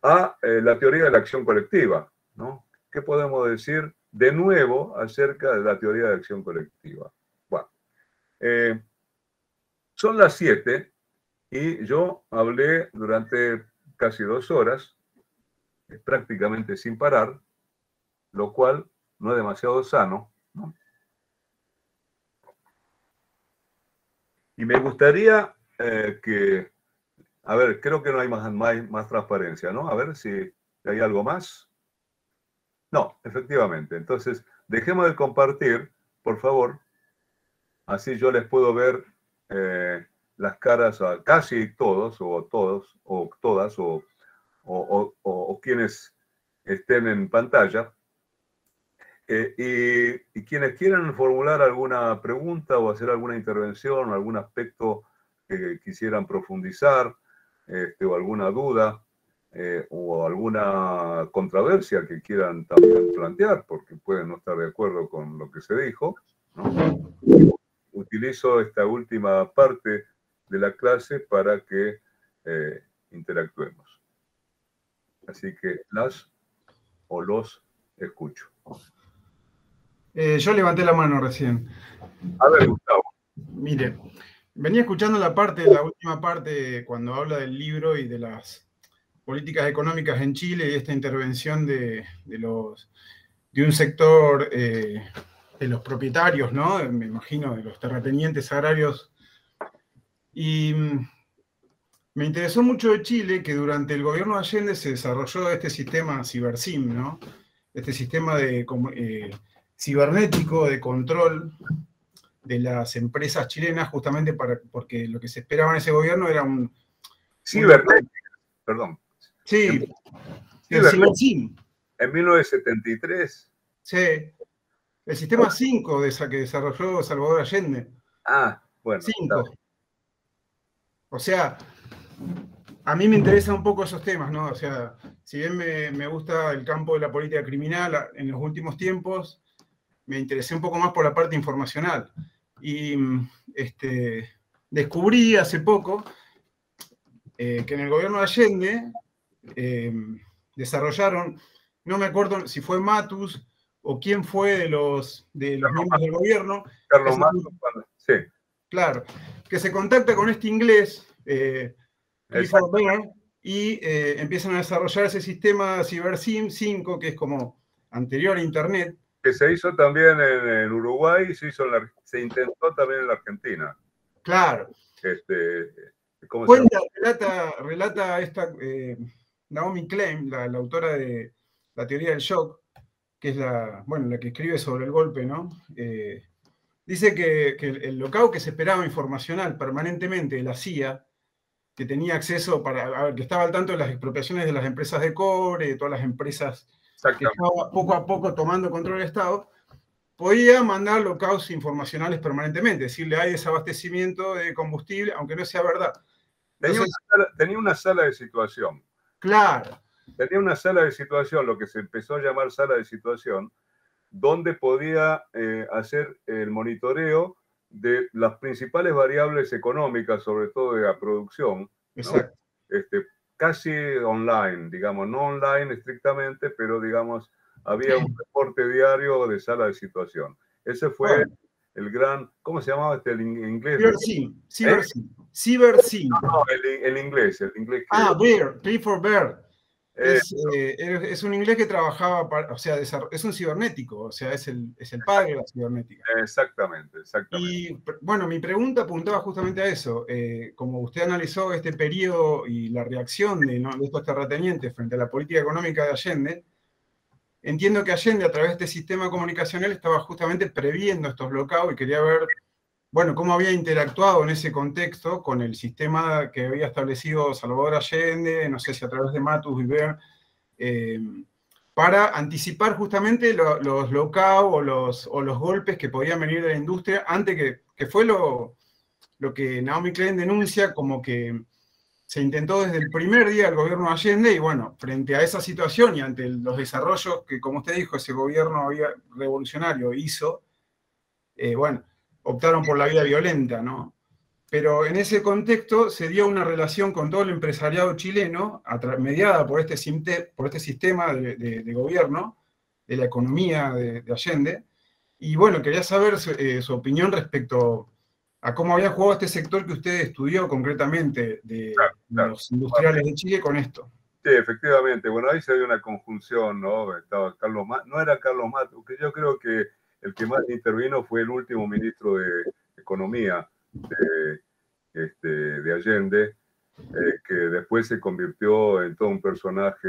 a eh, la teoría de la acción colectiva. ¿no? ¿Qué podemos decir de nuevo acerca de la teoría de acción colectiva? Bueno, eh, son las siete y yo hablé durante casi dos horas, prácticamente sin parar, lo cual no es demasiado sano. Y me gustaría eh, que a ver, creo que no hay más, más, transparencia, ¿no? A ver si hay algo más. No, efectivamente. Entonces, dejemos de compartir, por favor. Así yo les puedo ver eh, las caras a casi todos, o todos, o todas, o, o, quienes estén en pantalla. Eh, y, quienes quieran formular alguna pregunta o hacer alguna intervención, algún aspecto que quisieran profundizar, este, o alguna duda eh, o alguna controversia que quieran también plantear, porque pueden no estar de acuerdo con lo que se dijo, utilizo esta última parte de la clase para que eh, interactuemos. Así que las o los escucho. Eh, yo levanté la mano recién. A ver, Gustavo. Mire, Venía escuchando la parte, la última parte, cuando habla del libro y de las políticas económicas en Chile y esta intervención de, un sector eh, de los propietarios, ¿no? Me imagino, de los terratenientes agrarios. Y me interesó mucho de Chile que durante el gobierno de Allende se desarrolló este sistema CiberSim, ¿no? Este sistema de, eh, cibernético de control de las empresas chilenas, justamente para, porque lo que se esperaba en ese gobierno era un... Cibernético, perdón. Sí, el CiberSim. En 1973. Sí, el sistema 5 de esa que desarrolló Salvador Allende. Ah, bueno. 5. O sea, a mí me interesan un poco esos temas, ¿no? O sea, si bien me, gusta el campo de la política criminal, en los últimos tiempos me interesé un poco más por la parte informacional. Y este, descubrí hace poco eh, que en el gobierno de Allende eh, desarrollaron, no me acuerdo si fue Matus o quién fue de los, de los miembros del gobierno. Carlos Matus, sí. Claro, que se contacta con este inglés. Eh, y eh, empiezan a desarrollar ese sistema CyberSim 5, que es como anterior a Internet. Que se hizo también en, Uruguay y se, hizo se intentó también en la Argentina. Claro. Este, Cuenta, relata, relata esta eh, Naomi Klein, la, autora de la teoría del shock, que es la, bueno, la que escribe sobre el golpe, ¿no? Eh, dice que, que el, el que se esperaba informacional permanentemente de la CIA que tenía acceso para, que estaba al tanto de las expropiaciones de las empresas de cobre, de todas las empresas que poco a poco tomando control del Estado, podía mandar locaos informacionales permanentemente, decirle hay desabastecimiento de combustible, aunque no sea verdad. tenía, una sala, de situación. Claro. Tenía una sala de situación, lo que se empezó a llamar sala de situación, donde podía eh, hacer el monitoreo de las principales variables económicas, sobre todo de la producción, este, casi online, digamos, no online estrictamente, pero digamos, había un reporte diario de sala de situación. Ese fue el gran, ¿cómo se llamaba este el inglés? Cibersim. Cibersim. ¿Eh? No, el, inglés, el inglés. Ah, Bear, Play for Bear. Eh, es, un inglés que trabajaba, o sea, es un cibernético, o sea, es el, es el padre de la cibernética. Exactamente, exactamente. Y bueno, mi pregunta apuntaba justamente a eso. Eh, como usted analizó este periodo y la reacción de, estos terratenientes frente a la política económica de Allende, entiendo que Allende a través de este sistema comunicacional estaba justamente previendo estos bloqueos y quería ver bueno, cómo había interactuado en ese contexto con el sistema que había establecido Salvador Allende, no sé si a través de Matus Viver, eh, para anticipar justamente los lockouts o los, o los golpes que podían venir de la industria, antes que, fue lo, que Naomi Klein denuncia como que se intentó desde el primer día del gobierno de Allende y bueno, frente a esa situación y ante los desarrollos que, como usted dijo, ese gobierno había, revolucionario hizo, eh, bueno, optaron por la vida violenta, ¿no? Pero en ese contexto se dio una relación con todo el empresariado chileno, mediada por este, por este sistema de, gobierno, de la economía de, Allende. Y bueno, quería saber eh, su, opinión respecto a cómo había jugado este sector que usted estudió concretamente de, los industriales de Chile con esto. Sí, efectivamente. Bueno, ahí se dio una conjunción, ¿no? Estaba Carlos no era Carlos Mato, que yo creo que el que más intervino fue el último ministro de Economía de, este, de Allende, eh, que después se convirtió en todo un personaje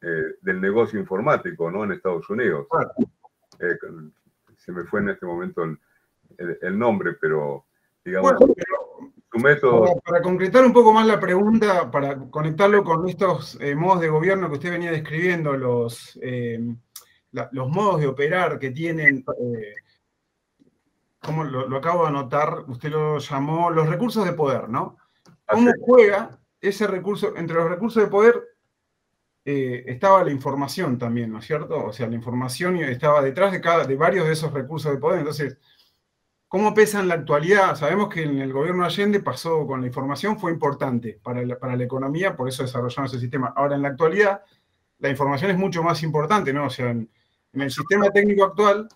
eh, del negocio informático ¿no? en Estados Unidos. Eh, se me fue en este momento el, nombre, pero digamos, su método... Para, concretar un poco más la pregunta, para conectarlo con estos modos de gobierno que usted venía describiendo, los los modos de operar que tienen, eh, como lo, acabo de anotar, usted lo llamó los recursos de poder, ¿no? ¿Cómo juega ese recurso? Entre los recursos de poder eh, estaba la información también, ¿no es cierto? O sea, la información estaba detrás de, cada, de varios de esos recursos de poder. Entonces, ¿cómo pesa en la actualidad? Sabemos que en el gobierno de Allende pasó con la información, fue importante para la, para la economía, por eso desarrollaron ese sistema. Ahora, en la actualidad, la información es mucho más importante, ¿no? O sea, en, en el sistema técnico actual,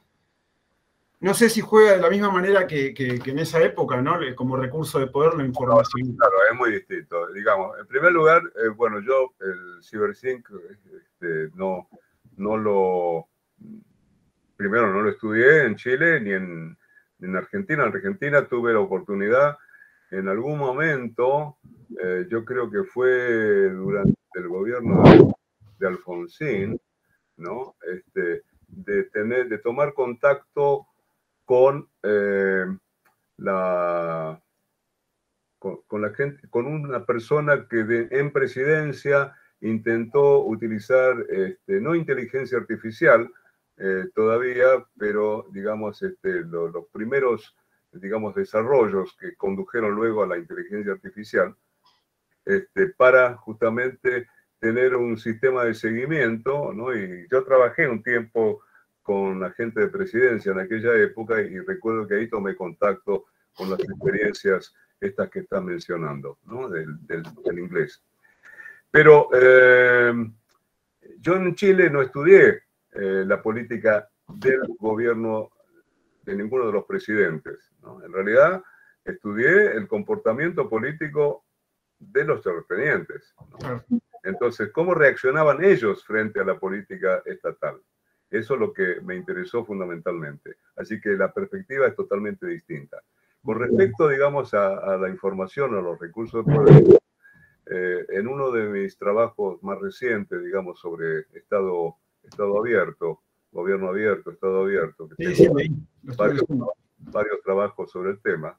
no sé si juega de la misma manera que, en esa época, ¿no? Como recurso de poder la información. claro, es muy distinto. Digamos, en primer lugar, eh, bueno, yo el CyberSync este, no, no lo. Primero, no lo estudié en Chile ni en, en Argentina. En Argentina tuve la oportunidad en algún momento, eh, yo creo que fue durante el gobierno de, Alfonsín, ¿no? Este, de, tener, de tomar contacto con eh, la con, la gente, con una persona que en presidencia intentó utilizar este, no inteligencia artificial eh, todavía, pero digamos este, los primeros digamos desarrollos que condujeron luego a la inteligencia artificial este, para justamente tener un sistema de seguimiento, ¿no? Y yo trabajé un tiempo con la gente de presidencia en aquella época y recuerdo que ahí tomé contacto con las experiencias estas que están mencionando, ¿no? del, inglés. Pero eh, yo en Chile no estudié eh, la política del gobierno de ninguno de los presidentes. ¿no? En realidad, estudié el comportamiento político de los terratenientes. Entonces, ¿cómo reaccionaban ellos frente a la política estatal? Eso es lo que me interesó fundamentalmente. Así que la perspectiva es totalmente distinta. Con respecto, digamos, a, la información, a los recursos de poder, eh, en uno de mis trabajos más recientes, digamos, sobre Estado, estado abierto, gobierno abierto, Estado abierto, que varios, varios, trabajos sobre el tema,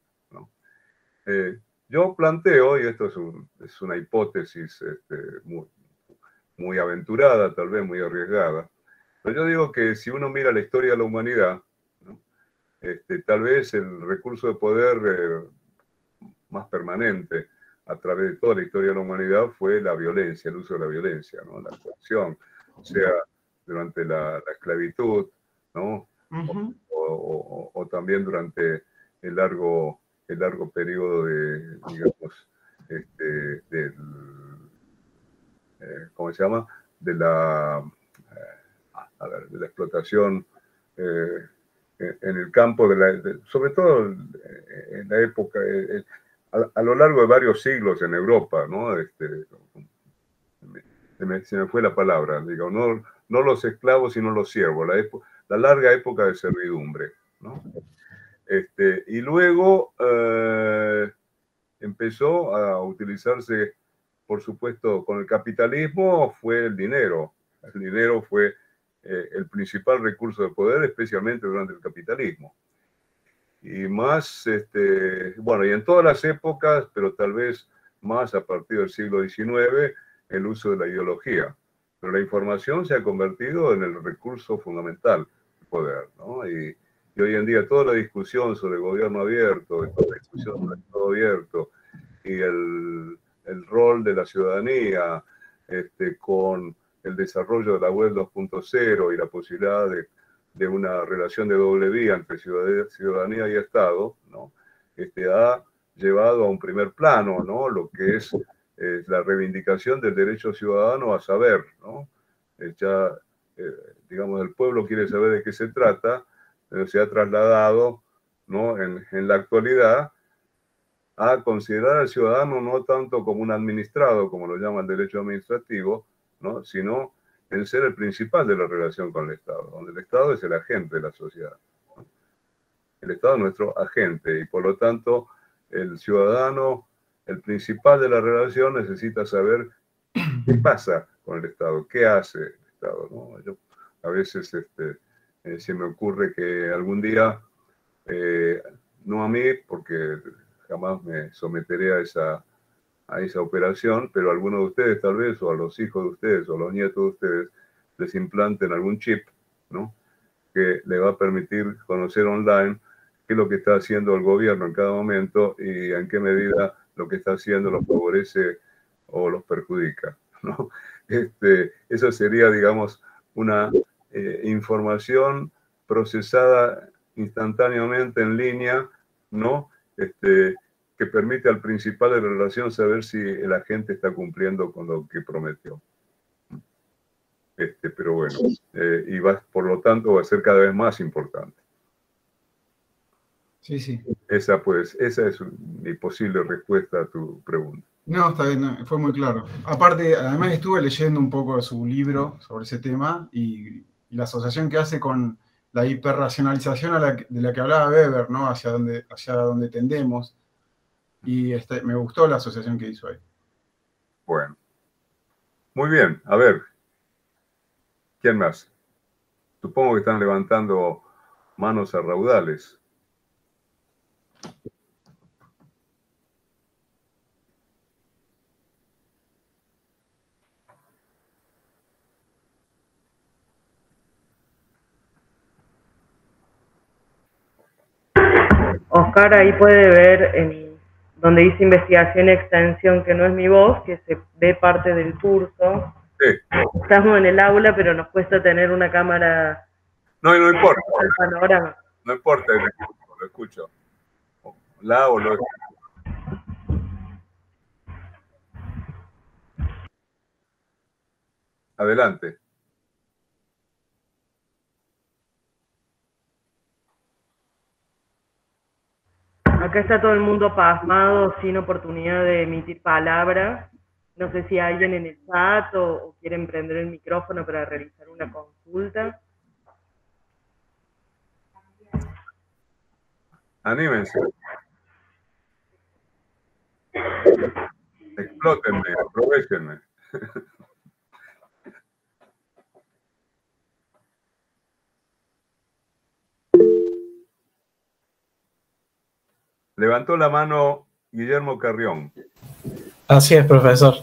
eh, yo planteo, y esto es, una hipótesis este, muy, muy aventurada, tal vez muy arriesgada, pero yo digo que si uno mira la historia de la humanidad, este, tal vez el recurso de poder eh, más permanente a través de toda la historia de la humanidad fue la violencia, el uso de la violencia, ¿no? la coacción, o sea, durante la, esclavitud, ¿no? o, también durante el largo, el largo periodo de, digamos, este, del, eh, ¿cómo se llama? De la, eh, de la explotación en el campo de la, sobre todo en la época, eh, eh, a, lo largo de varios siglos en Europa, ¿no? Este, se, me, fue la palabra, digo, no, no los esclavos, sino los siervos, la, la larga época de servidumbre, ¿no? Este, y luego eh, empezó a utilizarse, por supuesto, con el capitalismo fue el dinero. El dinero fue eh, el principal recurso de poder, especialmente durante el capitalismo. Y más, este, bueno, y en todas las épocas, pero tal vez más a partir del siglo XIX, el uso de la ideología. Pero la información se ha convertido en el recurso fundamental del poder, ¿no? Y, y hoy en día toda la discusión sobre el gobierno abierto, toda la discusión sobre el Estado abierto y el, el rol de la ciudadanía este, con el desarrollo de la web 2.0 y la posibilidad de, de, una relación de doble vía entre ciudadanía y Estado, ¿no? este, ha llevado a un primer plano ¿no? lo que es eh, la reivindicación del derecho ciudadano a saber. ¿no? Eh, ya, eh, digamos, el pueblo quiere saber de qué se trata, pero se ha trasladado ¿no? en, en la actualidad a considerar al ciudadano no tanto como un administrado, como lo llama el derecho administrativo, sino en ser el principal de la relación con el Estado, donde el Estado es el agente de la sociedad. El Estado es nuestro agente y por lo tanto el ciudadano, el principal de la relación, necesita saber qué pasa con el Estado, qué hace el Estado. a veces este, eh, se me ocurre que algún día, eh, no a mí, porque jamás me someteré a esa a esa operación, pero a algunos de ustedes tal vez, o a los hijos de ustedes, o a los nietos de ustedes, les implanten algún chip, ¿no? Que le va a permitir conocer online qué es lo que está haciendo el gobierno en cada momento y en qué medida lo que está haciendo los favorece o los perjudica, ¿no? Este, eso sería, digamos, una eh, información procesada instantáneamente en línea, ¿no? Este, que permite al principal de la relación saber si el agente está cumpliendo con lo que prometió. Este, pero bueno, eh, y va, por lo tanto va a ser cada vez más importante. Sí, sí. Esa, pues, esa es mi posible respuesta a tu pregunta. No, está bien, fue muy claro. Aparte, además estuve leyendo un poco de su libro sobre ese tema y, la asociación que hace con la hiperracionalización de la que hablaba Weber, ¿no? Hacia donde, hacia donde tendemos y este, me gustó la asociación que hizo ahí. Bueno. Muy bien, a ver. ¿Quién más? Supongo que están levantando manos a raudales. Ahí puede ver en donde dice investigación y extensión, que no es mi voz, que se ve parte del curso. Sí. Estamos en el aula, pero nos cuesta tener una cámara. No, no importa. El panorama. No importa, lo escucho. Lo escucho. La o lo Adelante. Acá está todo el mundo pasmado, sin oportunidad de emitir palabra. No sé si alguien en el chat o, o quieren prender el micrófono para realizar una consulta. Anímense. Explótenme, aprovechenme. Levantó la mano Guillermo Carrión. Así es, profesor.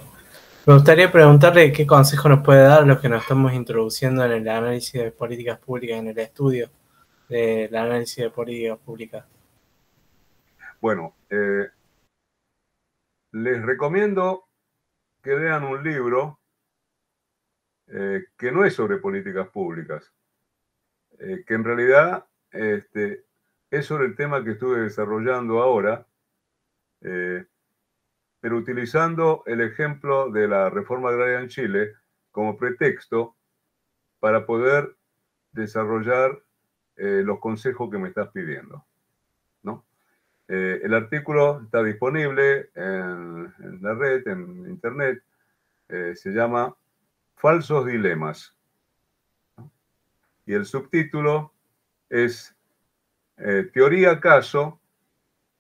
Me gustaría preguntarle qué consejo nos puede dar a los que nos estamos introduciendo en el análisis de políticas públicas, en el estudio del análisis de políticas públicas. Bueno, eh, les recomiendo que lean un libro eh, que no es sobre políticas públicas, eh, que en realidad este, es sobre el tema que estuve desarrollando ahora, eh, pero utilizando el ejemplo de la reforma agraria en Chile como pretexto para poder desarrollar eh, los consejos que me estás pidiendo. ¿no? Eh, el artículo está disponible en, la red, en internet, se llama Falsos Dilemas. Y el subtítulo es eh, Teoría caso,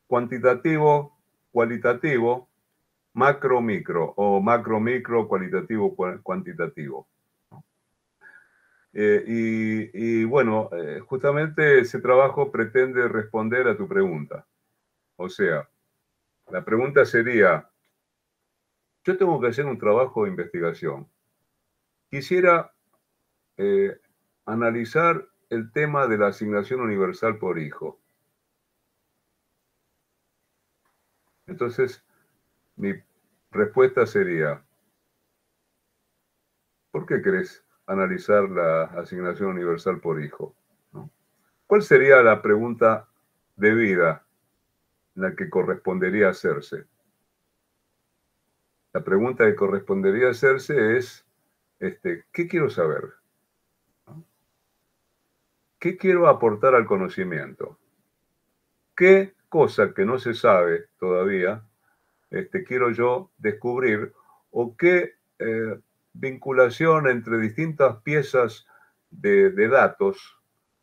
cuantitativo, cualitativo, macro-micro o macro-micro, cualitativo, cuantitativo. Eh, y, bueno, eh, justamente ese trabajo pretende responder a tu pregunta. O sea, la pregunta sería, yo tengo que hacer un trabajo de investigación. Quisiera analizar el tema de la asignación universal por hijo. Entonces, mi respuesta sería, ¿por qué querés analizar la asignación universal por hijo? ¿Cuál sería la pregunta de vida en la que correspondería hacerse? La pregunta que correspondería hacerse es, este, ¿qué quiero saber? ¿Qué quiero aportar al conocimiento? ¿Qué cosa que no se sabe todavía este, quiero yo descubrir? ¿O qué eh, vinculación entre distintas piezas de, de, datos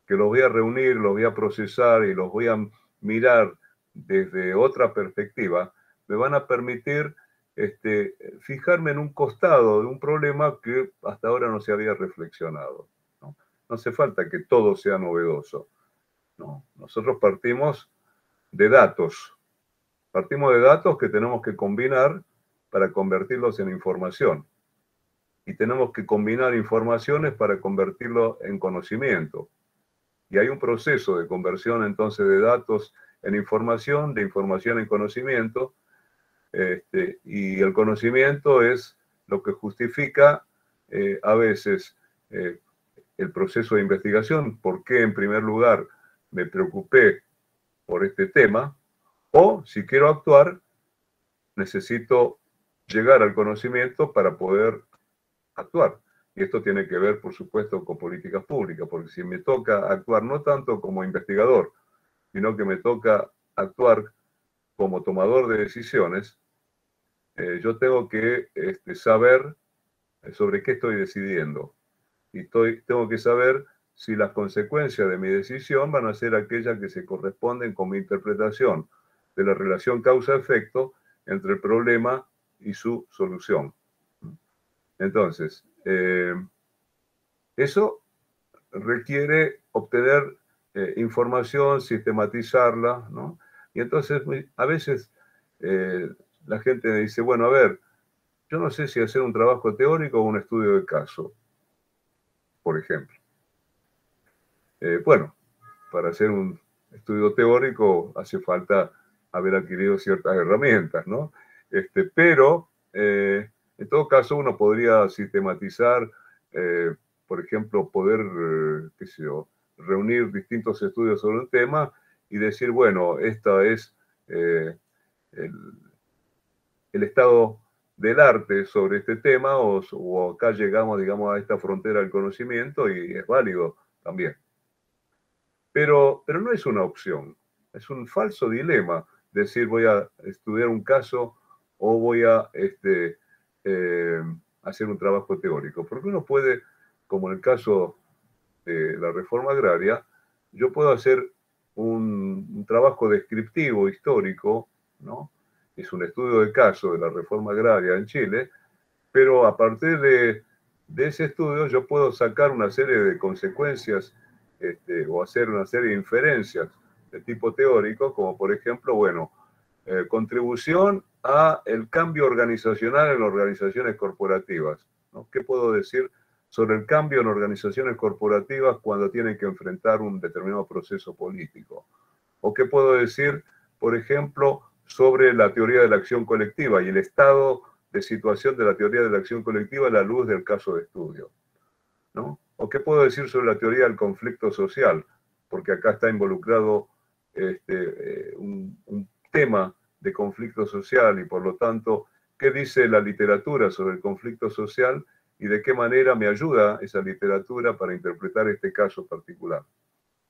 que los voy a reunir, los voy a procesar y los voy a mirar desde otra perspectiva, me van a permitir este, fijarme en un costado de un problema que hasta ahora no se había reflexionado. No, hace falta que todo sea novedoso. No, nosotros partimos de datos. Partimos de datos que tenemos que combinar para convertirlos en información. Y tenemos que combinar informaciones para convertirlo en conocimiento. Y hay un proceso de conversión entonces de datos en información, de información en conocimiento, este, y el conocimiento es lo que justifica eh, a veces eh, el proceso de investigación, por qué en primer lugar me preocupé por este tema, o si quiero actuar, necesito llegar al conocimiento para poder actuar. Y esto tiene que ver, por supuesto, con políticas públicas, porque si me toca actuar no tanto como investigador, sino que me toca actuar como tomador de decisiones, eh, yo tengo que este, saber sobre qué estoy decidiendo. Y tengo que saber si las consecuencias de mi decisión van a ser aquellas que se corresponden con mi interpretación de la relación causa-efecto entre el problema y su solución. Entonces, eh, eso requiere obtener eh, información, sistematizarla, ¿no? Y entonces a veces eh, la gente dice, bueno, a ver, yo no sé si hacer un trabajo teórico o un estudio de caso, por ejemplo. bueno, para hacer un estudio teórico hace falta haber adquirido ciertas herramientas, ¿no? Este, pero, eh, en todo caso, uno podría sistematizar, eh, por ejemplo, poder, eh, qué sé yo, reunir distintos estudios sobre un tema y decir, bueno, esta es el, el, estado del arte sobre este tema o, o acá llegamos, digamos, a esta frontera del conocimiento y es válido también. Pero, pero no es una opción, es un falso dilema decir voy a estudiar un caso o voy a este, eh, hacer un trabajo teórico. Porque uno puede, como en el caso de la reforma agraria, yo puedo hacer un, trabajo descriptivo, histórico, ¿no? Es un estudio de caso de la reforma agraria en Chile, pero a partir de, ese estudio yo puedo sacar una serie de consecuencias este, o hacer una serie de inferencias de tipo teórico, como por ejemplo, bueno, eh, contribución a el cambio organizacional en organizaciones corporativas. ¿Qué puedo decir sobre el cambio en organizaciones corporativas cuando tienen que enfrentar un determinado proceso político? ¿O qué puedo decir, por ejemplo, sobre la teoría de la acción colectiva y el estado de situación de la teoría de la acción colectiva a la luz del caso de estudio? ¿no? ¿O qué puedo decir sobre la teoría del conflicto social? Porque acá está involucrado este, eh, un, tema de conflicto social y por lo tanto, ¿qué dice la literatura sobre el conflicto social y de qué manera me ayuda esa literatura para interpretar este caso particular?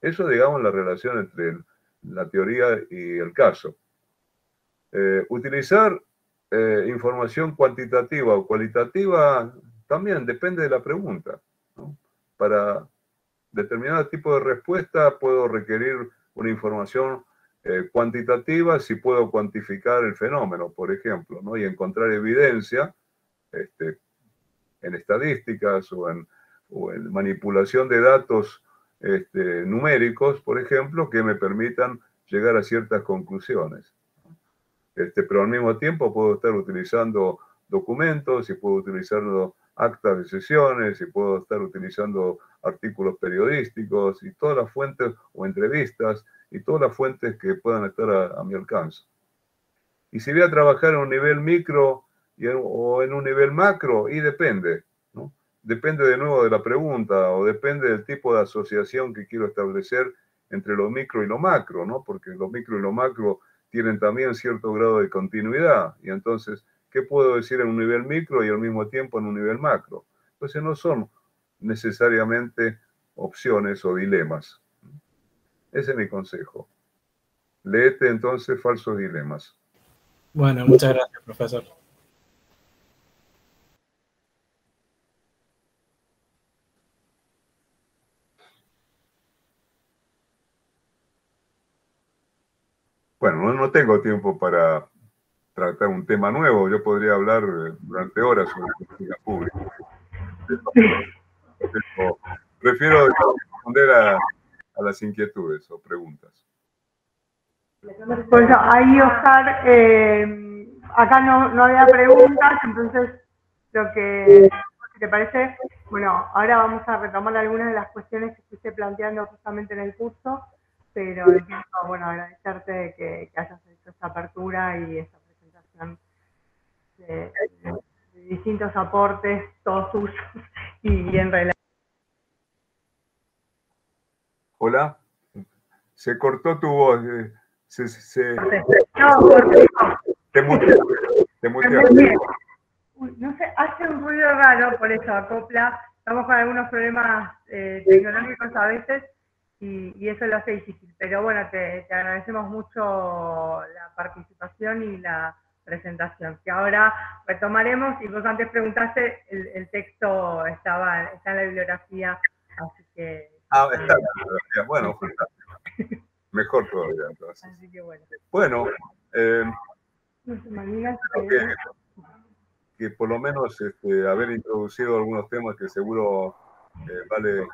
Eso, digamos, la relación entre la teoría y el caso. Eh, utilizar eh, información cuantitativa o cualitativa también depende de la pregunta. Para determinado tipo de respuesta puedo requerir una información eh, cuantitativa si puedo cuantificar el fenómeno, por ejemplo, ¿no? y encontrar evidencia este, en estadísticas o en, manipulación de datos este, numéricos, por ejemplo, que me permitan llegar a ciertas conclusiones. Este, pero al mismo tiempo puedo estar utilizando documentos y puedo utilizar actas de sesiones y puedo estar utilizando artículos periodísticos y todas las fuentes o entrevistas y todas las fuentes que puedan estar a, mi alcance. Y si voy a trabajar en un nivel micro o en un nivel macro, y depende, ¿no? Depende de nuevo de la pregunta o depende del tipo de asociación que quiero establecer entre lo micro y lo macro, ¿no? Porque lo micro y lo macro tienen también cierto grado de continuidad y entonces ¿Qué puedo decir en un nivel micro y al mismo tiempo en un nivel macro? Entonces no son necesariamente opciones o dilemas. Ese es mi consejo. Leete entonces falsos dilemas. Bueno, muchas gracias, profesor. Bueno, no tengo tiempo para tratar un tema nuevo. Yo podría hablar eh, durante horas sobre política pública. prefiero responder a, las inquietudes o preguntas. Pues ahí, Oscar, eh, acá no, no había preguntas, entonces lo que te parece, bueno, ahora vamos a retomar algunas de las cuestiones que estuviste planteando justamente en el curso, pero bueno, agradecerte que, que hayas hecho esta apertura y esta de, distintos aportes, todos y en relación. Hola, se cortó tu voz. Eh, se, se, no, te No sé, hace un ruido raro, por eso acopla. Estamos con algunos problemas eh, tecnológicos a veces y, y, eso lo hace difícil. Pero bueno, te, te agradecemos mucho la participación y la presentación, que ahora retomaremos y vos antes preguntaste, el, texto estaba está en la bibliografía, así que... Ah, está en la bibliografía, bueno, Mejor todavía entonces. Así que bueno. Bueno, Eh, que, que, por lo menos este, haber introducido algunos temas que seguro eh, vale,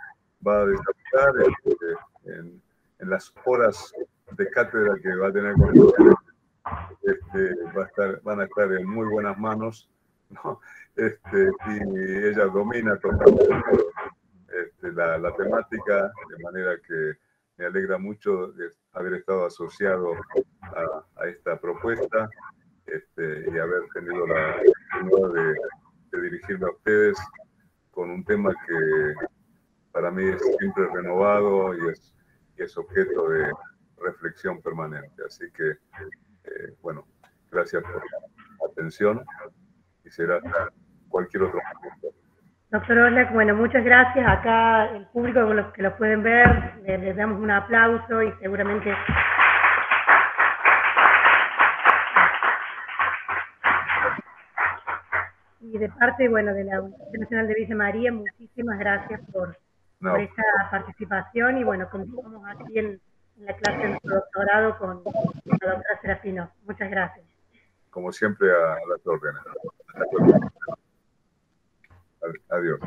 va a desarrollar en, en, las horas de cátedra que va a tener con este, va a estar, van a estar en muy buenas manos. ¿no? Este, y ella domina totalmente este, la, la, temática, de manera que me alegra mucho haber estado asociado a, a esta propuesta este, y haber tenido la oportunidad de, de, dirigirme a ustedes con un tema que para mí es siempre renovado y es, y es objeto de reflexión permanente. Así que, eh, bueno, gracias por la atención y será cualquier otro momento. Doctor Oslak, bueno, muchas gracias. Acá el público, los que lo pueden ver, les damos un aplauso y seguramente y de parte, bueno, de la Universidad Nacional de Villa María, muchísimas gracias por, no. por esta participación y bueno, continuamos aquí en, en, la clase de nuestro doctorado con la doctora Serafino. Muchas gracias. Como siempre, a las órdenes. Adiós.